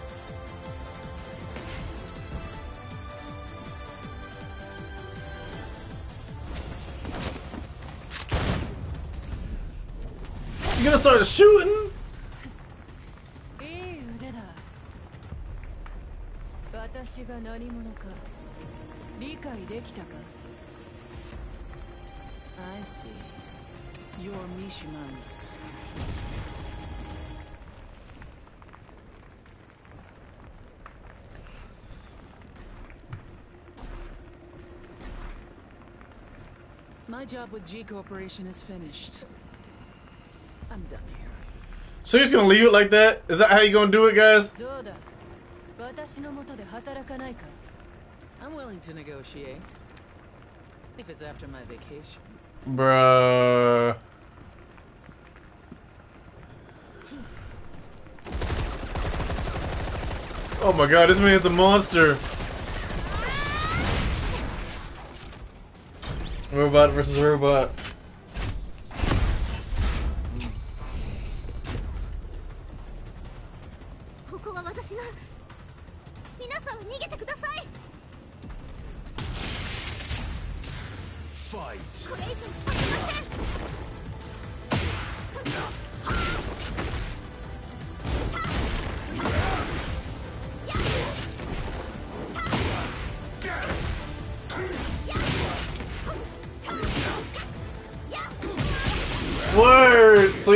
Speaker 1: You gonna start shooting?
Speaker 23: I see. You're Mishima's My job with G Corporation is finished. I'm done here.
Speaker 1: So you're just gonna leave it like that? Is that how you gonna do it, guys?
Speaker 23: I'm willing to negotiate. If it's after my vacation.
Speaker 1: Bruh. Oh my god, this man's a monster. Robot versus robot.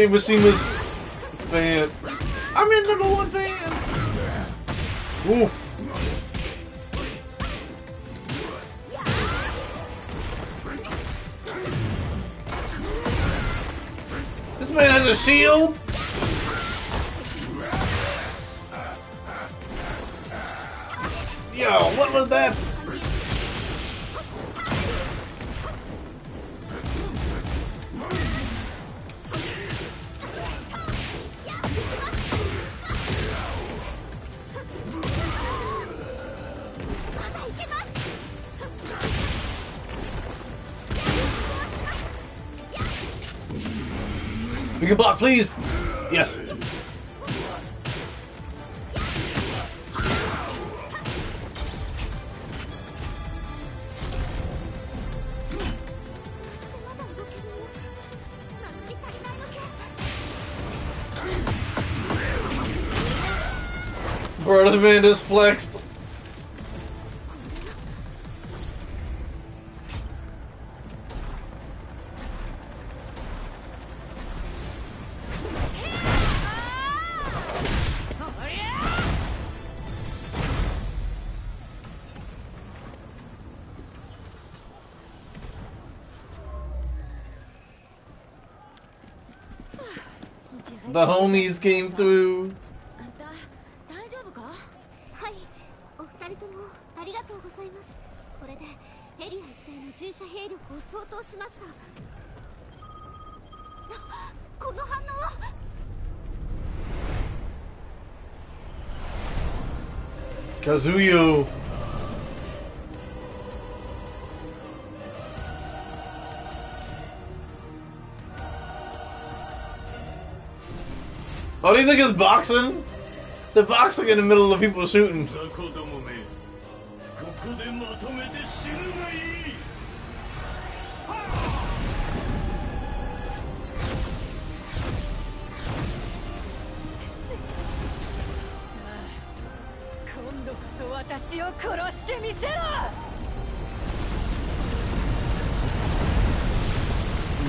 Speaker 1: Word! Three Mishima's please! Yes. Bro, this man just flexed. Homies came through. Think it's boxing? They're boxing in the middle of people shooting.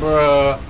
Speaker 6: 雑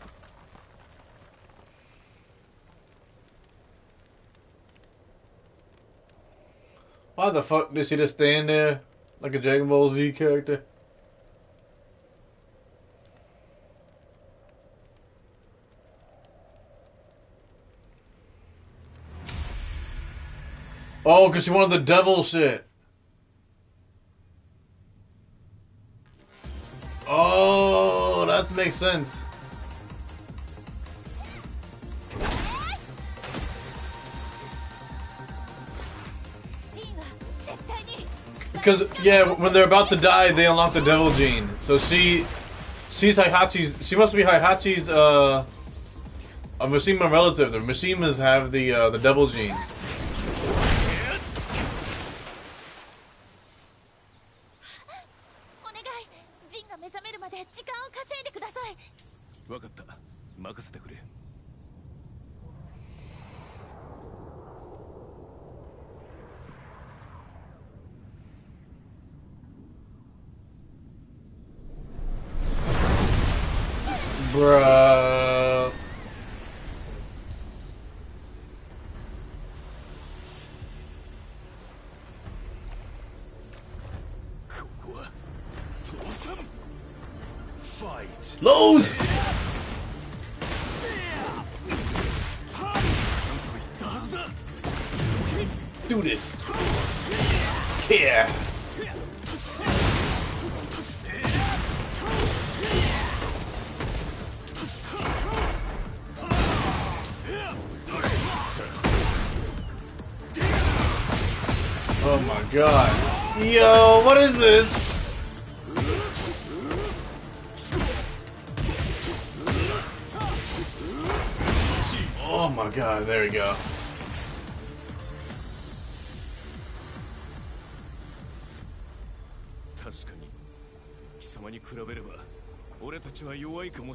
Speaker 1: Why the fuck did she just stand there like a Dragon Ball Z character? Oh, because she wanted the devil shit. Oh, that makes sense. Because yeah, when they're about to die, they unlock the devil gene. So she, she's Heihachi's. She must be Heihachi's uh, a Mishima relative. The Mishimas have the uh, the devil gene.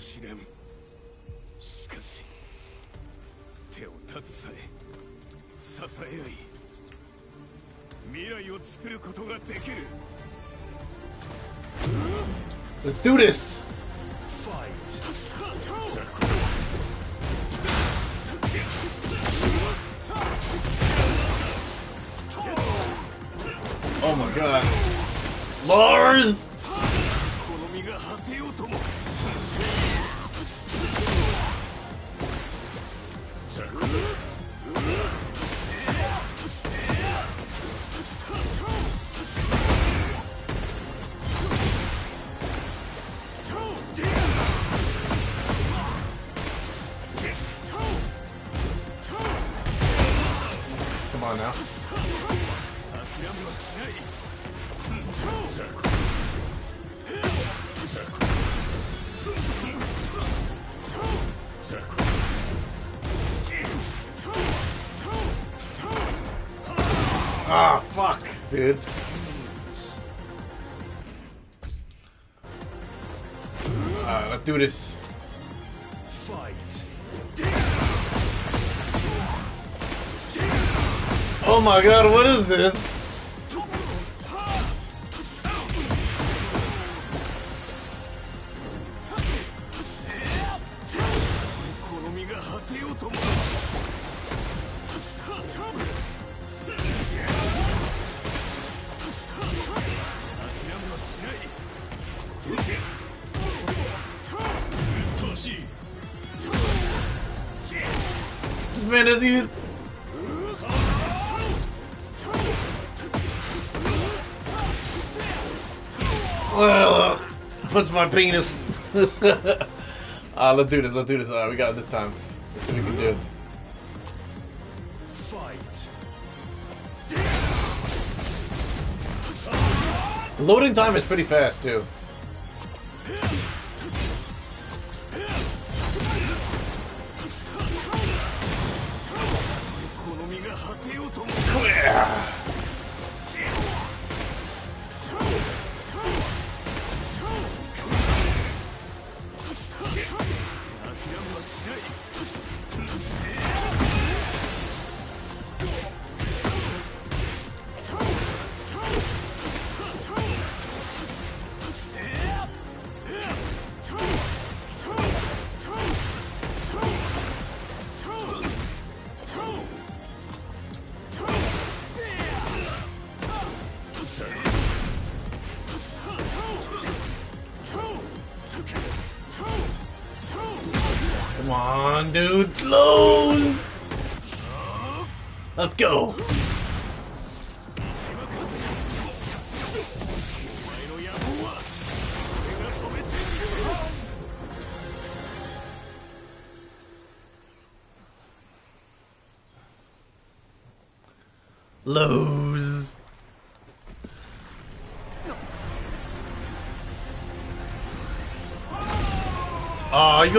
Speaker 2: しれんしかし手を携え支え合い未来を作ることができる
Speaker 1: Let's do this! Punch my penis. uh, let's do this. Let's do this. Uh, we got it this time. Let's see what we can do. Fight. Loading time is pretty fast too.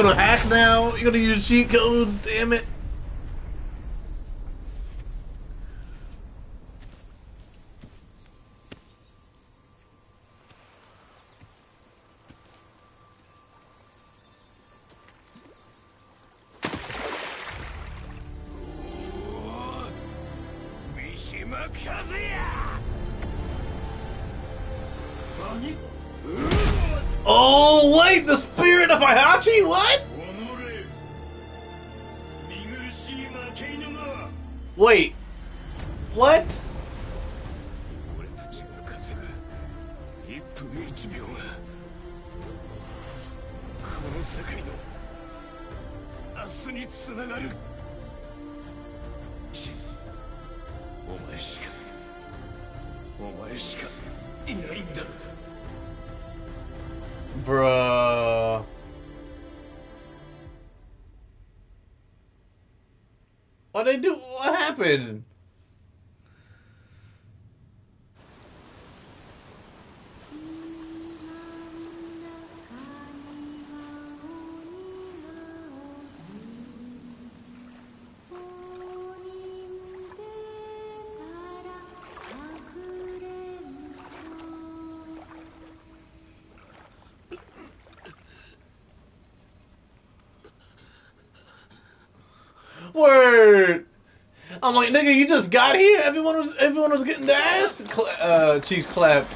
Speaker 1: Gonna hack now? You're gonna use cheat codes? What they do? What happened? I'm like, nigga, you just got here. Everyone was, everyone was getting their ass cla- uh, cheeks clapped.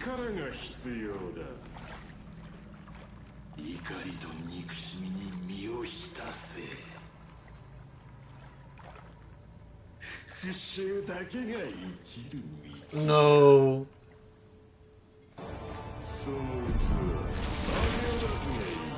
Speaker 2: 力が必要だ。怒りと憎しみに身を浸せ。復讐だけが生きる道。
Speaker 1: No.
Speaker 2: その器がいい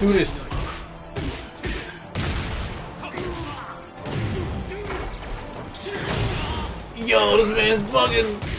Speaker 1: Do this. Yo, this man's bugging.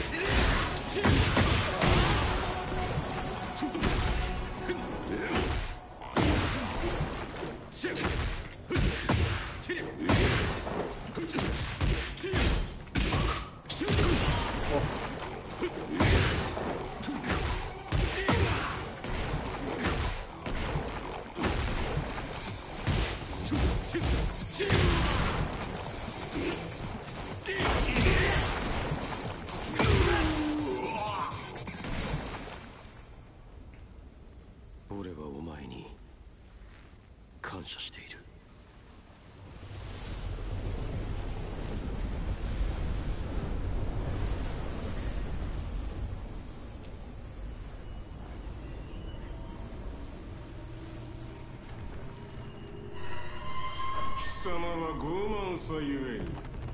Speaker 6: さゆえに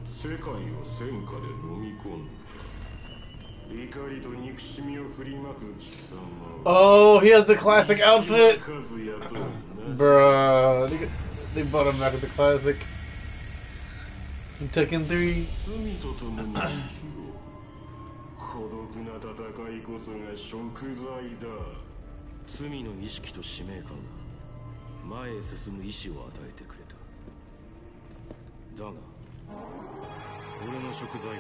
Speaker 6: 世界を戦火で飲み込んだ怒りと憎しみを振りまく貴様
Speaker 1: Oh, he has the classic outfit.
Speaker 6: 数やと
Speaker 1: Bruh, they, they brought him back with the classic. From Tekken 3.
Speaker 6: 罪と共に生きろ孤独な戦いこそが食材だ
Speaker 2: 罪の意識と使命感が前へ進む意志を与えてくれた だが俺の食材は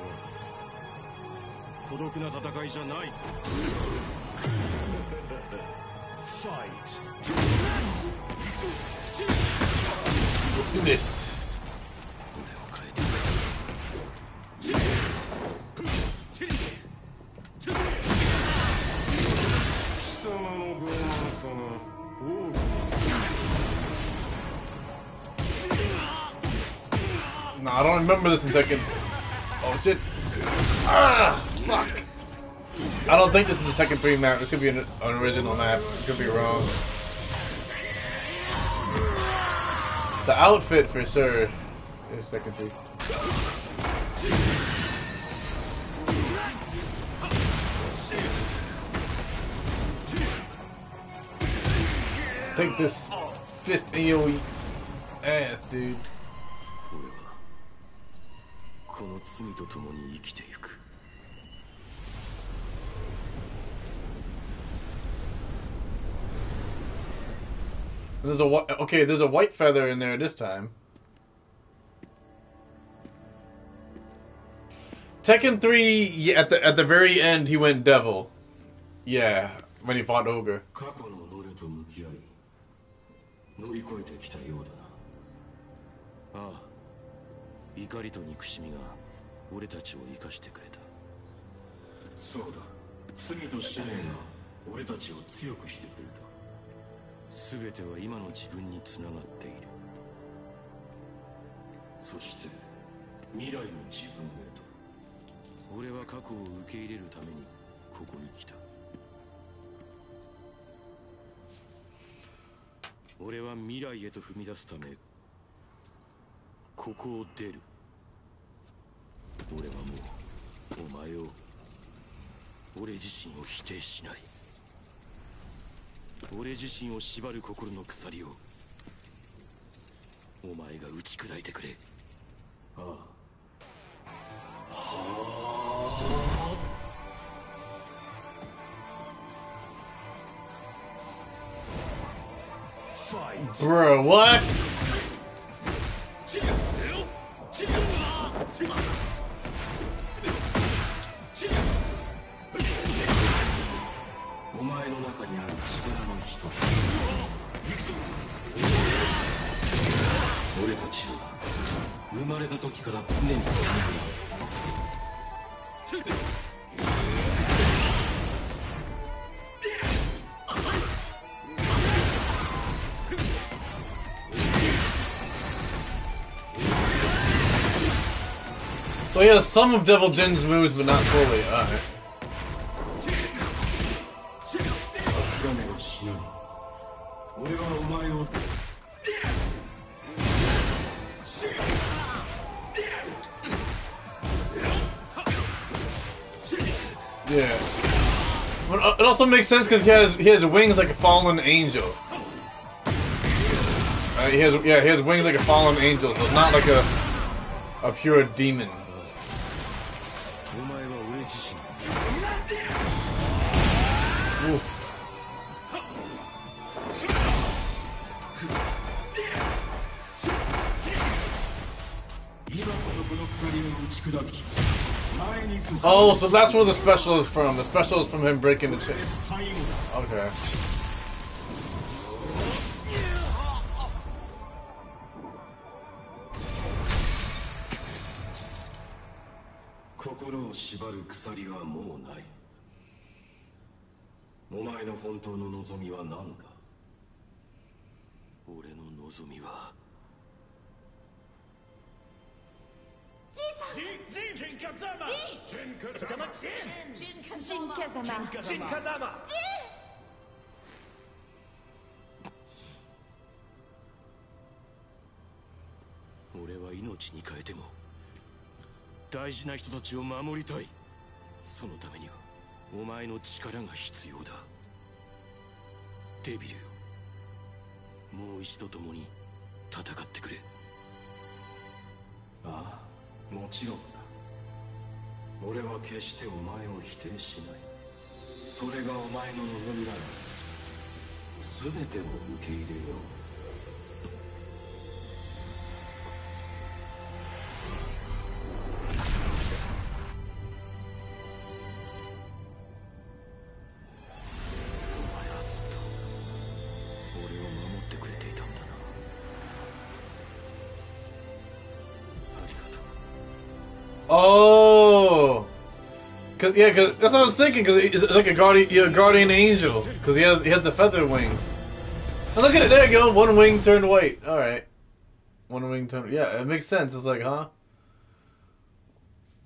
Speaker 2: 孤独な戦いじゃない
Speaker 1: do this. No, I don't remember this in Tekken. Oh shit. Ah, fuck. I don't think this is a Tekken 3 map. This could be an, an original map. Could be wrong. The outfit for sure is Tekken 3. Take this fist in your ass, dude.
Speaker 2: 俺はこの罪と共に生きていく
Speaker 1: There's a whi- okay. There's a white feather in there this time. Tekken three. Yeah, at the at the very end, he went devil. Yeah, when he fought ogre.
Speaker 2: 過去の己と向き合い乗り越えてきたようだなああ 怒りと憎しみが俺たちを生かしてくれた。そうだ。罪と使命が俺たちを強くしてくれた。全ては今の自分につながっている。そして未来の自分へと。俺は過去を受け入れるためにここに来た。俺は未来へと踏み出すためここを出る俺はもうお前を俺自身を否定しない。俺自身を縛る心の鎖をお前が打ち砕いてくれ。ああ。
Speaker 1: Bro, what?
Speaker 2: 前の中にある力の一つ俺たちは生まれた時から常につながる
Speaker 1: So he has some of Devil Jin's moves, but not fully. Alright. Yeah. But uh, it also makes sense because he has he has wings like a fallen angel. Uh, he has yeah he has wings like a fallen angel, so it's not like a a pure demon. Oh, so that's where the special is from. The special is from him breaking the chain. Okay.
Speaker 10: Kukuro
Speaker 2: 俺は命に変えても大事な人たちを守りたいそのためにはお前の力が必要だデビルよもう一度共に戦ってくれああもちろんだ。俺は決してお前を否定しない。それがお前の望みなら全てを受け入れよう。
Speaker 1: Cause yeah, cause that's what I was thinking. Cause it's like a guardian, you're a guardian angel. Cause he has he has the feather wings. Look at it. There you go. One wing turned white. All right. One wing turned. Yeah, it makes sense. It's like, huh?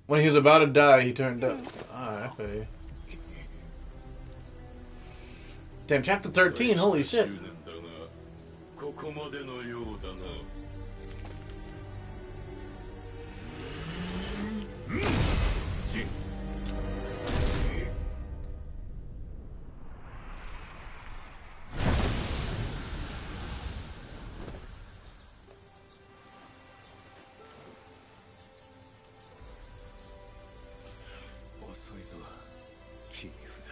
Speaker 1: When he was about to die, he turned up. Alright. Damn, chapter 13. Holy shit.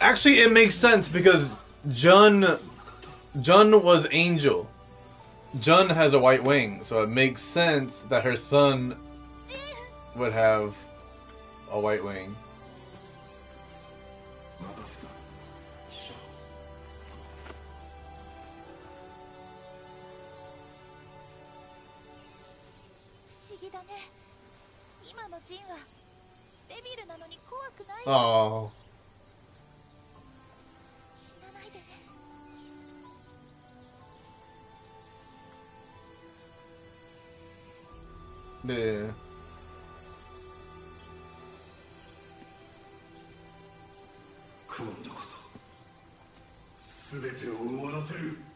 Speaker 1: Actually, it makes sense because Jun, Jun was angel. Jun has a white wing, so it makes sense that her son would have a white wing.
Speaker 2: 待
Speaker 10: で
Speaker 2: 今度こそ全てを終わらせる。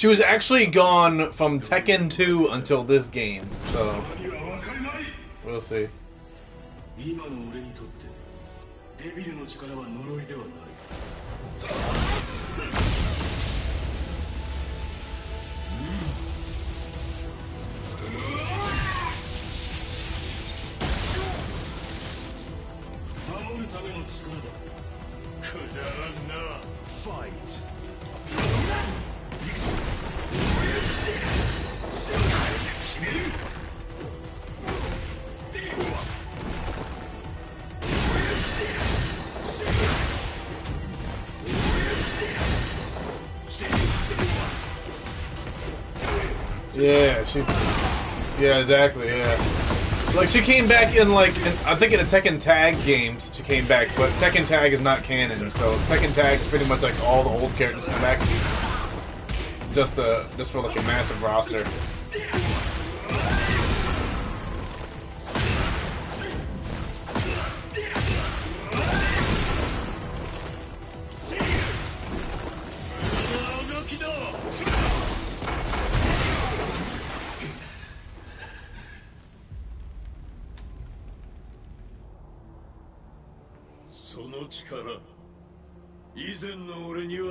Speaker 1: She was actually gone from Tekken 2 until this game, so
Speaker 2: には分かれない
Speaker 1: we'll see.
Speaker 2: 今の俺にとってデビルの力は呪いではない守るための力だくだらんな Fight
Speaker 1: she. Yeah, exactly. Yeah. Like she came back in like in, I think in the Tekken Tag games she came back, but Tekken Tag is not canon, so Tekken Tag is pretty much like all the old characters come back. Just uh, just for like a massive roster.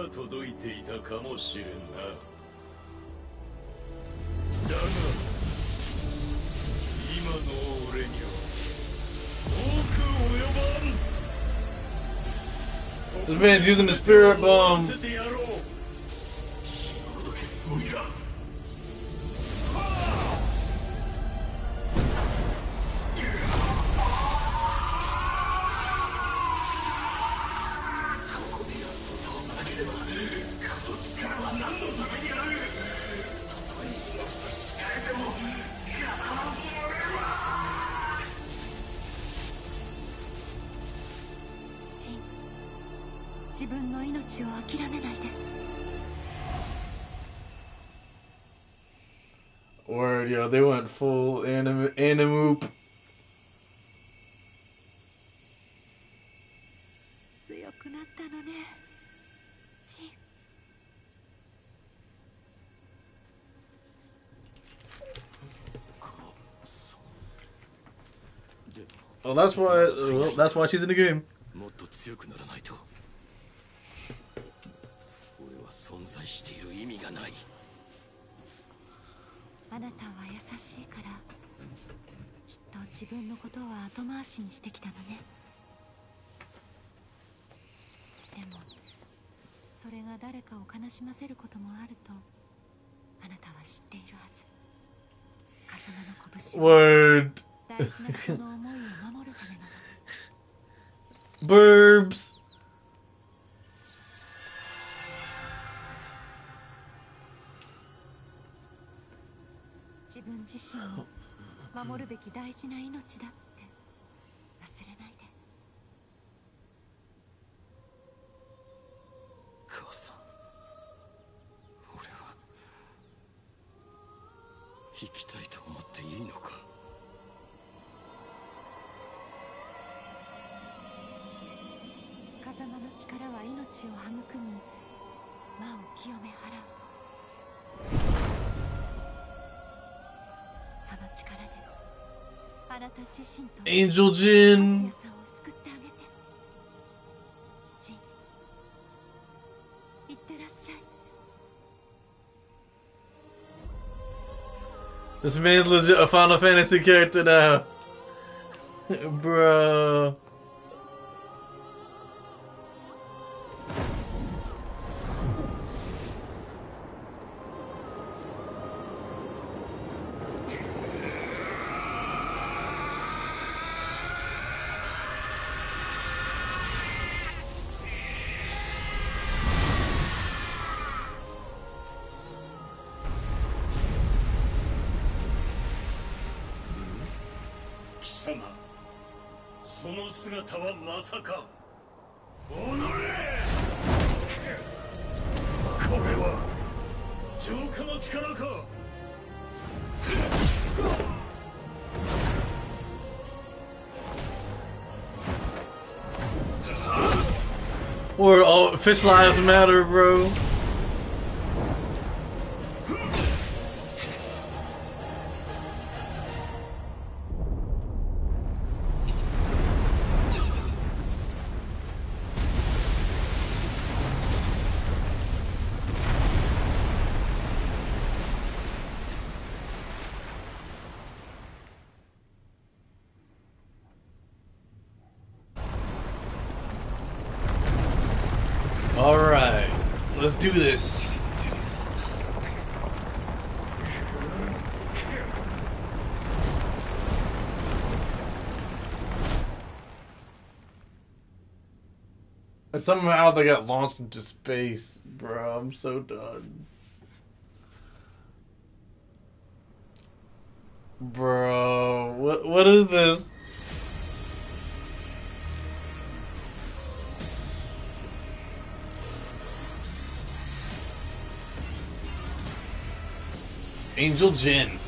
Speaker 6: 届いていたかもしれんなだが今の俺には遠く及ばん
Speaker 1: This man's using the spirit bomb. yo, they went full anim animoop. Oh, that's why. That's why she's in the game.
Speaker 6: な
Speaker 28: たは優しいからきっと自分のことは後回しにしてきたのねでもそれが誰かを悲しませることもあるとあなたは知っているはず風間の拳は. 大事な人の思いを守るためなの
Speaker 1: Burbs.
Speaker 28: 自身を守るべき大事な命だって
Speaker 1: Angel Jin. This man's legit a Final Fantasy character now. Bro.
Speaker 6: まさか己これは浄化の力か
Speaker 1: Or all fish lives matter, bro.
Speaker 6: And somehow they got launched into space, bro. I'm so done. Bro, what what is this? Angel Jin.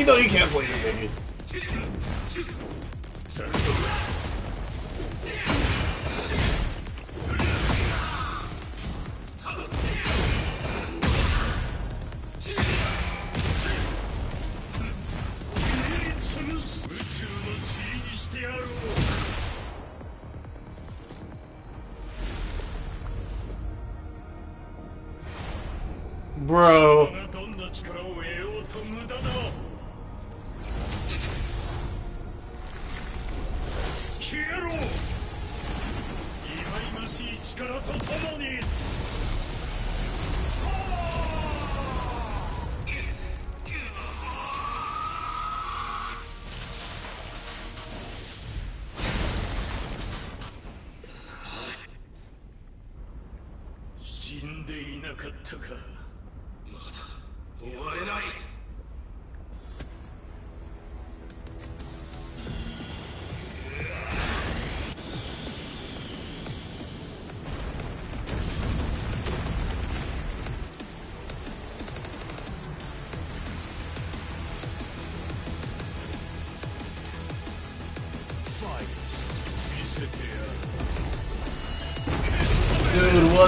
Speaker 6: You know you can't
Speaker 1: believe
Speaker 6: it.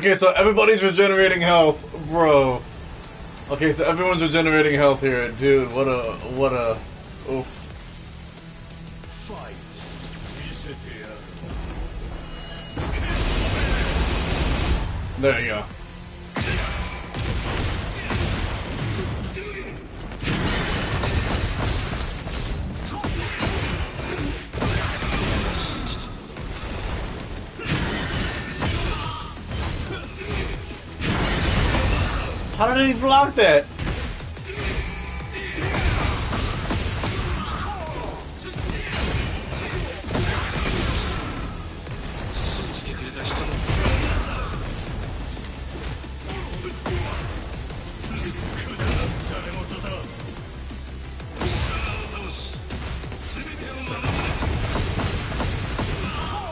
Speaker 6: Okay, so everybody's regenerating health, bro.
Speaker 1: Okay, so everyone's regenerating health here, dude. What a what a oof.
Speaker 6: Fight.
Speaker 1: There you go. How did he block that?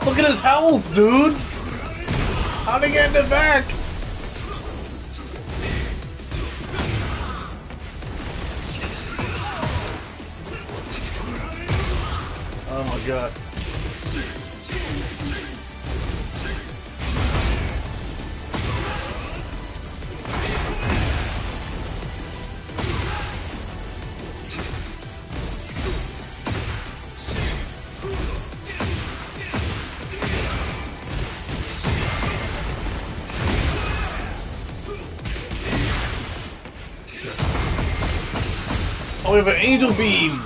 Speaker 1: Look at his health, dude! Angel beam!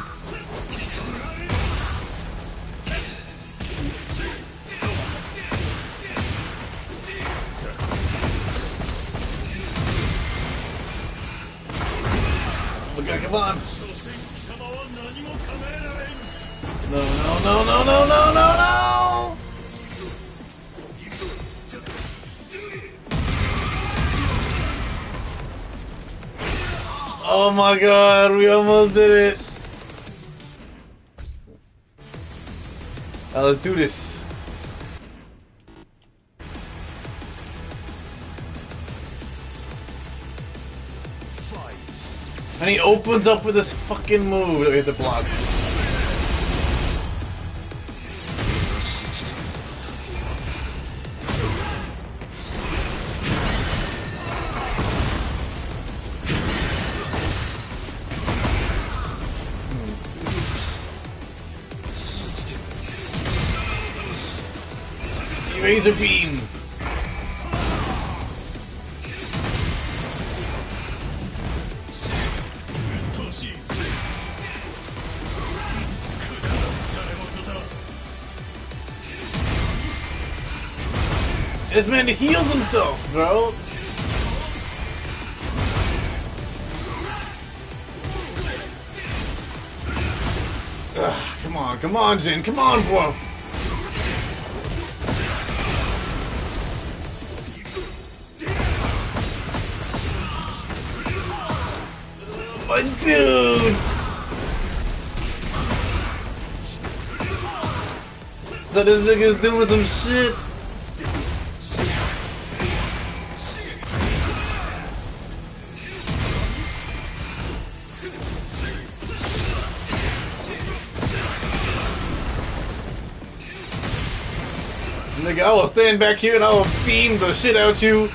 Speaker 1: Almost did it! Let's do this. And he opens up with this fucking move that we have to block. Razor beam. This man heals himself, bro. Ugh, come on, come on, Jin, come on, bro. That this nigga's doing some shit. Nigga, I will stand back here and I will beam the shit out you.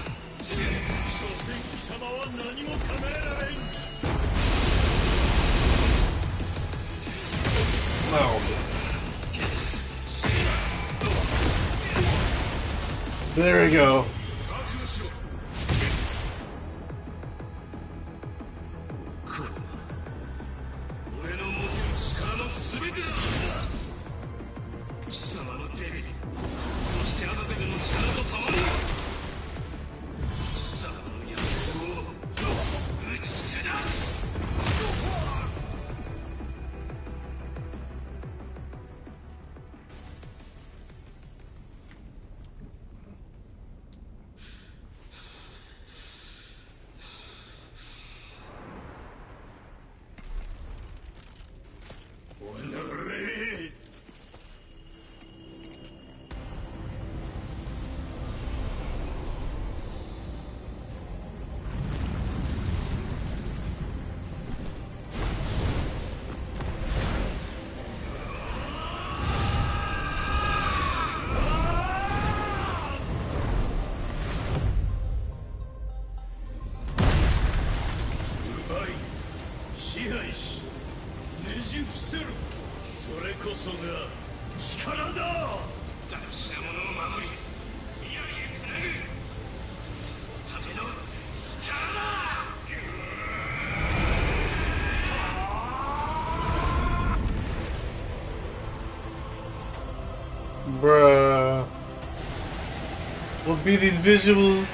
Speaker 1: Be these visuals?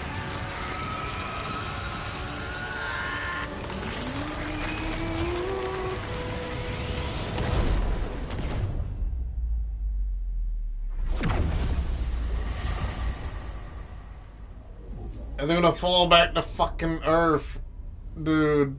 Speaker 1: And they're gonna fall back to fucking Earth, dude.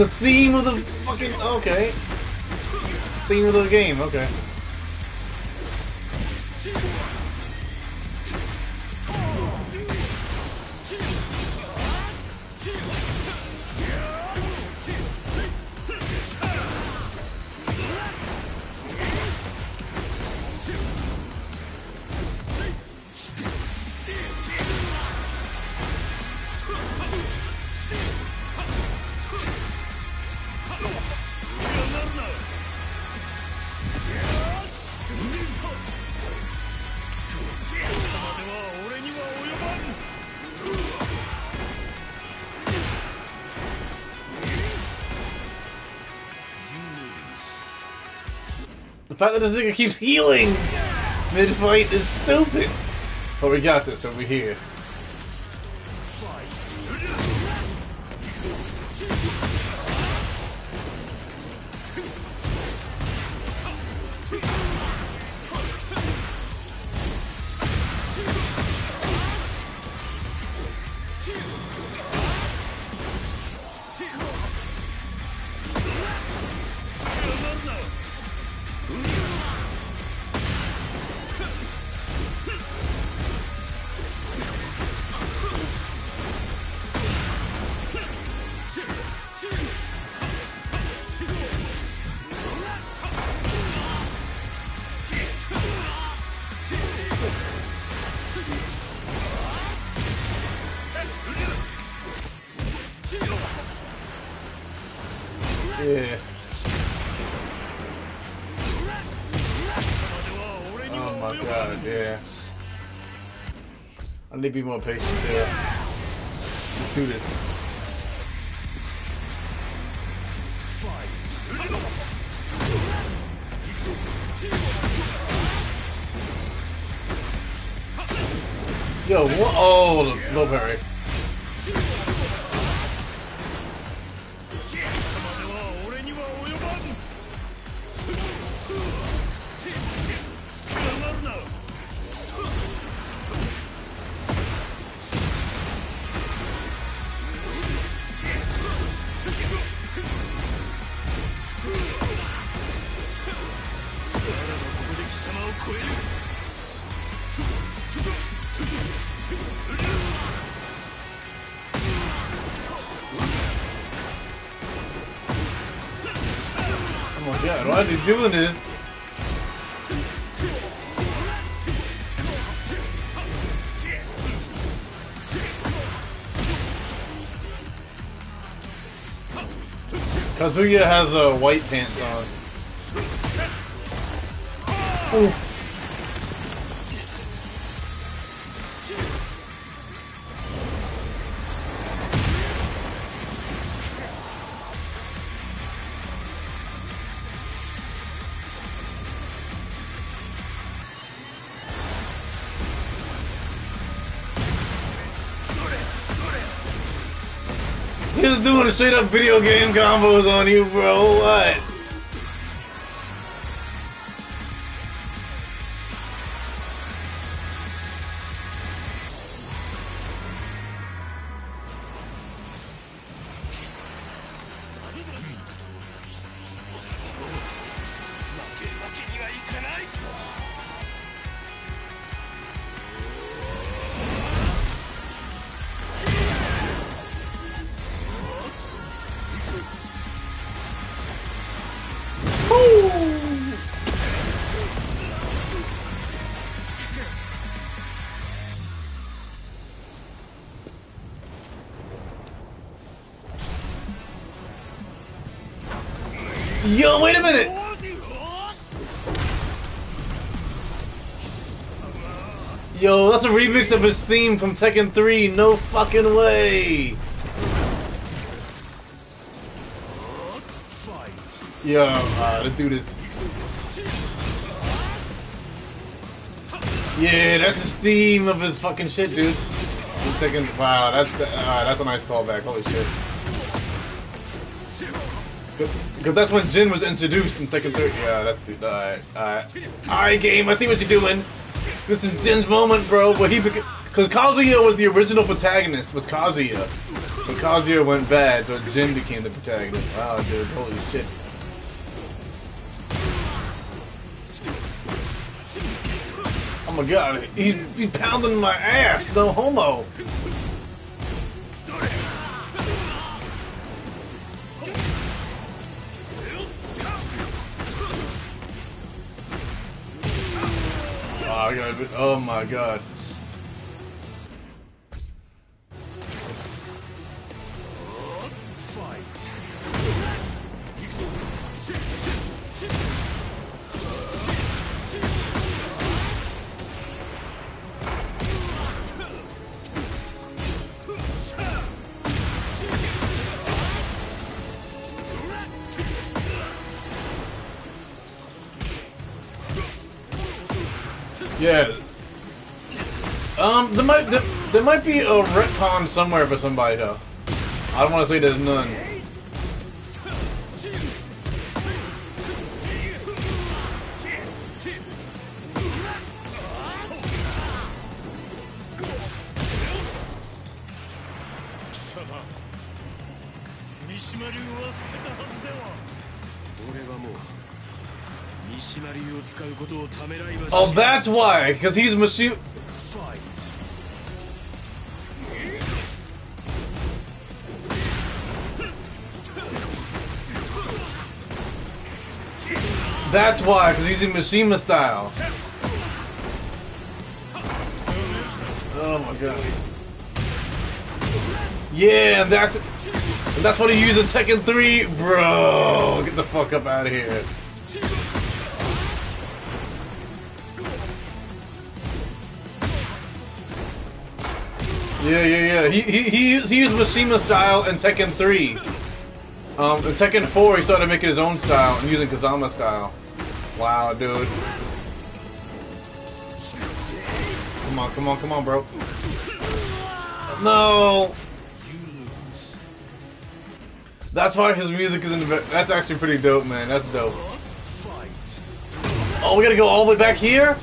Speaker 1: the theme of the fucking okay. Theme of the game, okay. Fact that this nigga keeps healing mid-fight is stupid. But we got this over here. Be more patient there. doing is Kazuya has uh, white pants on. Straight up video game combos on you, bro. What? Yo, wait a minute! Yo, that's a remix of his theme from Tekken 3. No fucking way! Yo, uh, the dude is. Yeah, that's his theme of his fucking shit, dude. He's taking. Wow, that's uh, that's a nice callback. Holy shit. Because that's when Jin was introduced in Tekken 3. Yeah, that's dude. Alright, alright. Alright, game, I see what you're doing. This is Jin's moment, bro. But he because Kazuya was the original protagonist. Was Kazuya? But Kazuya went bad, so Jin became the protagonist. Wow, dude, holy shit. Oh my god, he's, he's pounding my ass, no homo. Oh my god. There, might be a retcon somewhere for somebody though. I don't want to say there's none. Oh, that's why, because he's Mashi. That's why, because he's in Mishima style. Oh my god. Yeah, that's that's what he used in Tekken 3, bro. Get the fuck up out of here. Yeah, yeah, yeah. He he he used, he used Mishima style in Tekken 3. Um, in Tekken 4, he started making his own style and using Kazama style. Wow, dude. Come on, come on, come on, bro. No. That's why his music is in the. That's actually pretty dope, man. That's dope. Oh, we gotta go all the way back here.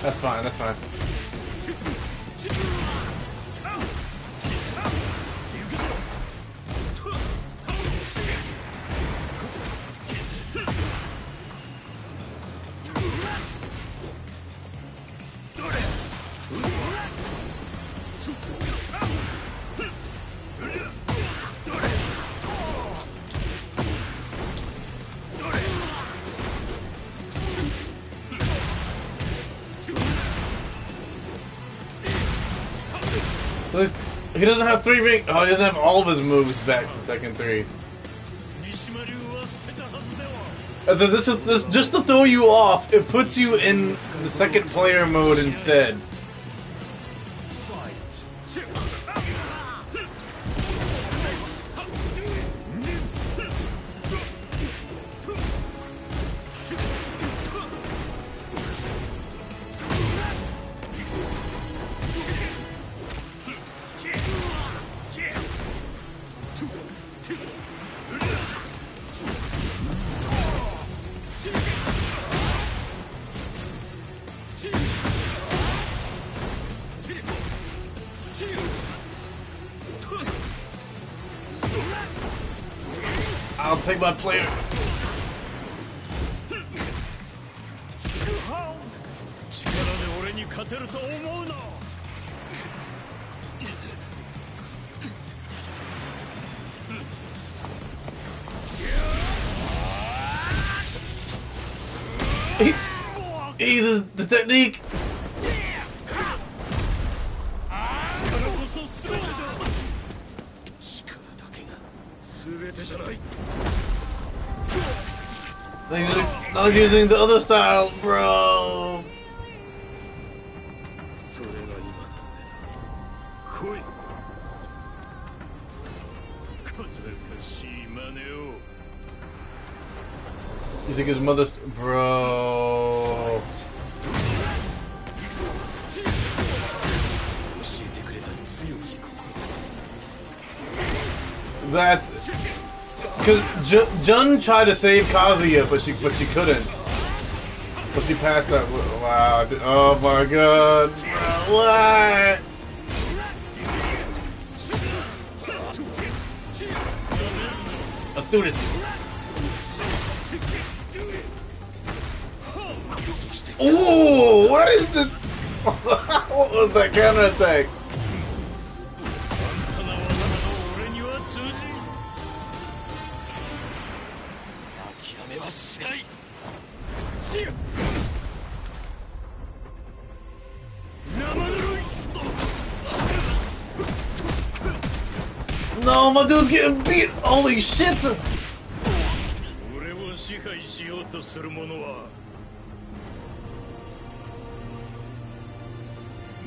Speaker 1: That's fine. That's fine. He doesn't have three ring. Oh, he doesn't have all of his moves back Tekken 3. Uh, This is this just to throw you off. It puts you in the second player mode instead. Using- not using the other style, Jun tried to save Kazuya, but she but she couldn't. So she passed that. Wow! Oh my god! What? Let's do this. Ooh! What is this? what was that counter attack? Getting beat. Holy shit!
Speaker 6: 俺を支配しようとする者は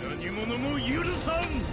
Speaker 6: 何者も許さん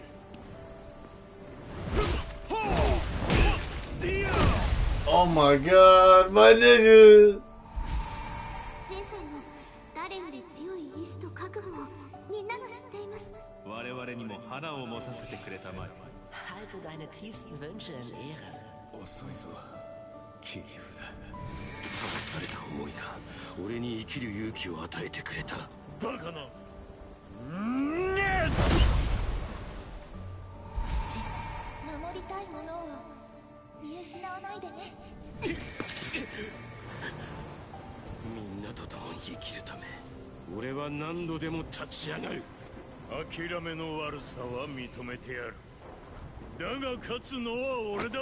Speaker 1: Oh my god, my nigga!
Speaker 11: 我々にも花を持たせてくれたまえ。
Speaker 16: Halte deine you.
Speaker 2: 遅いぞ。された思いが俺に生きる勇気を与えてくれた。
Speaker 21: 守りたいものを見失わないでね。
Speaker 2: みんなと共に生きるため
Speaker 6: 俺は何度でも立ち上がる。諦めの悪さは認めてやる。だが勝つのは俺だ。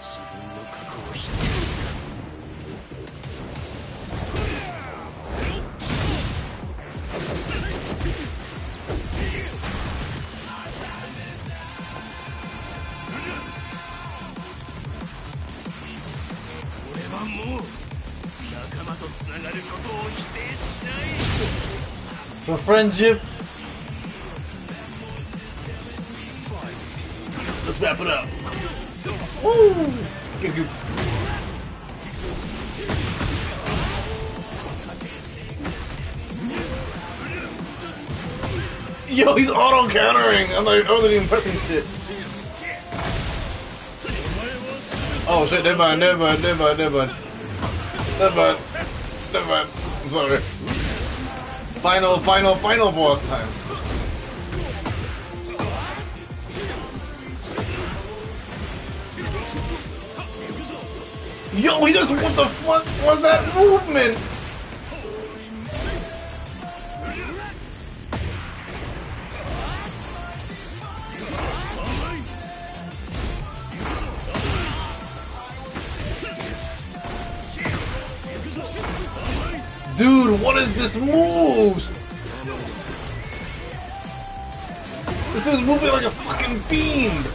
Speaker 2: 自分の過去を否定
Speaker 1: For friendship. Let's wrap it up. Woo! Get gooped. Yo, he's auto countering. I'm like, I wasn't even pressing shit. Oh shit, never mind, never mind, never mind, never mind. Never mind. Never mind. I'm sorry. Final, final, final boss time. Yo, he just, what the fuck was that movement? Dude, what is this moves? This is moving like a fucking fiend.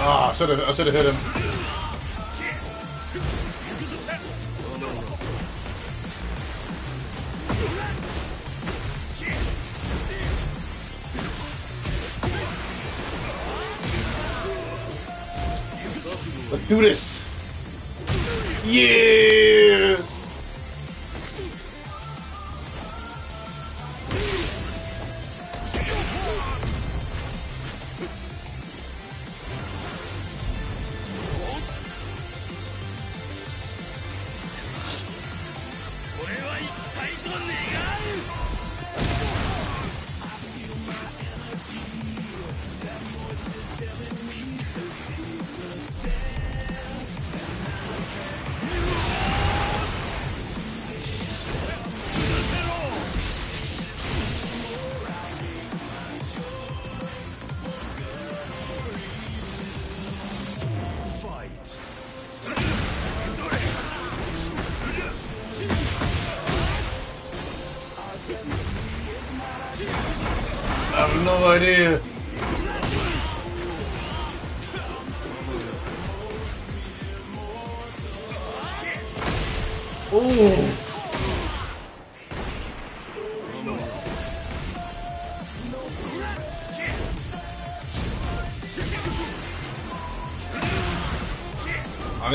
Speaker 1: Ah, have I should have hit him. Do this. Yeah.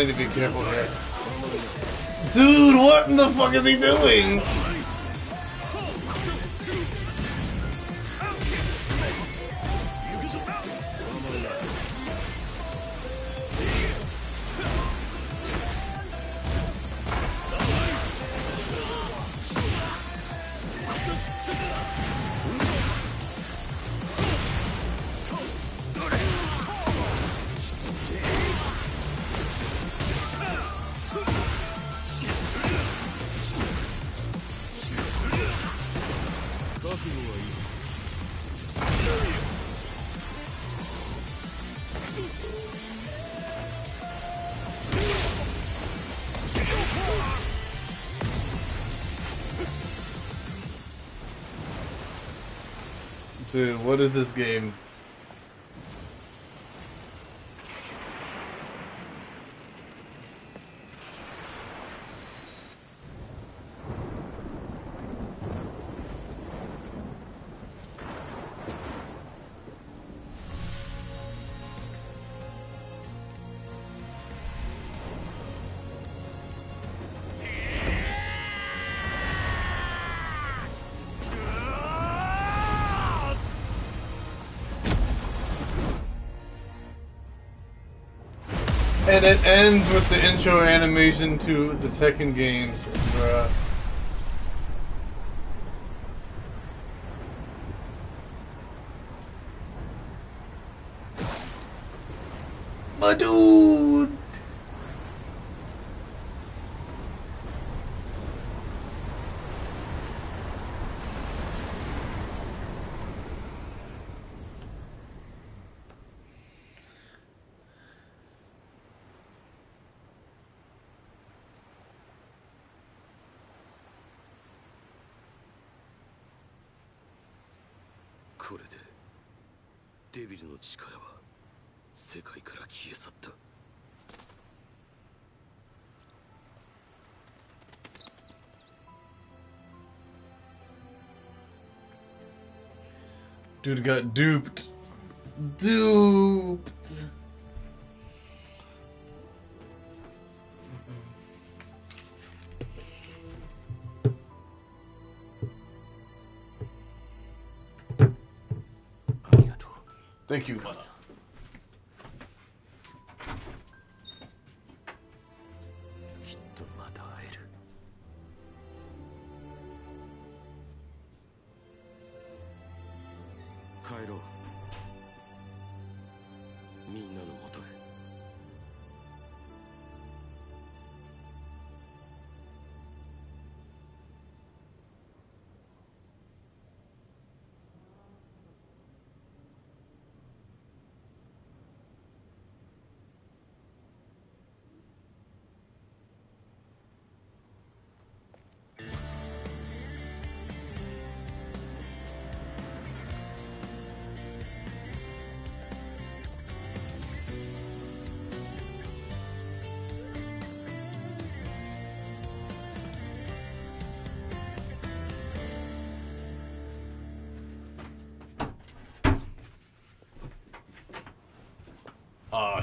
Speaker 1: Need to be careful here. Dude, what in the fuck is he doing? Is this game? And it ends with the intro animation to the Tekken games, Dude got duped. Duped. Thank you, Mana.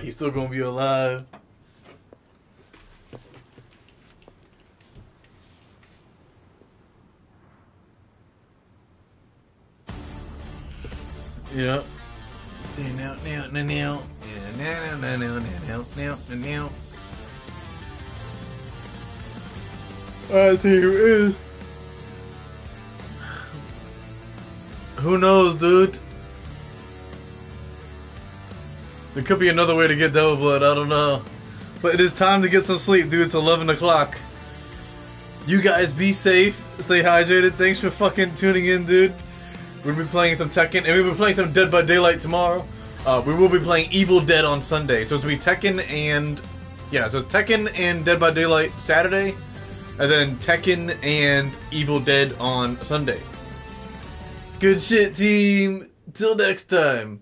Speaker 1: He's still gonna be alive. Yep. Now, now, now, now. Now, now, now, now, now, now, now. I. Who knows, dude? There could be another way to get Devil Blood, I don't know. But it is time to get some sleep, dude. It's 11 o'clock. You guys be safe, stay hydrated. Thanks for fucking tuning in, dude. We'll be playing some Tekken, and we'll be playing some Dead by Daylight tomorrow. Uh, we will be playing Evil Dead on Sunday. So it's gonna be Tekken and. Yeah, so Tekken and Dead by Daylight Saturday, and then Tekken and Evil Dead on Sunday. Good shit, team. Till next time.